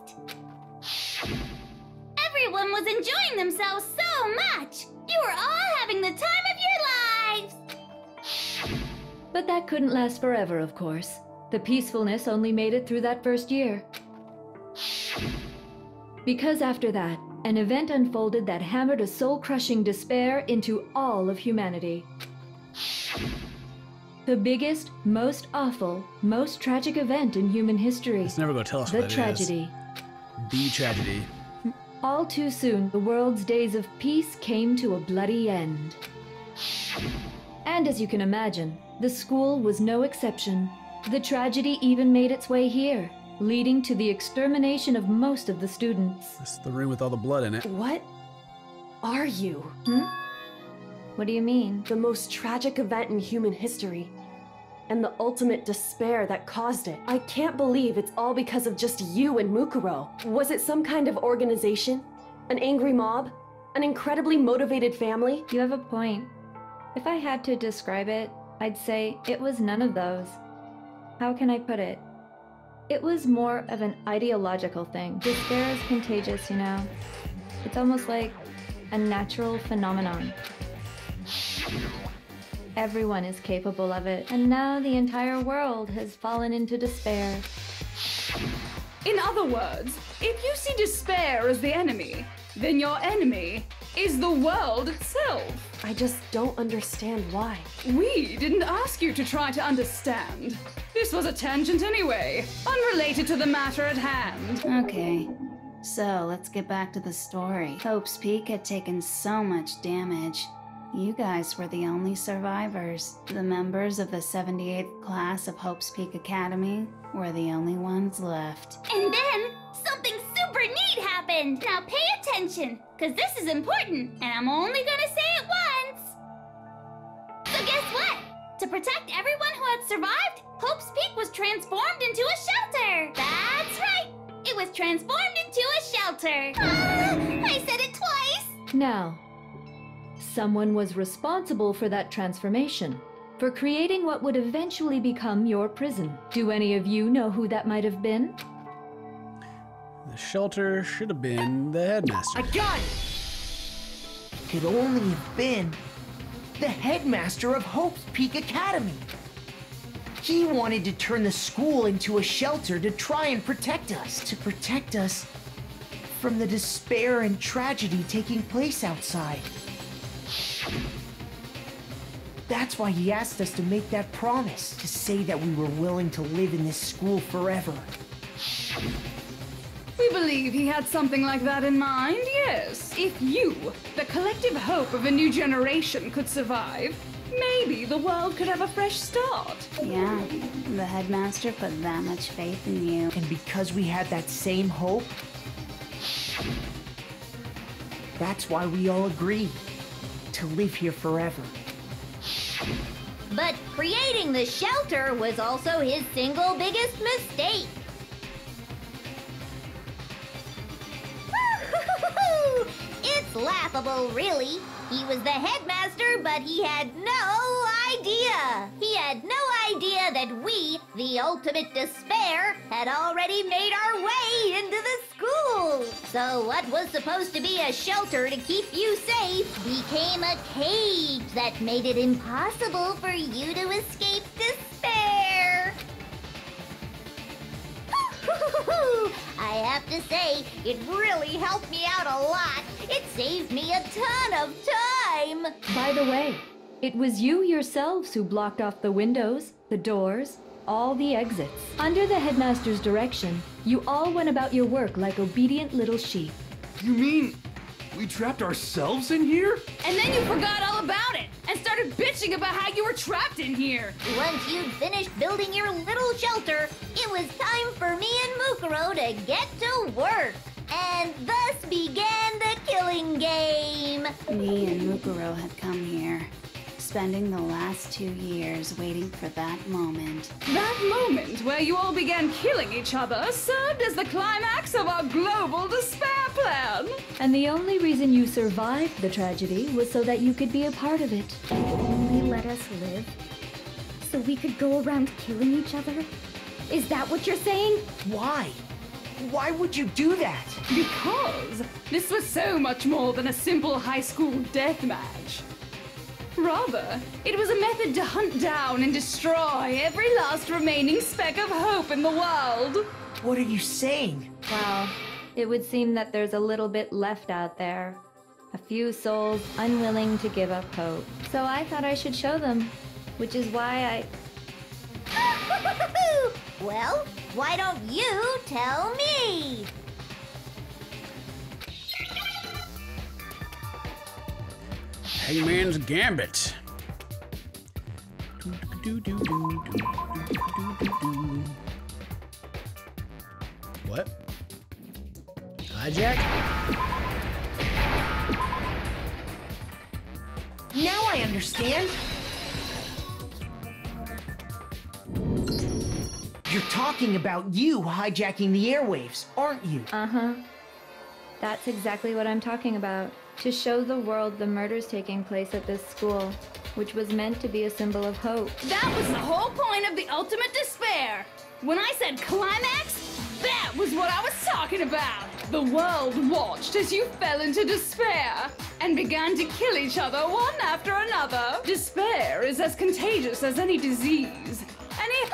Everyone was enjoying themselves so much. You were all having the time of your lives. But that couldn't last forever, of course. The peacefulness only made it through that first year. Because after that, an event unfolded that hammered a soul crushing despair into all of humanity. The biggest, most awful, most tragic event in human history. It's never gonna tell us The what that is. tragedy. The tragedy. All too soon, the world's days of peace came to a bloody end. And as you can imagine, the school was no exception. The tragedy even made its way here, leading to the extermination of most of the students. It's the room with all the blood in it. What are you? Hmm? What do you mean? The most tragic event in human history. And the ultimate despair that caused it. I can't believe it's all because of just you and Mukuro. Was it some kind of organization? An angry mob? An incredibly motivated family? You have a point. If I had to describe it, I'd say it was none of those. How can I put it? It was more of an ideological thing. Despair is contagious, you know? It's almost like a natural phenomenon. Everyone is capable of it, and now the entire world has fallen into despair. In other words, if you see despair as the enemy, then your enemy is the world itself. I just don't understand why. We didn't ask you to try to understand. This was a tangent anyway, unrelated to the matter at hand. Okay, so let's get back to the story. Hope's Peak had taken so much damage. You guys were the only survivors. The members of the 78th class of Hope's Peak Academy were the only ones left. And then something super neat happened. Now pay attention, because this is important, and I'm only gonna say it once. So guess what? To protect everyone who had survived, Hope's Peak was transformed into a shelter. That's right. It was transformed into a shelter. Ah, I said it twice. Now, someone was responsible for that transformation, for creating what would eventually become your prison. Do any of you know who that might have been? The shelter should have been the headmaster. I got it! Could only have been the headmaster of Hope's Peak Academy. He wanted to turn the school into a shelter to try and protect us, to protect us from the despair and tragedy taking place outside. That's why he asked us to make that promise, to say that we were willing to live in this school forever. We believe he had something like that in mind, yes. If you, the collective hope of a new generation, could survive, maybe the world could have a fresh start. Yeah, the headmaster put that much faith in you. And because we had that same hope, that's why we all agreed to live here forever. But creating the shelter was also his single biggest mistake. it's laughable, really. He was the headmaster, but he had no idea. He had no idea that we, the ultimate despair, had already made our way into the school. So what was supposed to be a shelter to keep you safe became a cage that made it impossible for you to escape despair. I have to say, it really helped me out a lot. It saved me a ton of time. By the way, it was you yourselves who blocked off the windows, the doors, all the exits. Under the headmaster's direction, you all went about your work like obedient little sheep. You mean we trapped ourselves in here? And then you forgot all about it and started bitching about how you were trapped in here. Once you'd finished building your little shelter, it was time for me and Mukuro to get to work. And thus began the killing game. Me and Mukuro had come here spending the last two years waiting for that moment. That moment where you all began killing each other served as the climax of our global despair plan. And the only reason you survived the tragedy was so that you could be a part of it. Only let us live? So we could go around killing each other? Is that what you're saying? Why? Why would you do that? Because this was so much more than a simple high school death match. Rather, it was a method to hunt down and destroy every last remaining speck of hope in the world. What are you saying? Well, it would seem that there's a little bit left out there. A few souls unwilling to give up hope. So I thought I should show them, which is why I. well, why don't you tell me? Hangman's Gambit. What? Hijack? Now I understand. You're talking about you hijacking the airwaves, aren't you? Uh huh. That's exactly what I'm talking about. To show the world the murders taking place at this school, which was meant to be a symbol of hope. That was the whole point of the ultimate despair. When I said climax, that was what I was talking about. The world watched as you fell into despair and began to kill each other one after another. Despair is as contagious as any disease. Any.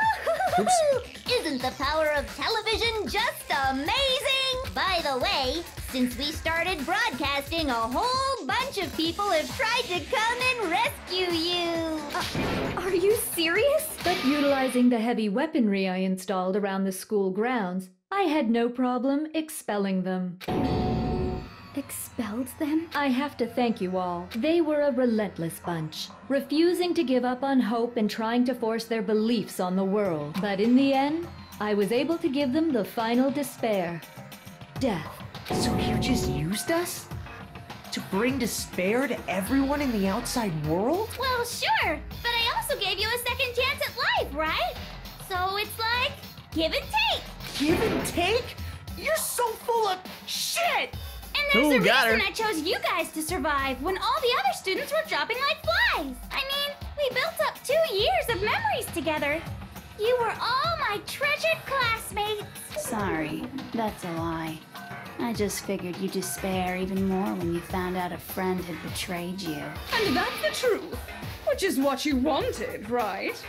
Isn't the power of television just amazing? By the way, since we started broadcasting, a whole bunch of people have tried to come and rescue you. Uh, are you serious? But utilizing the heavy weaponry I installed around the school grounds, I had no problem expelling them. Expelled them? I have to thank you all. They were a relentless bunch, refusing to give up on hope and trying to force their beliefs on the world. But in the end, I was able to give them the final despair death. So you just used us? To bring despair to everyone in the outside world? Well, sure, but I also gave you a second chance at life, right? So it's like give and take. Give and take? You're so full of shit! And there's Ooh, a got reason her. I chose you guys to survive when all the other students were dropping like flies. I mean, we built up two years of memories together. You were all my treasured classmates. Sorry, that's a lie. I just figured you'd despair even more when you found out a friend had betrayed you. And that's the truth, which is what you wanted, right?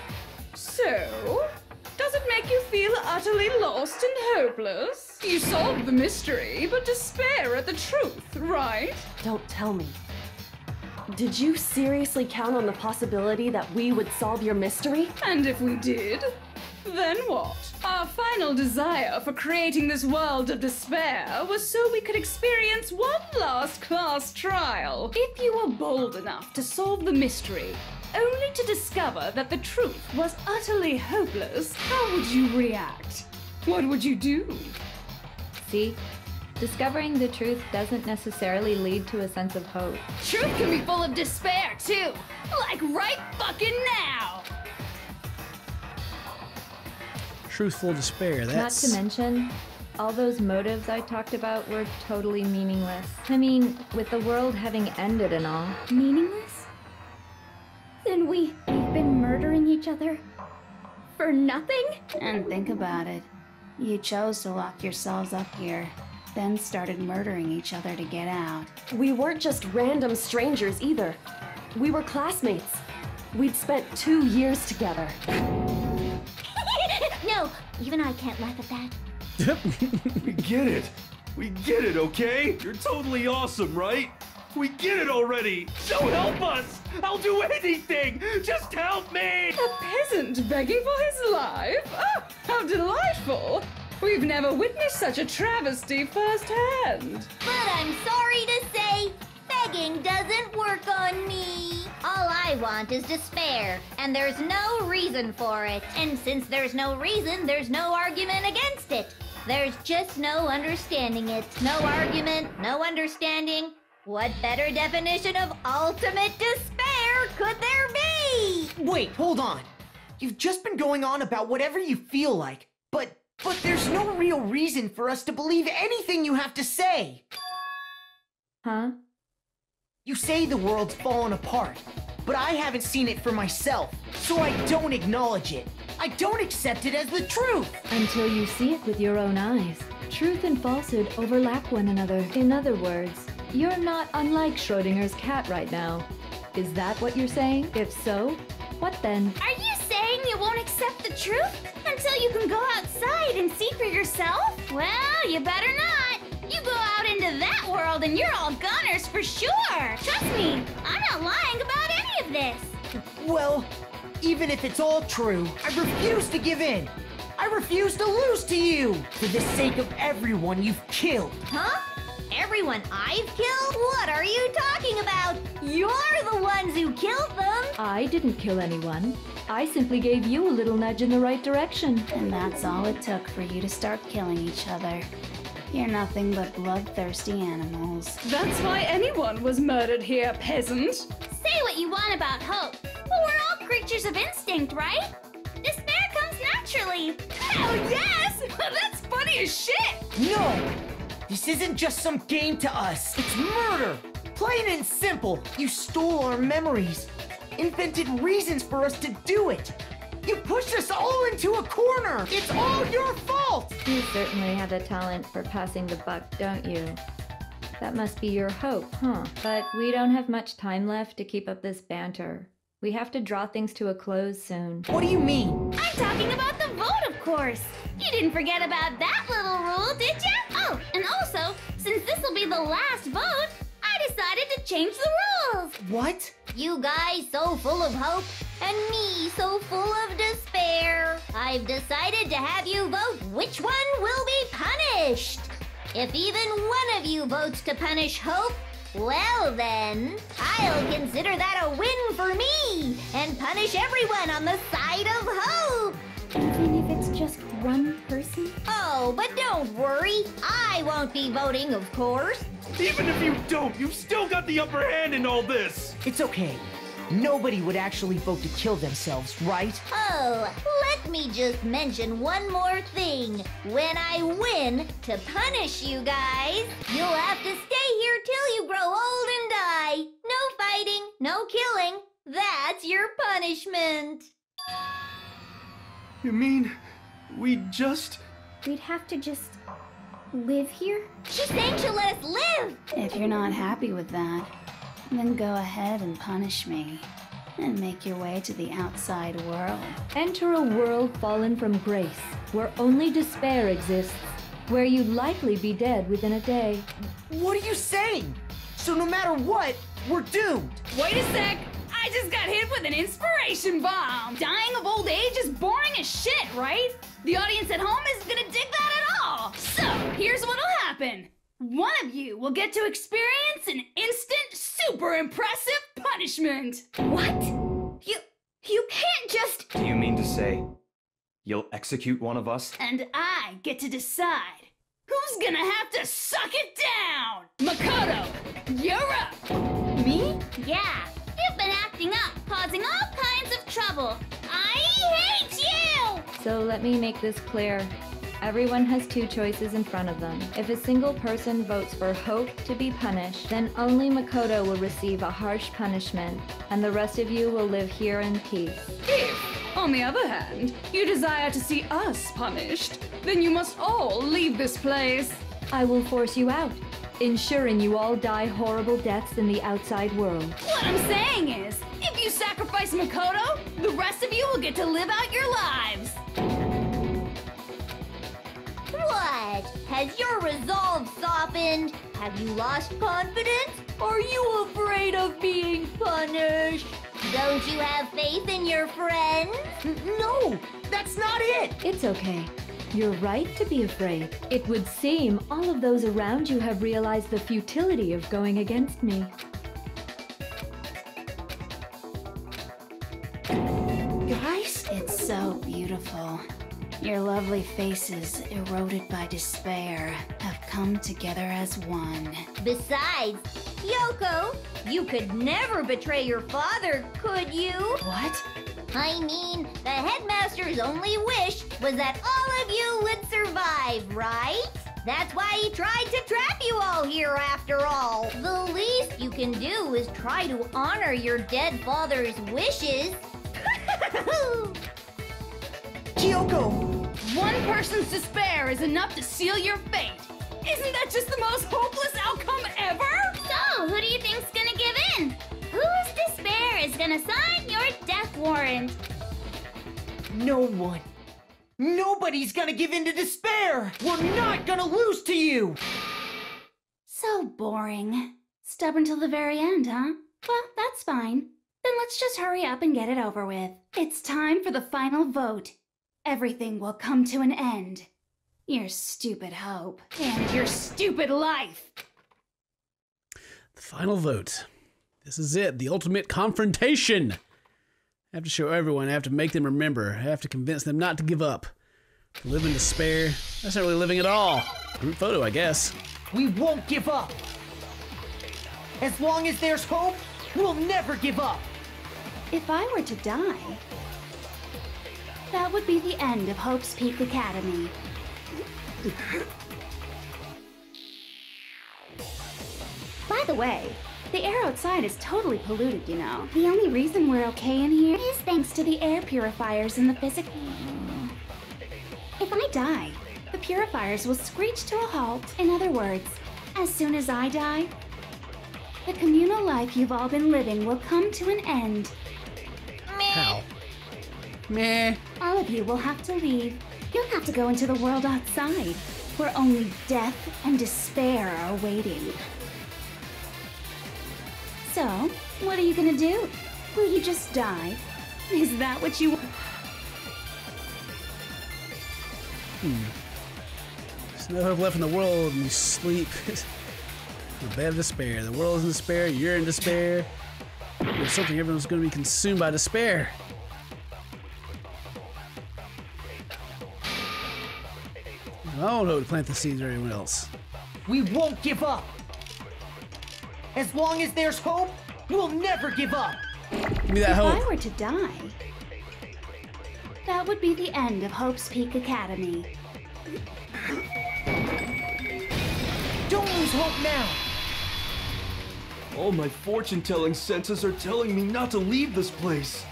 So, does it make you feel utterly lost and hopeless? You solved the mystery, but despair at the truth, right? Don't tell me. Did you seriously count on the possibility that we would solve your mystery? And if we did, then what? Our final desire for creating this world of despair was so we could experience one last class trial. If you were bold enough to solve the mystery, only to discover that the truth was utterly hopeless, how would you react? What would you do? See? Discovering the truth doesn't necessarily lead to a sense of hope. Truth can be full of despair, too. Like right fucking now. Truthful despair. That's Not to mention, all those motives I talked about were totally meaningless. I mean, with the world having ended and all. Meaningless? Then we, we've been murdering each other for nothing? And think about it. You chose to lock yourselves up here, then started murdering each other to get out. We weren't just random strangers either. We were classmates. We'd spent two years together. No, even I can't laugh at that. we get it. We get it, okay? You're totally awesome, right? We get it already. So help us. I'll do anything. Just help me. A peasant begging for his life? Oh, how delightful! We've never witnessed such a travesty firsthand. But I'm sorry to say, begging doesn't work on me. All I want is despair, and there's no reason for it. And since there's no reason, there's no argument against it. There's just no understanding it. No argument, no understanding. What better definition of ultimate despair could there be? Wait, hold on. You've just been going on about whatever you feel like, but but there's no real reason for us to believe anything you have to say. Huh? You say the world's fallen apart, but I haven't seen it for myself, so I don't acknowledge it. I don't accept it as the truth. Until you see it with your own eyes. Truth and falsehood overlap one another. In other words, you're not unlike Schrodinger's cat right now. Is that what you're saying? If so, what then? Are you saying you won't accept the truth until you can go outside and see for yourself? Well, you better not. You go out into that world and you're all gunners for sure. Trust me, I'm not lying about any of this. Well, even if it's all true, I refuse to give in. I refuse to lose to you for the sake of everyone you've killed. Huh? Everyone I've killed? What are you talking about? You're the ones who killed them! I didn't kill anyone. I simply gave you a little nudge in the right direction. And that's all it took for you to start killing each other. You're nothing but bloodthirsty animals. That's why anyone was murdered here, peasant. Say what you want about hope, but we're all creatures of instinct, right? Despair comes naturally. Hell yes! That's funny as shit! No! This isn't just some game to us. It's murder! Plain and simple. You stole our memories, invented reasons for us to do it. You pushed us all into a corner. It's all your fault. You certainly have the talent for passing the buck, don't you? That must be your hope, huh? But we don't have much time left to keep up this banter. We have to draw things to a close soon. What do you mean? I'm talking about the vote, of course. You didn't forget about that little rule, did you? Oh, and also, since this will be the last vote, I decided to change the rules. What? You guys so full of hope, and me so full of despair. I've decided to have you vote which one will be punished. If even one of you votes to punish Hope, well then, I'll consider that a win for me and punish everyone on the side of Hope. Even if it's just one person? Oh, but don't worry. I won't be voting, of course. Even if you don't, you've still got the upper hand in all this. It's okay. Nobody would actually vote to kill themselves, right? Oh, let me just mention one more thing. When I win to punish you guys, you'll have to stay here till you grow old and die. No fighting, no killing. That's your punishment. You mean we just. We'd have to just live here? She's saying she'll let us live! If you're not happy with that, then go ahead and punish me. And make your way to the outside world. Enter a world fallen from grace, where only despair exists, where you'd likely be dead within a day. What are you saying? So no matter what, we're doomed. Wait a sec! I just got hit with an inspiration bomb! Dying of old age is boring as shit, right? The audience at home isn't gonna dig that at all! So, here's what'll happen. One of you will get to experience an instant, super impressive punishment! What? You. You can't just. Do you mean to say you'll execute one of us? And I get to decide who's gonna have to suck it down! Makoto, you're up! Me? Yeah, you've been acting up, causing all kinds of trouble. I hate you! So let me make this clear. Everyone has two choices in front of them. If a single person votes for Hope to be punished, then only Makoto will receive a harsh punishment, and the rest of you will live here in peace. If, on the other hand, you desire to see us punished, then you must all leave this place. I will force you out, ensuring you all die horrible deaths in the outside world. What I'm saying is, if you sacrifice Makoto, the rest of you will get to live out your lives. What? Has your resolve softened? Have you lost confidence? Are you afraid of being punished? Don't you have faith in your friends? No, that's not it. It's okay. You're right to be afraid. It would seem all of those around you have realized the futility of going against me. Guys? It's so beautiful. Your lovely faces, eroded by despair, have come together as one. Besides, Kyoko, you could never betray your father, could you? What? I mean, the headmaster's only wish was that all of you would survive, right? That's why he tried to trap you all here after all. The least you can do is try to honor your dead father's wishes. Kyoko! One person's despair is enough to seal your fate. Isn't that just the most hopeless outcome ever? So, who do you think's gonna give in? Whose despair is gonna sign your death warrant? No one. Nobody's gonna give in to despair! We're not gonna lose to you! So boring. Stubborn till the very end, huh? Well, that's fine. Then let's just hurry up and get it over with. It's time for the final vote. Everything will come to an end. Your stupid hope. And your stupid life. The final vote. This is it. The ultimate confrontation. I have to show everyone. I have to make them remember. I have to convince them not to give up. To live in despair. That's not really living at all. Group photo, I guess. We won't give up! As long as there's hope, we'll never give up! If I were to die, that would be the end of Hope's Peak Academy. By the way, the air outside is totally polluted, you know. The only reason we're okay in here is thanks to the air purifiers in the physical. If I die, the purifiers will screech to a halt. In other words, as soon as I die, the communal life you've all been living will come to an end. How? Meh. All of you will have to leave. You'll have to go into the world outside, where only death and despair are waiting. So, what are you gonna do? Will you just die? Is that what you Hmm. There's no hope left in the world, and you sleep. the bed of despair. The world is in despair. You're in despair. There's something everyone's going to be consumed by despair. I don't know to plant the seeds or anyone else. We won't give up! As long as there's hope, we'll never give up! Give me that if hope. I were to die, that would be the end of Hope's Peak Academy. Don't lose hope now! All my fortune telling senses are telling me not to leave this place.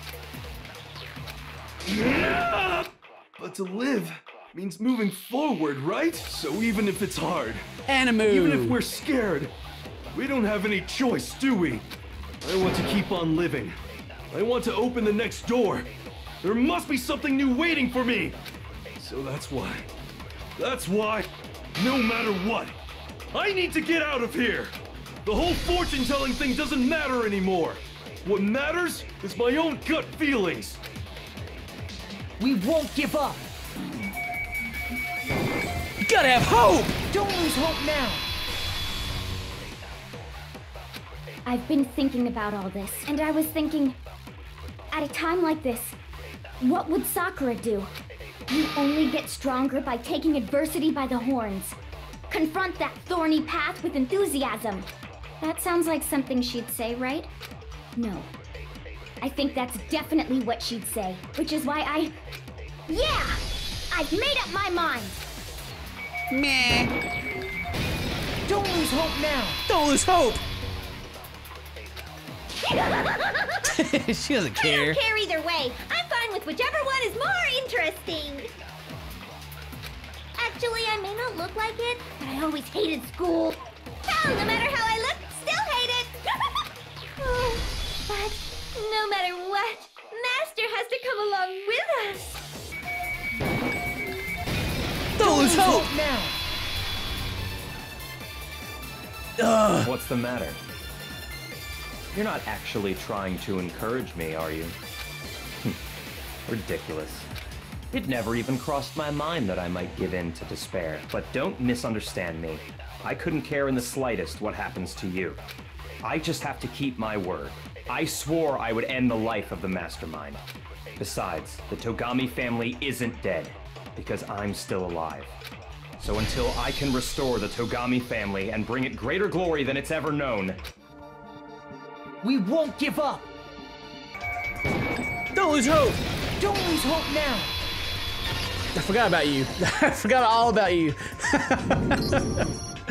But to live means moving forward, right? So even if it's hard, Animu. even if we're scared, we don't have any choice, do we? I want to keep on living. I want to open the next door. There must be something new waiting for me. So that's why. That's why, no matter what, I need to get out of here. The whole fortune telling thing doesn't matter anymore. What matters is my own gut feelings. We won't give up! You gotta have hope! Don't lose hope now! I've been thinking about all this, and I was thinking, at a time like this, what would Sakura do? You only get stronger by taking adversity by the horns. Confront that thorny path with enthusiasm. That sounds like something she'd say, right? No. I think that's definitely what she'd say, which is why I. Yeah! I've made up my mind! Meh. Don't lose hope now! Don't lose hope! she doesn't care. I care. don't care either way. I'm fine with whichever one is more interesting. Actually, I may not look like it, but I always hated school. Hell, no matter how I look, still hate it. Oh, but no matter what, Master has to come along with us. Don't lose hope! now! Ugh. What's the matter? You're not actually trying to encourage me, are you? Hmm. Ridiculous. It never even crossed my mind that I might give in to despair. But don't misunderstand me. I couldn't care in the slightest what happens to you. I just have to keep my word. I swore I would end the life of the mastermind. Besides, the Togami family isn't dead, because I'm still alive. So until I can restore the Togami family and bring it greater glory than it's ever known, We won't give up. Don't lose hope. Don't lose hope now. I forgot about you. I forgot all about you.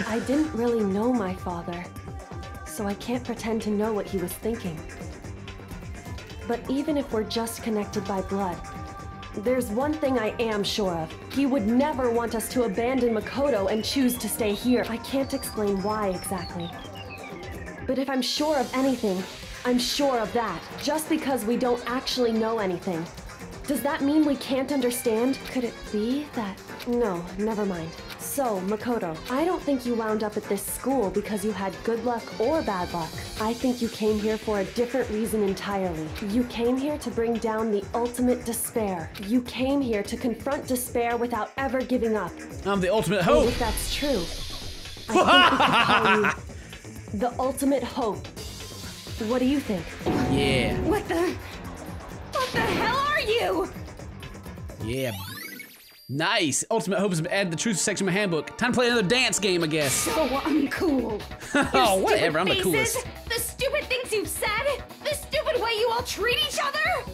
I didn't really know my father, so I can't pretend to know what he was thinking. But even if we're just connected by blood, there's one thing I am sure of. He would never want us to abandon Makoto and choose to stay here. I can't explain why exactly. But if I'm sure of anything, I'm sure of that. Just because we don't actually know anything. Does that mean we can't understand? Could it be that... No, never mind. So, Makoto, I don't think you wound up at this school because you had good luck or bad luck. I think you came here for a different reason entirely. You came here to bring down the ultimate despair. You came here to confront despair without ever giving up. I'm the ultimate And hope. if that's true, I think we could call you the ultimate hope. What do you think? Yeah. What the? What the hell are you? Yeah. Nice. Ultimate Hope has added the truth section of my handbook. Time to play another dance game, I guess. So uncool. oh, whatever. I'm the Faces, coolest. The stupid things you've said. The stupid way you all treat each other.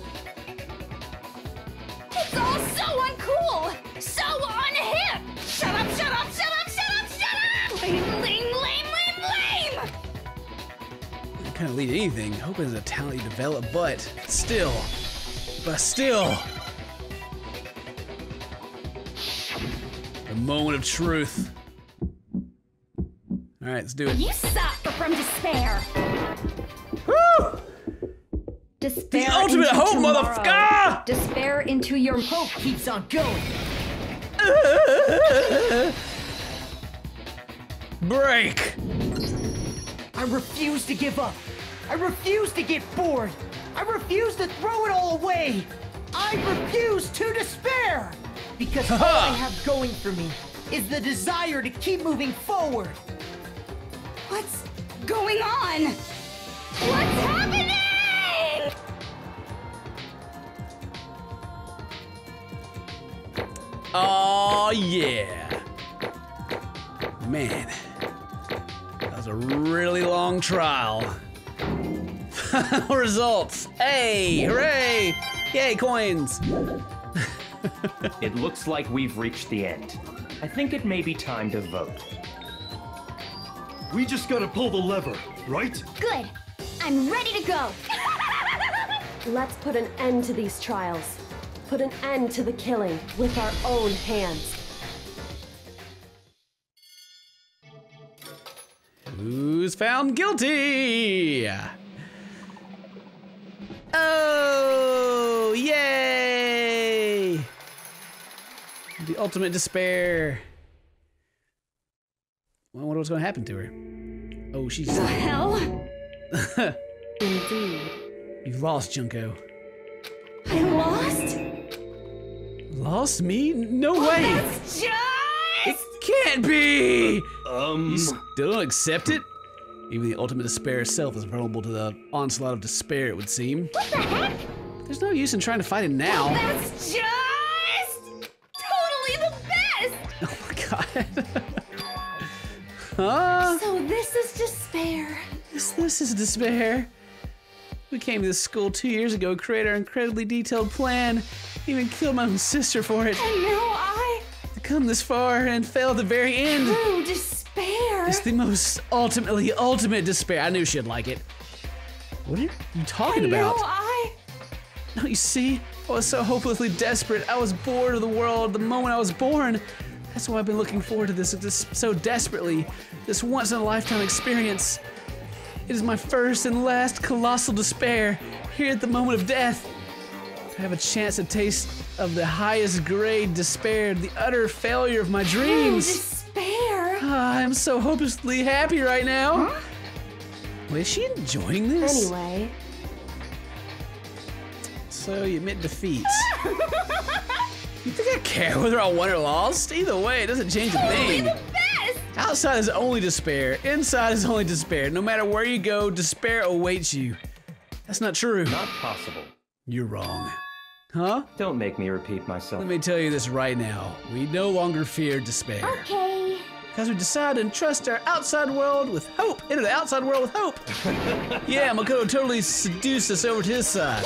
It's all so uncool. So unhip. Shut up, shut up, shut up, shut up, shut up. Lame, kind of lead anything. Hope is a talent you develop, but still. But still. The moment of truth. All right, let's do it. You suffer from despair. Despair The ultimate into hope, tomorrow. motherfucker! Despair into your Hope keeps on going. Break. I refuse to give up. I refuse to get bored. I refuse to throw it all away. I refuse to despair. Because all I have going for me is the desire to keep moving forward. What's going on? What's happening? Oh, yeah. Man. That was a really long trial. Final results. Hey, hooray! Yay, coins! It looks like we've reached the end. I think it may be time to vote. We just gotta pull the lever, right? Good. I'm ready to go. Let's put an end to these trials. Put an end to the killing with our own hands. Who's found guilty? Oh, yay! The ultimate despair. Well, I wonder what's going to happen to her. Oh, she's. The hell? Indeed. You've lost, Junko. I lost? Lost me? No way! That's just. It can't be! Um. You still don't accept it? Even the ultimate despair itself is vulnerable to the onslaught of despair, it would seem. What the heck? There's no use in trying to fight it now. That's just. totally the best! Oh my god. huh? So this is despair. This, this is despair. We came to this school two years ago, created our incredibly detailed plan, even killed my own sister for it. And now I. To come this far and fail at the very end. True despair. It's the most ultimately ultimate despair. I knew she'd like it. What are you talking and about? Now I. No, you see, I was so hopelessly desperate. I was bored of the world the moment I was born. That's why I've been looking forward to this, this so desperately. This once in a lifetime experience. It is my first and last colossal despair here at the moment of death. I have a chance to taste of the highest grade despair, the utter failure of my dreams. despair. Ah, I'm so hopelessly happy right now. Wait, is she enjoying this? Anyway, So you admit defeat. you think I care whether I won or lost? Either way, it doesn't change a thing. the best. Outside is only despair. Inside is only despair. No matter where you go, despair awaits you. That's not true. Not possible. You're wrong. Huh? Don't make me repeat myself. Let me tell you this right now. We no longer fear despair. Okay. Because we decide to entrust our outside world with hope. Enter the outside world with hope. yeah, Makoto totally seduced us over to his side.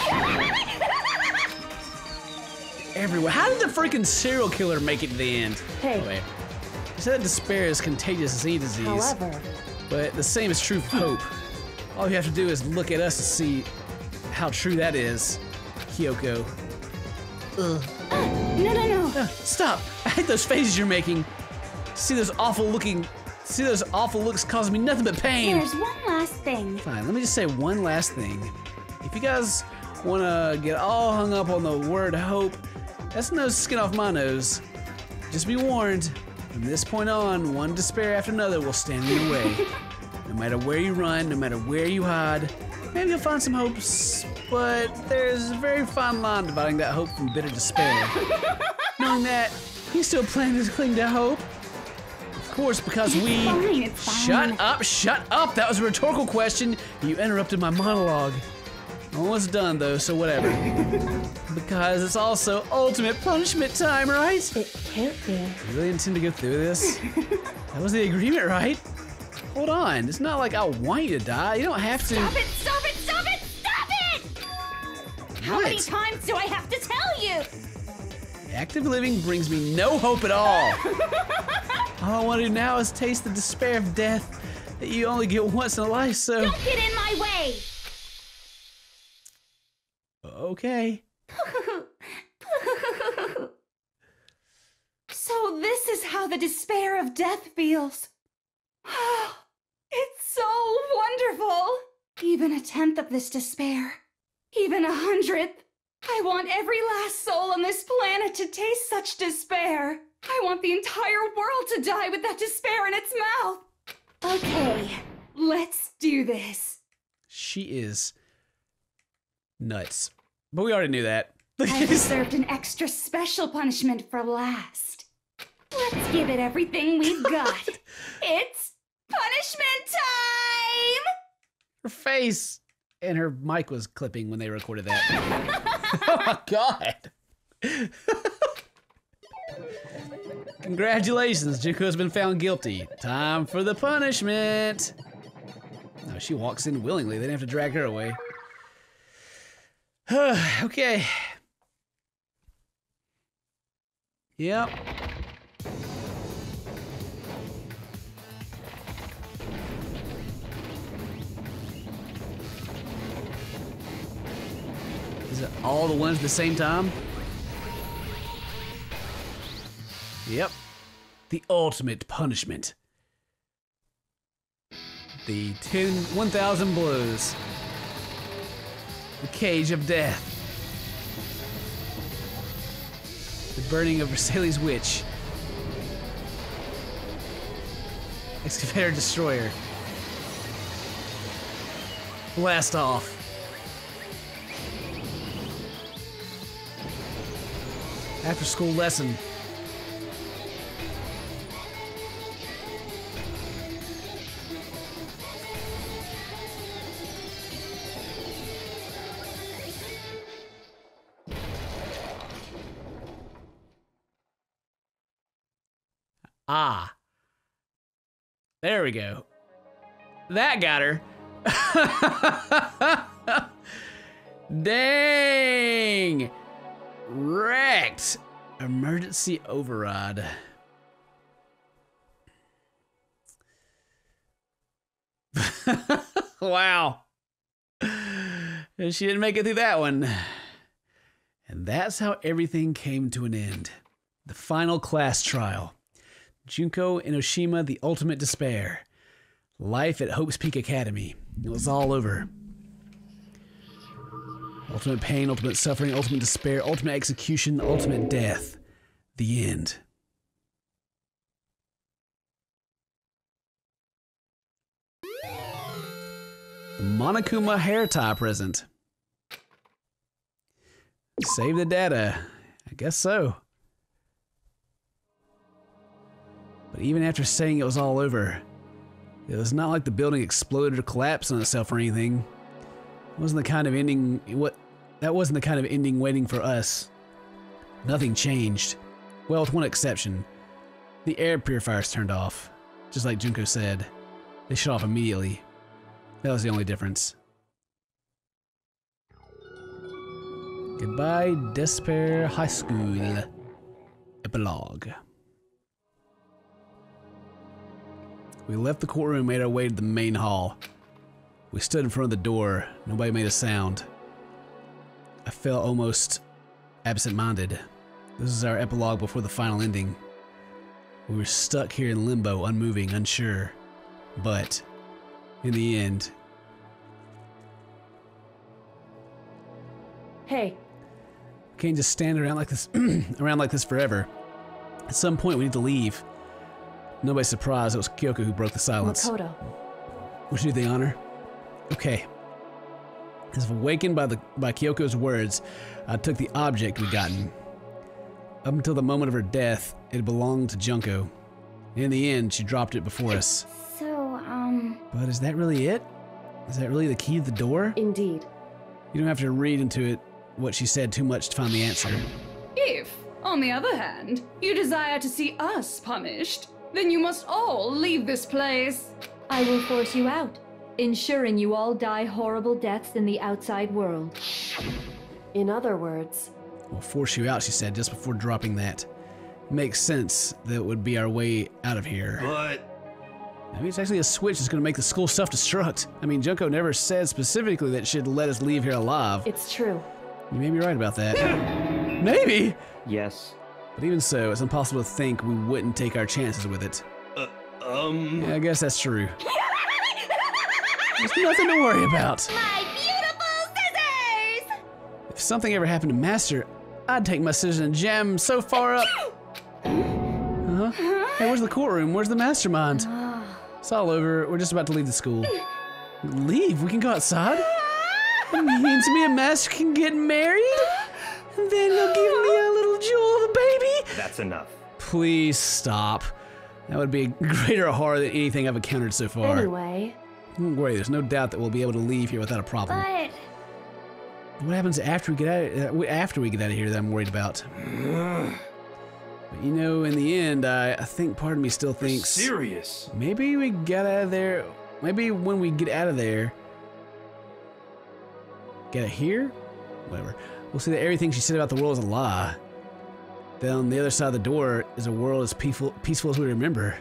Everywhere. How did the freaking serial killer make it to the end? Hey. Oh, wait. You said despair is contagious as any disease. However, But the same is true for hope. All you have to do is look at us to see how true that is, Kyoko. Ugh. No, no, no. Uh, stop! I hate those faces you're making. See those awful looking. See those awful looks causing me nothing but pain. There's one last thing. Fine, let me just say one last thing. If you guys want to get all hung up on the word hope, that's no skin off my nose. Just be warned, from this point on, one despair after another will stand in your way. no matter where you run, no matter where you hide, maybe you'll find some hopes, but there's a very fine line dividing that hope from bitter despair. Knowing that, you still plan to cling to hope. Of course, because we. Fine, it's fine. Shut up, shut up! That was a rhetorical question. You interrupted my monologue. Almost done though, so whatever. because it's also ultimate punishment time, right? It can't be. You really intend to go through this? that was the agreement, right? Hold on, it's not like I want you to die. You don't have to. Stop it! Stop it! Stop it! Stop it! How many times do I have to tell you? Active living brings me no hope at all. all I want to do now is taste the despair of death that you only get once in a life, so. Don't get in my way! Okay. So this is how the despair of death feels. it's so wonderful. Even a tenth of this despair, even a hundredth. I want every last soul on this planet to taste such despair. I want the entire world to die with that despair in its mouth. Okay, let's do this. She is nuts. But we already knew that. I deserved an extra special punishment for last. Let's give it everything we've got. it's punishment time! Her face and her mic was clipping when they recorded that. oh my god. Congratulations, Junko has been found guilty. Time for the punishment. No, she walks in willingly. They didn't have to drag her away. okay. Yep. Is it all the ones at the same time? Yep. The ultimate punishment. The 10, 1,000 blows. The cage of death. The burning of Versailles Witch. Excavator Destroyer. Blast off. After school lesson. Ah. There we go. That got her. Dang! Wrecked! Emergency override. wow. And she didn't make it through that one. And that's how everything came to an end. The final class trial. Junko Enoshima, The Ultimate Despair. Life at Hope's Peak Academy. It was all over. Ultimate pain, ultimate suffering, ultimate despair, ultimate execution, ultimate death. The end. The Monokuma hair tie present. Save the data. I guess so. But even after saying it was all over, it was not like the building exploded or collapsed on itself or anything. It wasn't the kind of ending what that wasn't the kind of ending waiting for us. Nothing changed. Well, with one exception. The air purifiers turned off. just like Junko said. They shut off immediately. That was the only difference. Goodbye, Despair High School. Epilogue. We left the courtroom and made our way to the main hall. We stood in front of the door. Nobody made a sound. I felt almost absent minded. This is our epilogue before the final ending. We were stuck here in limbo, unmoving, unsure. But, in the end, Hey, we can't just stand around like this around like this forever. At some point we need to leave. Nobody's surprised it was Kyoko who broke the silence. Makoto. Would you do the honor? Okay. As if awakened by the by Kyoko's words, I took the object we'd gotten. Up until the moment of her death, it belonged to Junko. In the end, she dropped it before us. So, um, But is that really it? Is that really the key to the door? Indeed. You don't have to read into it what she said too much to find the answer. If, on the other hand, you desire to see us punished, then you must all leave this place. I will force you out, ensuring you all die horrible deaths in the outside world. In other words, We'll force you out, she said, just before dropping that. Makes sense that it would be our way out of here. But Maybe it's actually a switch that's gonna make the school self destruct. I mean, Junko never said specifically that she'd let us leave here alive. it's true. You may be right about that. Maybe! Yes. But even so, it's impossible to think we wouldn't take our chances with it. uh, um, Yeah, I guess that's true. There's nothing to worry about. my beautiful scissors! If something ever happened to Master, I'd take my scissors and jam 'em so far up. Huh? Hey, where's the courtroom? Where's the mastermind? It's all over. We're just about to leave the school. Leave? We can go outside? It means me and Master can get married? And then he'll give me a little jewel of a baby? That's enough. Please stop. That would be a greater horror than anything I've encountered so far. Anyway, Don't worry, there's no doubt that we'll be able to leave here without a problem. But What happens after we get out? Of, uh, after we get out of here, that I'm worried about. But you know, in the end, I, I think part of me still thinks serious. maybe we get out of there. Maybe when we get out of there, get it here, whatever. We'll see that everything she said about the world is a lie. Then on the other side of the door is a world as peaceful, peaceful as we remember.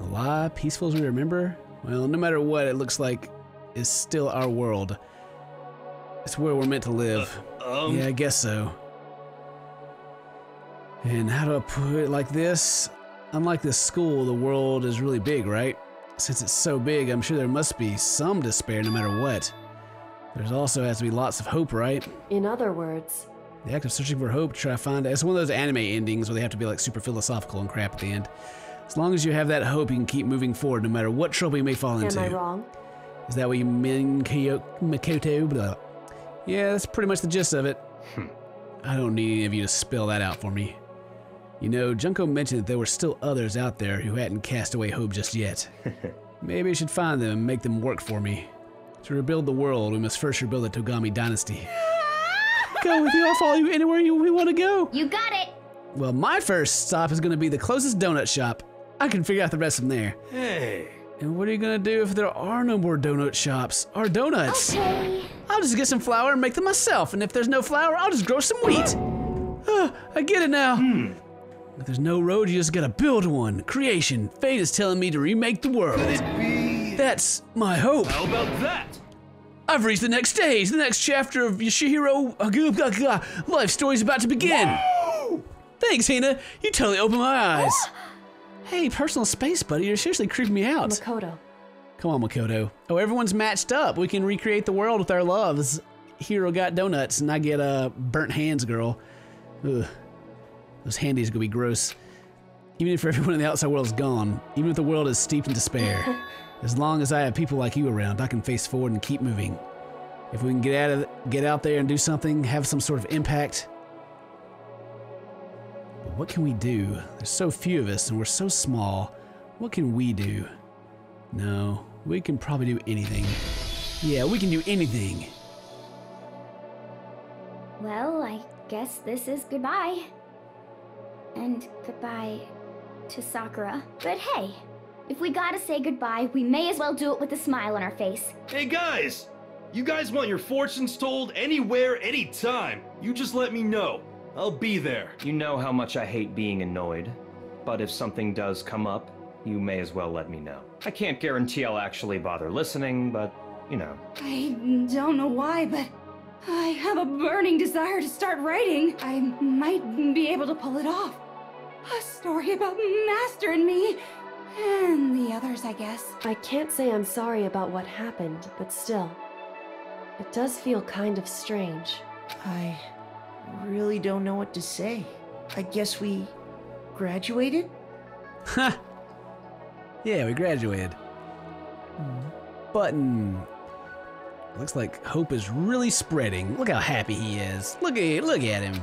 A lie, peaceful as we remember. Well, no matter what, it looks like is still our world. It's where we're meant to live. um- yeah, I guess so. And how do I put it like this? Unlike this school, the world is really big, right? Since it's so big, I'm sure there must be some despair no matter what. There's also has to be lots of hope, right? in other words, The act of searching for hope to try to find. It's one of those anime endings where they have to be like super philosophical and crap at the end. As long as you have that hope, you can keep moving forward no matter what trouble you may fall into. am I wrong? Is that what you mean, Makoto? Blah. Yeah, that's pretty much the gist of it. Hmm. I don't need any of you to spell that out for me. You know, Junko mentioned that there were still others out there who hadn't cast away hope just yet. Maybe I should find them and make them work for me. To rebuild the world, we must first rebuild the Togami dynasty. go with you, I'll follow you anywhere you, we want to go. you got it. Well, my first stop is going to be the closest donut shop. I can figure out the rest from there. Hey. And what are you gonna do if there are no more donut shops or donuts? Okay. I'll just get some flour and make them myself. And if there's no flour, I'll just grow some wheat. I get it now. Hmm. If there's no road, you just gotta build one. Creation. Fate is telling me to remake the world. Could it be? That's my hope. How about that? I've reached the next stage. The next chapter of Yasuhiro life story's about to begin. Thanks, Hina. You totally opened my eyes. Oh, hey, personal space, buddy. You're seriously creeping me out. Makoto. Come on, Makoto. Oh, everyone's matched up. We can recreate the world with our loves. Hiro got donuts, and I get a uh, burnt hands girl. Ugh. Those handies are gonna be gross. Even if everyone in the outside world is gone, even if the world is steeped in despair, as long as I have people like you around, I can face forward and keep moving. If we can get out of, get out there and do something, have some sort of impact. But what can we do? There's so few of us, and we're so small. What can we do? No, we can probably do anything. Yeah, we can do anything. Well, I guess this is goodbye. And goodbye to Sakura. But hey, if we gotta say goodbye, we may as well do it with a smile on our face. Hey guys! You guys want your fortunes told anywhere, anytime. You just let me know. I'll be there. You know how much I hate being annoyed. But if something does come up, you may as well let me know. I can't guarantee I'll actually bother listening, but, you know. I don't know why, but I have a burning desire to start writing. I might be able to pull it off. A story about Master and me. And the others, I guess. I can't say I'm sorry about what happened, but still. It does feel kind of strange. I really don't know what to say. I guess we graduated? Huh. yeah, we graduated. Button. Looks like hope is really spreading. Look how happy he is. Look at look at him.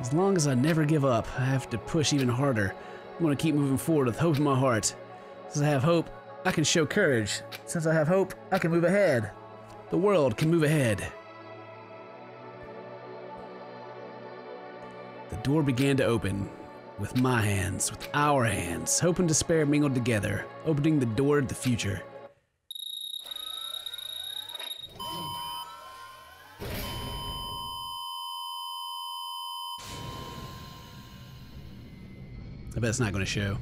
As long as I never give up, I have to push even harder. I'm gonna keep moving forward with hope in my heart. Since I have hope, I can show courage. Since I have hope, I can move ahead. The world can move ahead. The door began to open with my hands, with our hands. Hope and despair mingled together, opening the door to the future. I bet it's not going to show.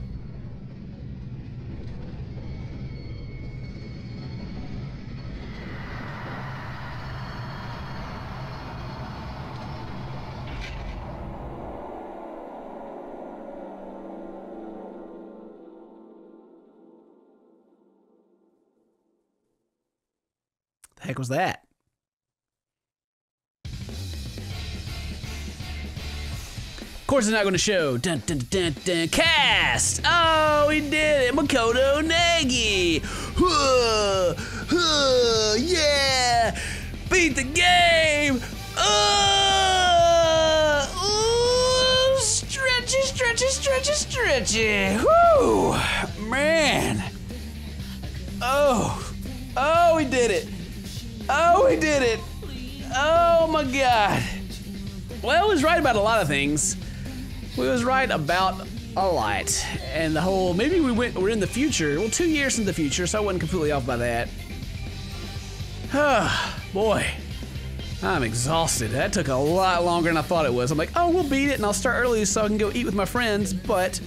Heck was that? Of course, it's not going to show. Dun, dun, dun, dun. Cast! Oh, he did it! Makoto Naegi! Huh, huh, yeah! Beat the game! Uh, ooh, stretchy, stretchy, stretchy, stretchy! Whoo! Man! Oh! Oh, we did it! Oh, we did it! Oh my god! Well, we was right about a lot of things. We was right about a lot, and the whole maybe we went we're in the future. Well, two years in the future, so I wasn't completely off by that. Boy, I'm exhausted. That took a lot longer than I thought it was. I'm like, oh, we'll beat it, and I'll start early so I can go eat with my friends. But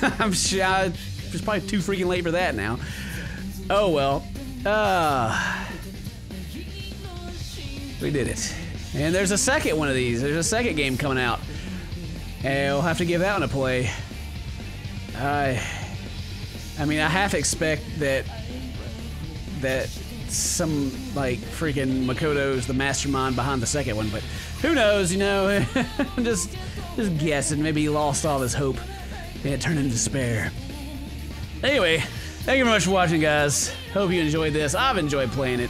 I'm shy. It's probably too freaking late for that now. Oh well. Uh, we did it. And there's a second one of these. There's a second game coming out. And we'll have to give that one a play. I I mean, I half expect that that some like freaking Makoto's the mastermind behind the second one, but who knows, you know? just just guessing. Maybe he lost all his hope and it turned into despair. Anyway, thank you very much for watching, guys. Hope you enjoyed this. I've enjoyed playing it.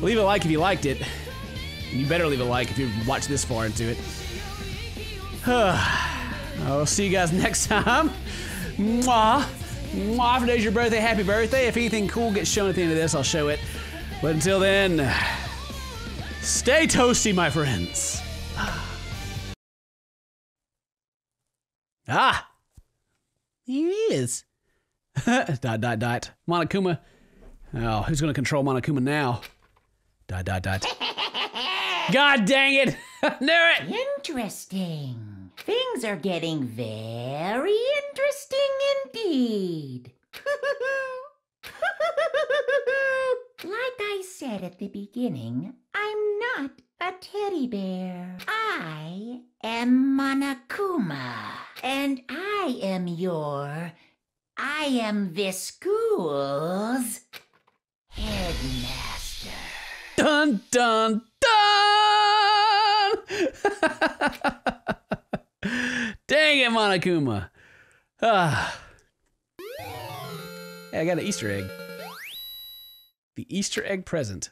Leave a like if you liked it. You better leave a like if you watched this far into it. I'll see you guys next time. Mwah. Mwah. If today's your birthday, happy birthday. If anything cool gets shown at the end of this, I'll show it. But until then, stay toasty, my friends. Ah! Here he is. dot, dot, dot. Monokuma. Oh, who's going to control Monokuma now? Dot, dot, dot. God dang it! Knew it! Interesting. Things are getting very interesting indeed. like I said at the beginning, I'm not a teddy bear. I am Monokuma. And I am your. I am this school's headmaster. Dun dun dun! Dang it, Monokuma. Ah. Hey, I got an Easter egg. The Easter egg present.